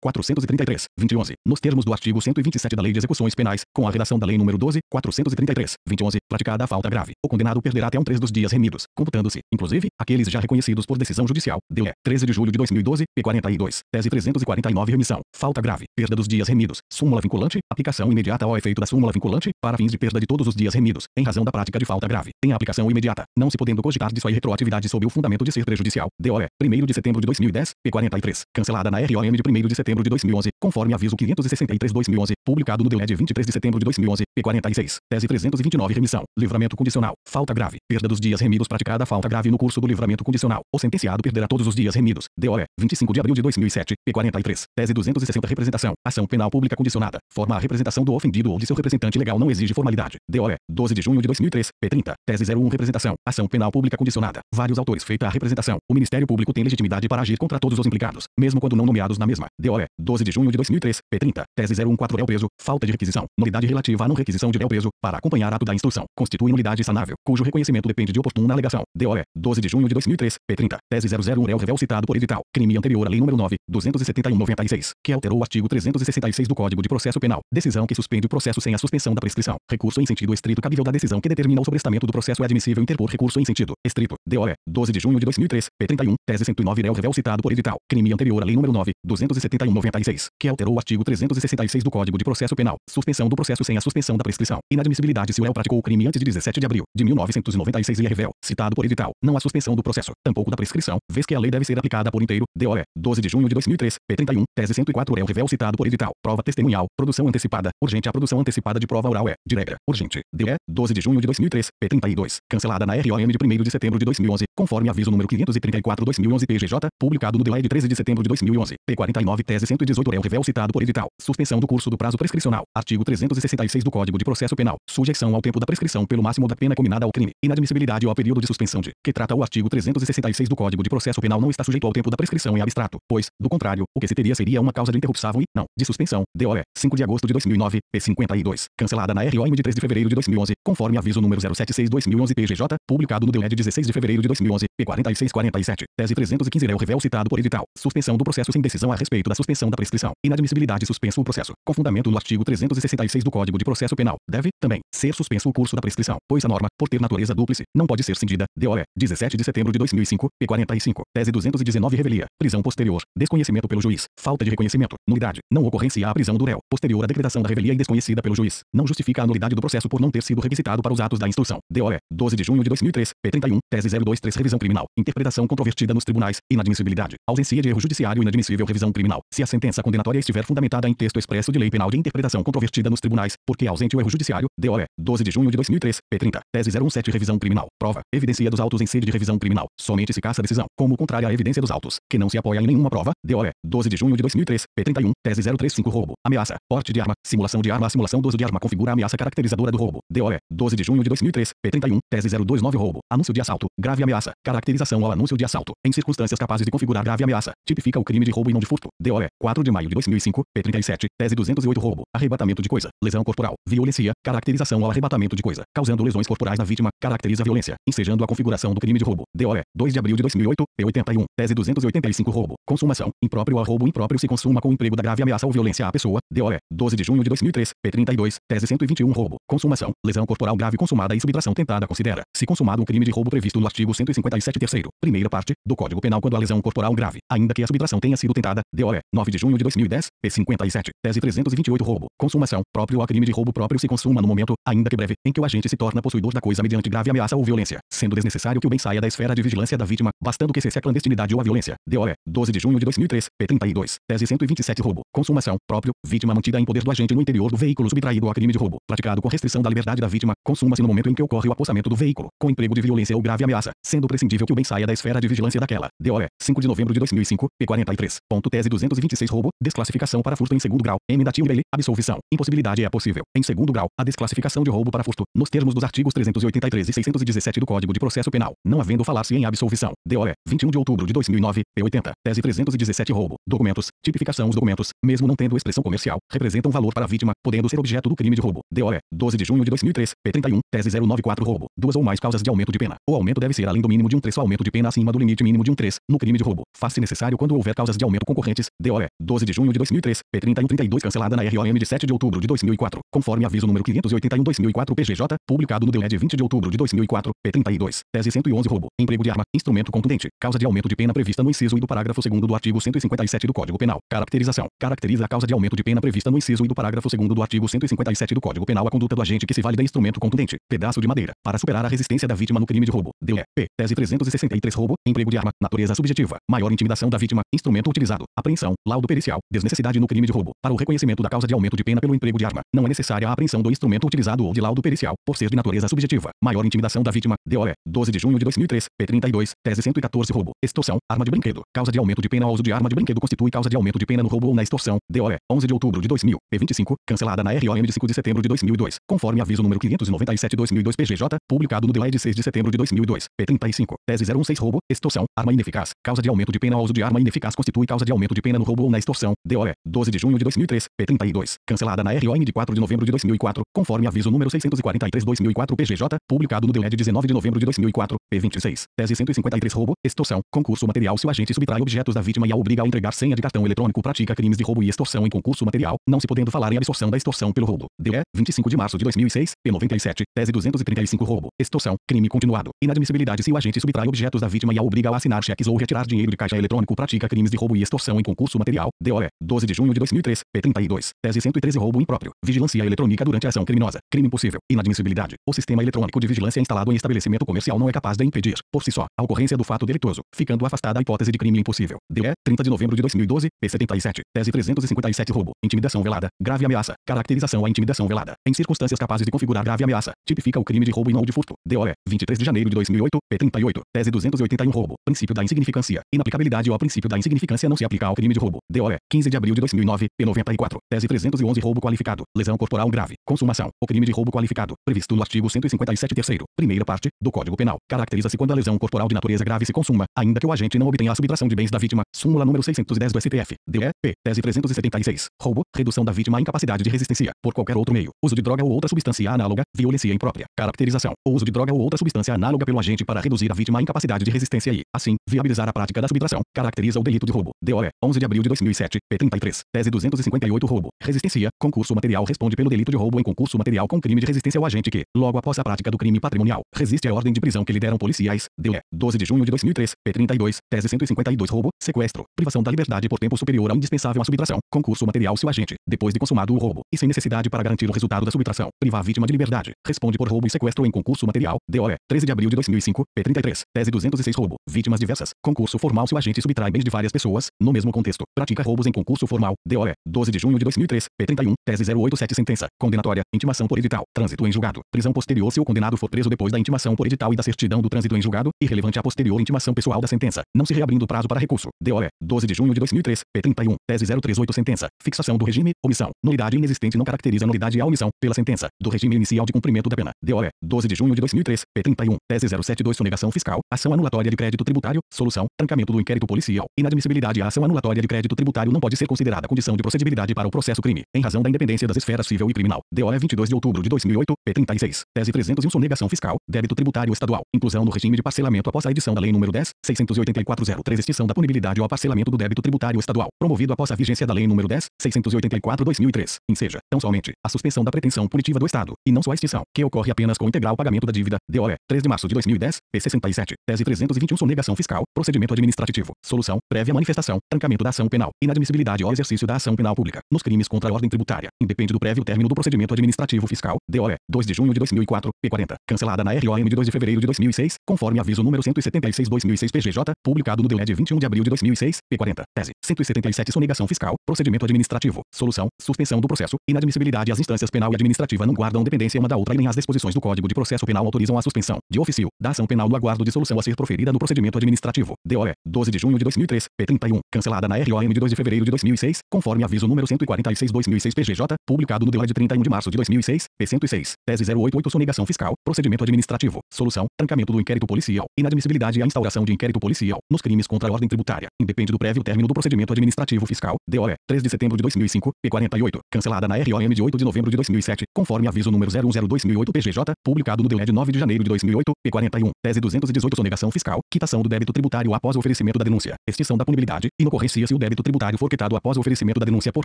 433, 2011. Nos termos do artigo 127 da Lei de Execuções Penais, com a redação da Lei número 12, 433, 2011, praticada a falta grave, o condenado perderá até um 3 dos dias remidos, computando-se, inclusive, aqueles já reconhecidos por decisão judicial. DE, 13 de julho de 2012, P42. Tese 349 Remissão. Falta grave. Perda dos dias remidos. Súmula vinculante. Aplicação imediata ao efeito da súmula vinculante, para fins de perda de todos os dias remidos, em razão da prática de falta grave. Tem aplicação imediata, não se podendo cogitar de sua retroatividade sob o fundamento de ser prejudicial. DOE, 1 de setembro de 2010, P43. Cancelada na ROM de 1 de setembro de 2011, conforme aviso 563-2011, publicado no DOE de 23 de setembro de 2011, P46. Tese 329 Remissão. Livramento condicional. Falta grave. Perda dos dias remidos praticada falta grave no curso do livramento condicional. O sentenciado perderá todos os dias remidos. DOE, 25 de abril de 2007, P43. Tese 260 Representação. Ação penal pública condicionada. Forma a representação do ofendido ou de seu representante legal não exige formalidade. DOE, 12 de junho de 2003, P30. Tese 01 Representação. Ação penal pública condicionada. Vários autores feita a representação. O Ministério Público tem legitimidade para agir contra todos os implicados, mesmo quando não nomeados na mesma. DOE, 12 de junho de 2003, P30. Tese 014 réu preso. Falta de requisição. Nulidade relativa à não requisição de réu preso para acompanhar ato da instrução. Constitui nulidade sanável, cujo reconhecimento depende de oportuna alegação. DOE, 12 de junho de 2003, P30. Tese 001 réu revel citado por edital. Crime anterior à Lei nº 9, 271/96, que alterou o artigo 366 do Código de Processo Penal. Decisão que suspende o processo sem a suspensão da prescrição. Recurso em sentido estrito cabível da decisão que determina o sobrestamento do processo é admissível interpor recurso em sentido estrito. DOE, 12 de junho de 2003, P31. Tese 109 réu revel citado por edital. Crime anterior à Lei nº 9, 271/96, que alterou o artigo 366 do Código de Processo Penal. Suspensão do processo sem a suspensão da prescrição. Inadmissibilidade se o réu praticou o crime antes de 17 de abril de 1996 e é revel, citado por edital. Não há suspensão do processo, tampouco da prescrição, vez que a lei deve ser aplicada por inteiro. DOE, 12 de junho de 2003, P31. Tese 104 réu revel citado por edital. Prova testemunhal. Produção antecipada. Urgente. A produção antecipada de prova oral é, de regra, urgente. DE, 12 de junho de 2003, P32. Cancelada na ROM de 1 de setembro de 2011, conforme aviso número 534-2011 PGJ, publicado no DOE de 13 de setembro de 2011. P49 Tese 118 réu revel citado por edital. Suspensão do curso do prazo prescricional. Artigo 366 do Código de Processo Penal. Sujeição ao tempo da prescrição pelo máximo da pena combinada ao crime. Inadmissibilidade ao período de suspensão de, que trata o artigo 366 do Código de Processo Penal não está sujeito ao tempo da prescrição em abstrato, pois, do contrário, o que se teria seria uma causa de interrupção e, não, de suspensão. DOE, 5 de agosto de 2009, P52. Cancelada na ROM de 3 de fevereiro de 2011, conforme aviso número 076-2011 PGJ, publicado no DOE de 16 de fevereiro de 2011, P4647. Tese 315 réu revel citado por edital. Suspensão do processo sem decisão a respeito da suspensão da prescrição. Inadmissibilidade suspenso o processo. Com fundamento no artigo 366 do Código de Processo Penal. Deve, também, ser suspenso o curso da prescrição, pois a norma, por ter natureza dúplice, não pode ser cindida. DOE, 17 de setembro de 2005, P45. Tese 219 revelia. Prisão posterior. Desconhecimento pelo juiz. Falta de reconhecimento. Nulidade. Não ocorrência à prisão do réu. Posterior à decretação da revelia e desconhecida pelo juiz. Não justifica a nulidade do processo por não ter sido requisitado para os atos da instrução. DOE, 12 de junho de 2003, P31. Tese 023 Revisão criminal. Interpretação controvertida nos tribunais. Inadmissibilidade. Ausência de erro judiciário inadmissível. Revisão criminal. Se a sentença condenatória estiver fundamentada em texto expresso de lei penal de interpretação controvertida nos tribunais, porque ausente o erro judiciário. DOE, 12 de junho de 2003, P30, tese 017 revisão criminal. Prova, evidência dos autos em sede de revisão criminal. Somente se caça decisão, como contrária à evidência dos autos, que não se apoia em nenhuma prova. DOE, 12 de junho de 2003, P31, tese 035 roubo, ameaça, porte de arma, simulação de arma. Simulação do uso de arma. Configura ameaça caracterizadora do roubo. DOE, 12 de junho de 2003, P31, tese 029 roubo, anúncio de assalto, grave ameaça, caracterização ao anúncio de assalto, em circunstâncias capazes de configurar grave ameaça, tipifica o crime de roubo e não de furto. DOE, 4 de maio de 2005, P37, tese 208 roubo, arrebatamento de coisa, lesão corporal, violência, caracterização ao arrebatamento de coisa, causando lesões corporais na vítima, caracteriza violência, ensejando a configuração do crime de roubo. DOE, 2 de abril de 2008, P81, tese 285 roubo, consumação, impróprio a roubo impróprio se consuma com emprego da grave ameaça ou violência à pessoa. DOE, 12 de junho de 2003, P32, tese 121 roubo, consumação, lesão corporal grave consumada e subtração tentada considera, se consumado o crime de roubo previsto no artigo 157 terceiro, primeira parte, do Código Penal quando a lesão corporal grave, ainda que a subtração tenha sido tentada. DOE, 9 de junho de 2010, P57, tese 328 roubo, consumação, próprio a crime de roubo próprio se consuma no momento, ainda que breve, em que o agente se torna possuidor da coisa mediante grave ameaça ou violência, sendo desnecessário que o bem saia da esfera de vigilância da vítima, bastando que cesse a clandestinidade ou a violência. DOE, 12 de junho de 2003, P32, tese 127 roubo, consumação, próprio, vítima mantida em poder do agente no interior do veículo subtraído a crime de roubo, praticado com restrição da liberdade da vítima, consuma-se no momento em que ocorre o apossamento do veículo, com emprego de violência ou grave ameaça, sendo prescindível que o bem saia da esfera de vigilância daquela. DOE, 5 de novembro de 2005, P43. Ponto tese 226 roubo, desclassificação para furto em segundo grau, emendativo dele, absolvição, impossibilidade é possível. Em segundo grau, a desclassificação de roubo para furto, nos termos dos artigos 383 e 617 do Código de Processo Penal, não havendo falar-se em absolvição. DOE, 21 de outubro de 2009, P80, tese 317 roubo, documentos, tipificação os documentos, mesmo não tendo expressão comercial, representam valor para a vítima, podendo ser objeto do crime de roubo. DOE, 12 de junho de 2003, P31, tese 094 roubo, duas ou mais causas de aumento de pena. O aumento deve ser além do mínimo de um terço aumento de pena acima do limite mínimo de um 3, no crime de roubo. Faz-se necessário quando houver causas de aumento concorrentes. DOE, 12 de junho de 2003, P3132 cancelada na ROM de 7 de outubro de 2004, conforme aviso número 581-2004 PGJ, publicado no DLE de 20 de outubro de 2004, P32, tese 111 roubo, emprego de arma, instrumento contundente, causa de aumento de pena prevista no inciso e do parágrafo 2 do artigo 157 do Código Penal. Caracterização. Caracteriza a causa de aumento de pena prevista no inciso e do parágrafo 2 do artigo 157 do Código Penal a conduta do agente que se vale de instrumento contundente, pedaço de madeira, para superar a resistência da vítima no crime de roubo. DLE, P, tese 363 roubo, emprego de arma, natureza subjetiva, maior intimidação da vítima, instrumento utilizado, apreensão, laudo pericial, desnecessidade no crime de roubo. Para o reconhecimento da causa de aumento de pena pelo emprego de arma, não é necessária a apreensão do instrumento utilizado ou de laudo pericial, por ser de natureza subjetiva, maior intimidação da vítima. DOE, 12 de junho de 2003, P32, tese 114 roubo, extorsão, arma de brinquedo, causa de aumento de pena ao uso de arma de brinquedo constitui causa de aumento de pena no roubo ou na extorsão. DOE, 11 de outubro de 2000, P25, cancelada na ROM de 5 de setembro de 2002, conforme aviso número 597/2002 PGJ, publicado no DOE de 6 de setembro de 2002. P35, tese 016 roubo, extorsão, arma ineficaz, causa de aumento de pena ao uso de arma ineficaz constitui causa de aumento de pena no roubo ou na extorsão. DOE, 12 de junho de 2003, P32, cancelada na ROM de 4 de novembro de 2004, conforme aviso número 643/2004 PGJ, publicado no DOE de 19 de novembro de 2004. P26, tese 153 roubo, extorsão, concurso material se o agente subtrai objetos da vítima e a obriga a entregar senha de cartão eletrônico pratica crimes de roubo e extorsão em concurso material, não se podendo falar em absorção da extorsão pelo roubo. DE, 25 de março de 2006, P97, tese 235 roubo, extorsão, crime continuado, inadmissibilidade se o agente subtrai objetos da vítima e a obriga a assinar cheques ou retirar dinheiro de caixa eletrônico pratica crimes de roubo e extorsão em concurso material, DOE, 12 de junho de 2003, P32, tese 113 roubo impróprio, vigilância eletrônica durante a ação criminosa, crime impossível, inadmissibilidade, o sistema eletrônico de vigilância instalado em estabelecimento comercial não é capaz de impedir, por si só, a ocorrência do fato delitoso, ficando afastada a hipótese de crime impossível. DE, 30 de novembro de 2012, P77, tese 357 roubo, intimidação velada, grave ameaça, caracterização à intimidação velada, em circunstâncias capazes de configurar grave ameaça, tipifica o crime de roubo e não de furto. DOE, 23 de janeiro de 2008, P38, tese 281 roubo, princípio da insignificância, inaplicabilidade ao princípio da insignificância não se aplica ao crime de roubo. DOE, 15 de abril de 2009, P94, tese 311 roubo qualificado, lesão corporal grave, consumação, o crime de roubo qualificado, previsto no artigo 157 terceiro, primeira parte, do Código Penal, caracteriza-se quando a lesão corporal de natureza grave se consuma, ainda que o agente não obtenha a subtração de bens da vítima. Súmula número 610 do STF. DE, P, tese 376. Roubo, redução da vítima à incapacidade de resistência, por qualquer outro meio. Uso de droga ou outra substância análoga, violência imprópria. Caracterização. O uso de droga ou outra substância análoga pelo agente para reduzir a vítima à incapacidade de resistência e, assim, viabilizar a prática da subtração. Caracteriza o delito de roubo. DOE, 11 de abril de 2007, P33. Tese 258 roubo. Resistência. Concurso material responde pelo delito de roubo em concurso material com crime de resistência ao agente que, logo após a prática do crime patrimonial, resiste à ordem de prisão que lhe deram policiais. DOE, 12 de junho de 2003, P32, tese 152 roubo, sequestro, privação da liberdade por tempo superior ao indispensável à subtração, concurso material se o agente, depois de consumado o roubo, e sem necessidade para garantir o resultado da subtração, privar a vítima de liberdade, responde por roubo e sequestro em concurso material, DOE, 13 de abril de 2005, P33, tese 206 roubo, vítimas diversas, concurso formal se o agente subtrai bens de várias pessoas, no mesmo contexto, pratica roubos em concurso formal, DOE, 12 de junho de 2003, P31, tese 087 sentença, condenatória, intimação por edital, trânsito em em julgado. Prisão posterior se o condenado for preso depois da intimação por edital e da certidão do trânsito em julgado, irrelevante a posterior intimação pessoal da sentença, não se reabrindo o prazo para recurso. DOE, 12 de junho de 2003, P31, tese 038 sentença. Fixação do regime, omissão. Nulidade inexistente não caracteriza nulidade a omissão, pela sentença, do regime inicial de cumprimento da pena. DOE, 12 de junho de 2003, P31, tese 072 sonegação fiscal, ação anulatória de crédito tributário, solução, trancamento do inquérito policial, inadmissibilidade a ação anulatória de crédito tributário não pode ser considerada condição de procedibilidade para o processo crime, em razão da independência das esferas civil e criminal. DOE 22 de outubro de 2008, P36, tese 301 sonegação fiscal, débito tributário estadual, inclusão no regime de parcelamento após a edição da Lei nº 10, 684-03 extinção da punibilidade ao parcelamento do débito tributário estadual, promovido após a vigência da Lei nº 10, 684-2003, enseja, tão somente, a suspensão da pretensão punitiva do Estado, e não só a extinção, que ocorre apenas com integral pagamento da dívida, DOE, 3 de março de 2010, P67, tese 321 sonegação fiscal, procedimento administrativo, solução, prévia manifestação, trancamento da ação penal, inadmissibilidade ao exercício da ação penal pública, nos crimes contra a ordem tributária, independe do prévio término do procedimento administrativo fiscal, DOE, 2 de junho de 2004, P40, cancelada na ROM de 2 de fevereiro de 2006, conforme aviso número 176-2006 PGJ, publicado no DELE de 21 de abril de 2006, P40, tese, 177 sonegação fiscal, procedimento administrativo, solução, suspensão do processo, inadmissibilidade as instâncias penal e administrativa não guardam dependência uma da outra e nem as disposições do Código de Processo Penal autorizam a suspensão, de ofício, da ação penal do aguardo de solução a ser proferida no procedimento administrativo, DOE, 12 de junho de 2003, P31, cancelada na ROM de 2 de fevereiro de 2006, conforme aviso número 146-2006 PGJ, publicado no DOE de 31 de março de 2006, P106, tese 088 sonegação fiscal, procedimento administrativo, solução, trancamento do inquérito policial, inadmissibilidade a instauração de inquérito policial, nos crimes contra a ordem tributária, independe do prévio término do procedimento administrativo fiscal, DOE, 3 de setembro de 2005, P48, cancelada na ROM de 8 de novembro de 2007, conforme aviso número 010-2008 PGJ, publicado no DOE de 9 de janeiro de 2008, P41, tese 218 sonegação fiscal, quitação do débito tributário após o oferecimento da denúncia, extinção da punibilidade, inocorrência se o débito tributário for quitado após o oferecimento da denúncia por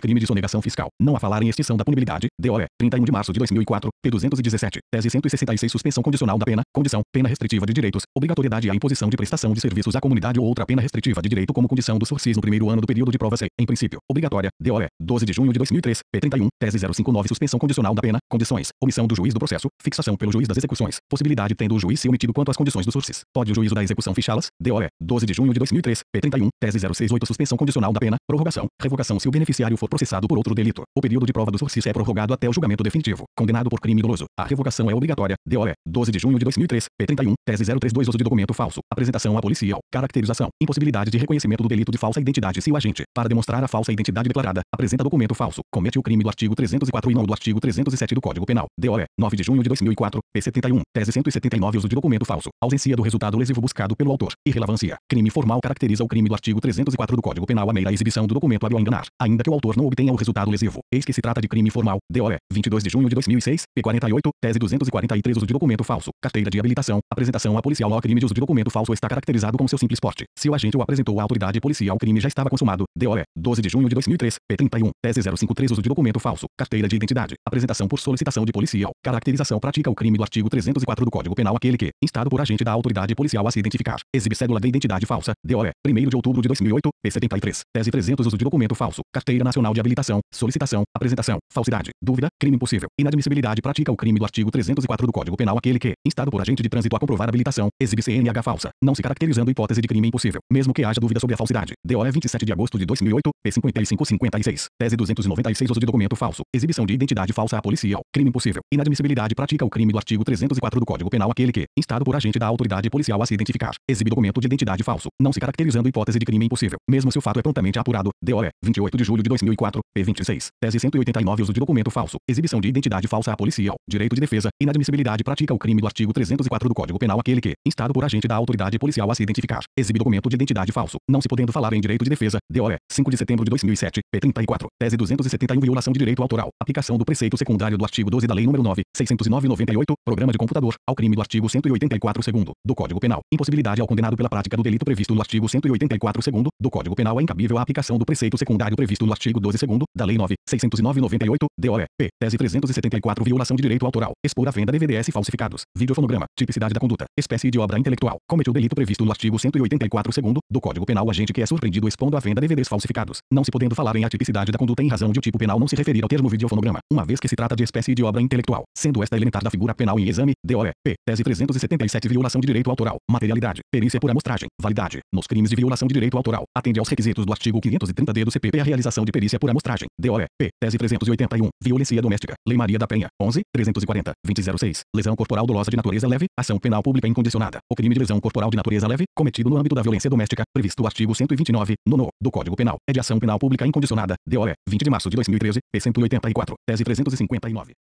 crime de sonegação fiscal, não a falar em extinção da punibilidade, DOE, 31 de março de 2004, P217, tese 166 suspensão condicional da pena, condição, pena restritiva de direitos, obrigatoriedade à imposição de prestação de serviços à comunidade ou outra pena restritiva de direito como condição do sursis no primeiro ano do período de provas e, em princípio, obrigatória, DOE, 12 de junho de 2003, P31, tese 059 suspensão condicional da pena, condições, omissão do juiz do processo, fixação pelo juiz das execuções, possibilidade tendo o juiz se omitido quanto às condições do sursis, pode o juízo da execução fichá-las, DOE, 12 de junho de 2003, P31, tese 068 suspensão condicional da pena, prorrogação, revogação se o beneficiário for processado por outro delito, o período de prova do sursis é prorrogado até o julgamento definitivo, condenado por crime a revogação é obrigatória, DOE, 12 de junho de 2003, P31, tese 032 uso de documento falso, apresentação a policial, caracterização, impossibilidade de reconhecimento do delito de falsa identidade se o agente, para demonstrar a falsa identidade declarada, apresenta documento falso, comete o crime do artigo 304 e não do artigo 307 do Código Penal, DOE, 9 de junho de 2004, P71, tese 179 uso de documento falso, ausência do resultado lesivo buscado pelo autor, irrelevância, crime formal caracteriza o crime do artigo 304 do Código Penal a meia exibição do documento hábil a enganar, ainda que o autor não obtenha o resultado lesivo, eis que se trata de crime formal, DOE, 22 de junho de 2006, P48, tese 243 uso de documento falso, carteira de habilitação, apresentação a policial ao crime de uso de documento falso está caracterizado com seu simples porte. Se o agente o apresentou à autoridade policial o crime já estava consumado. DOE, 12 de junho de 2003, P31, tese 053 uso de documento falso, carteira de identidade, apresentação por solicitação de policial, caracterização pratica o crime do artigo 304 do Código Penal aquele que, instado por agente da autoridade policial a se identificar, exibe cédula de identidade falsa, DOE, 1 de outubro de 2008, P73, tese 300 uso de documento falso, carteira nacional de habilitação, solicitação, apresentação, falsidade, dúvida, crime impossível, inadmissibilidade pratica o crime do artigo 304 do Código Penal aquele que, instado por agente de trânsito a comprovar habilitação, exibe CNH falsa, não se caracterizando hipótese de crime impossível, mesmo que haja dúvida sobre a falsidade. DOE 27 de agosto de 2008, P5556, tese 296 uso de documento falso, exibição de identidade falsa a policial, crime impossível, inadmissibilidade pratica o crime do artigo 304 do Código Penal aquele que, instado por agente da autoridade policial a se identificar, exibe documento de identidade falso, não se caracterizando hipótese de crime impossível, mesmo se o fato é prontamente apurado. DOE 28 de julho de 2004, P26, tese 189 uso de documento falso, exibição de identidade falsa a policial, direito de defesa, inadmissibilidade pratica o crime do artigo 304 do Código Penal aquele que, instado por agente da autoridade policial a se identificar, exibe documento de identidade falso, não se podendo falar em direito de defesa, DOE, 5 de setembro de 2007, P34, tese 271 violação de direito autoral, aplicação do preceito secundário do artigo 12 da Lei nº 9, 609/98, programa de computador, ao crime do artigo 184 segundo, do Código Penal, impossibilidade ao condenado pela prática do delito previsto no artigo 184 segundo, do Código Penal é incabível a aplicação do preceito secundário previsto no artigo 12 segundo, da Lei 9, 609/98, DOE, P, tese 374 violação de direito autoral, expor a venda DVDs falsificados, videofonograma, tipicidade da conduta, espécie de obra intelectual, cometeu delito previsto no artigo 184 segundo, do Código Penal agente que é surpreendido expondo à venda DVDs falsificados, não se podendo falar em atipicidade da conduta em razão de o tipo penal não se referir ao termo videofonograma, uma vez que se trata de espécie de obra intelectual, sendo esta elementar da figura penal em exame, DOE, P, tese 377 violação de direito autoral, materialidade, perícia por amostragem, validade, nos crimes de violação de direito autoral, atende aos requisitos do artigo 530D do CPP a realização de perícia por amostragem, DOE, P, tese 381, violência doméstica, Lei Maria da Penha, 11, 340, 2006. Lesão corporal dolosa de natureza leve, ação penal pública incondicionada. O crime de lesão corporal de natureza leve, cometido no âmbito da violência doméstica, previsto no artigo 129, nono, do Código Penal, é de ação penal pública incondicionada, DOE, 20 de março de 2013, P 184, tese 359.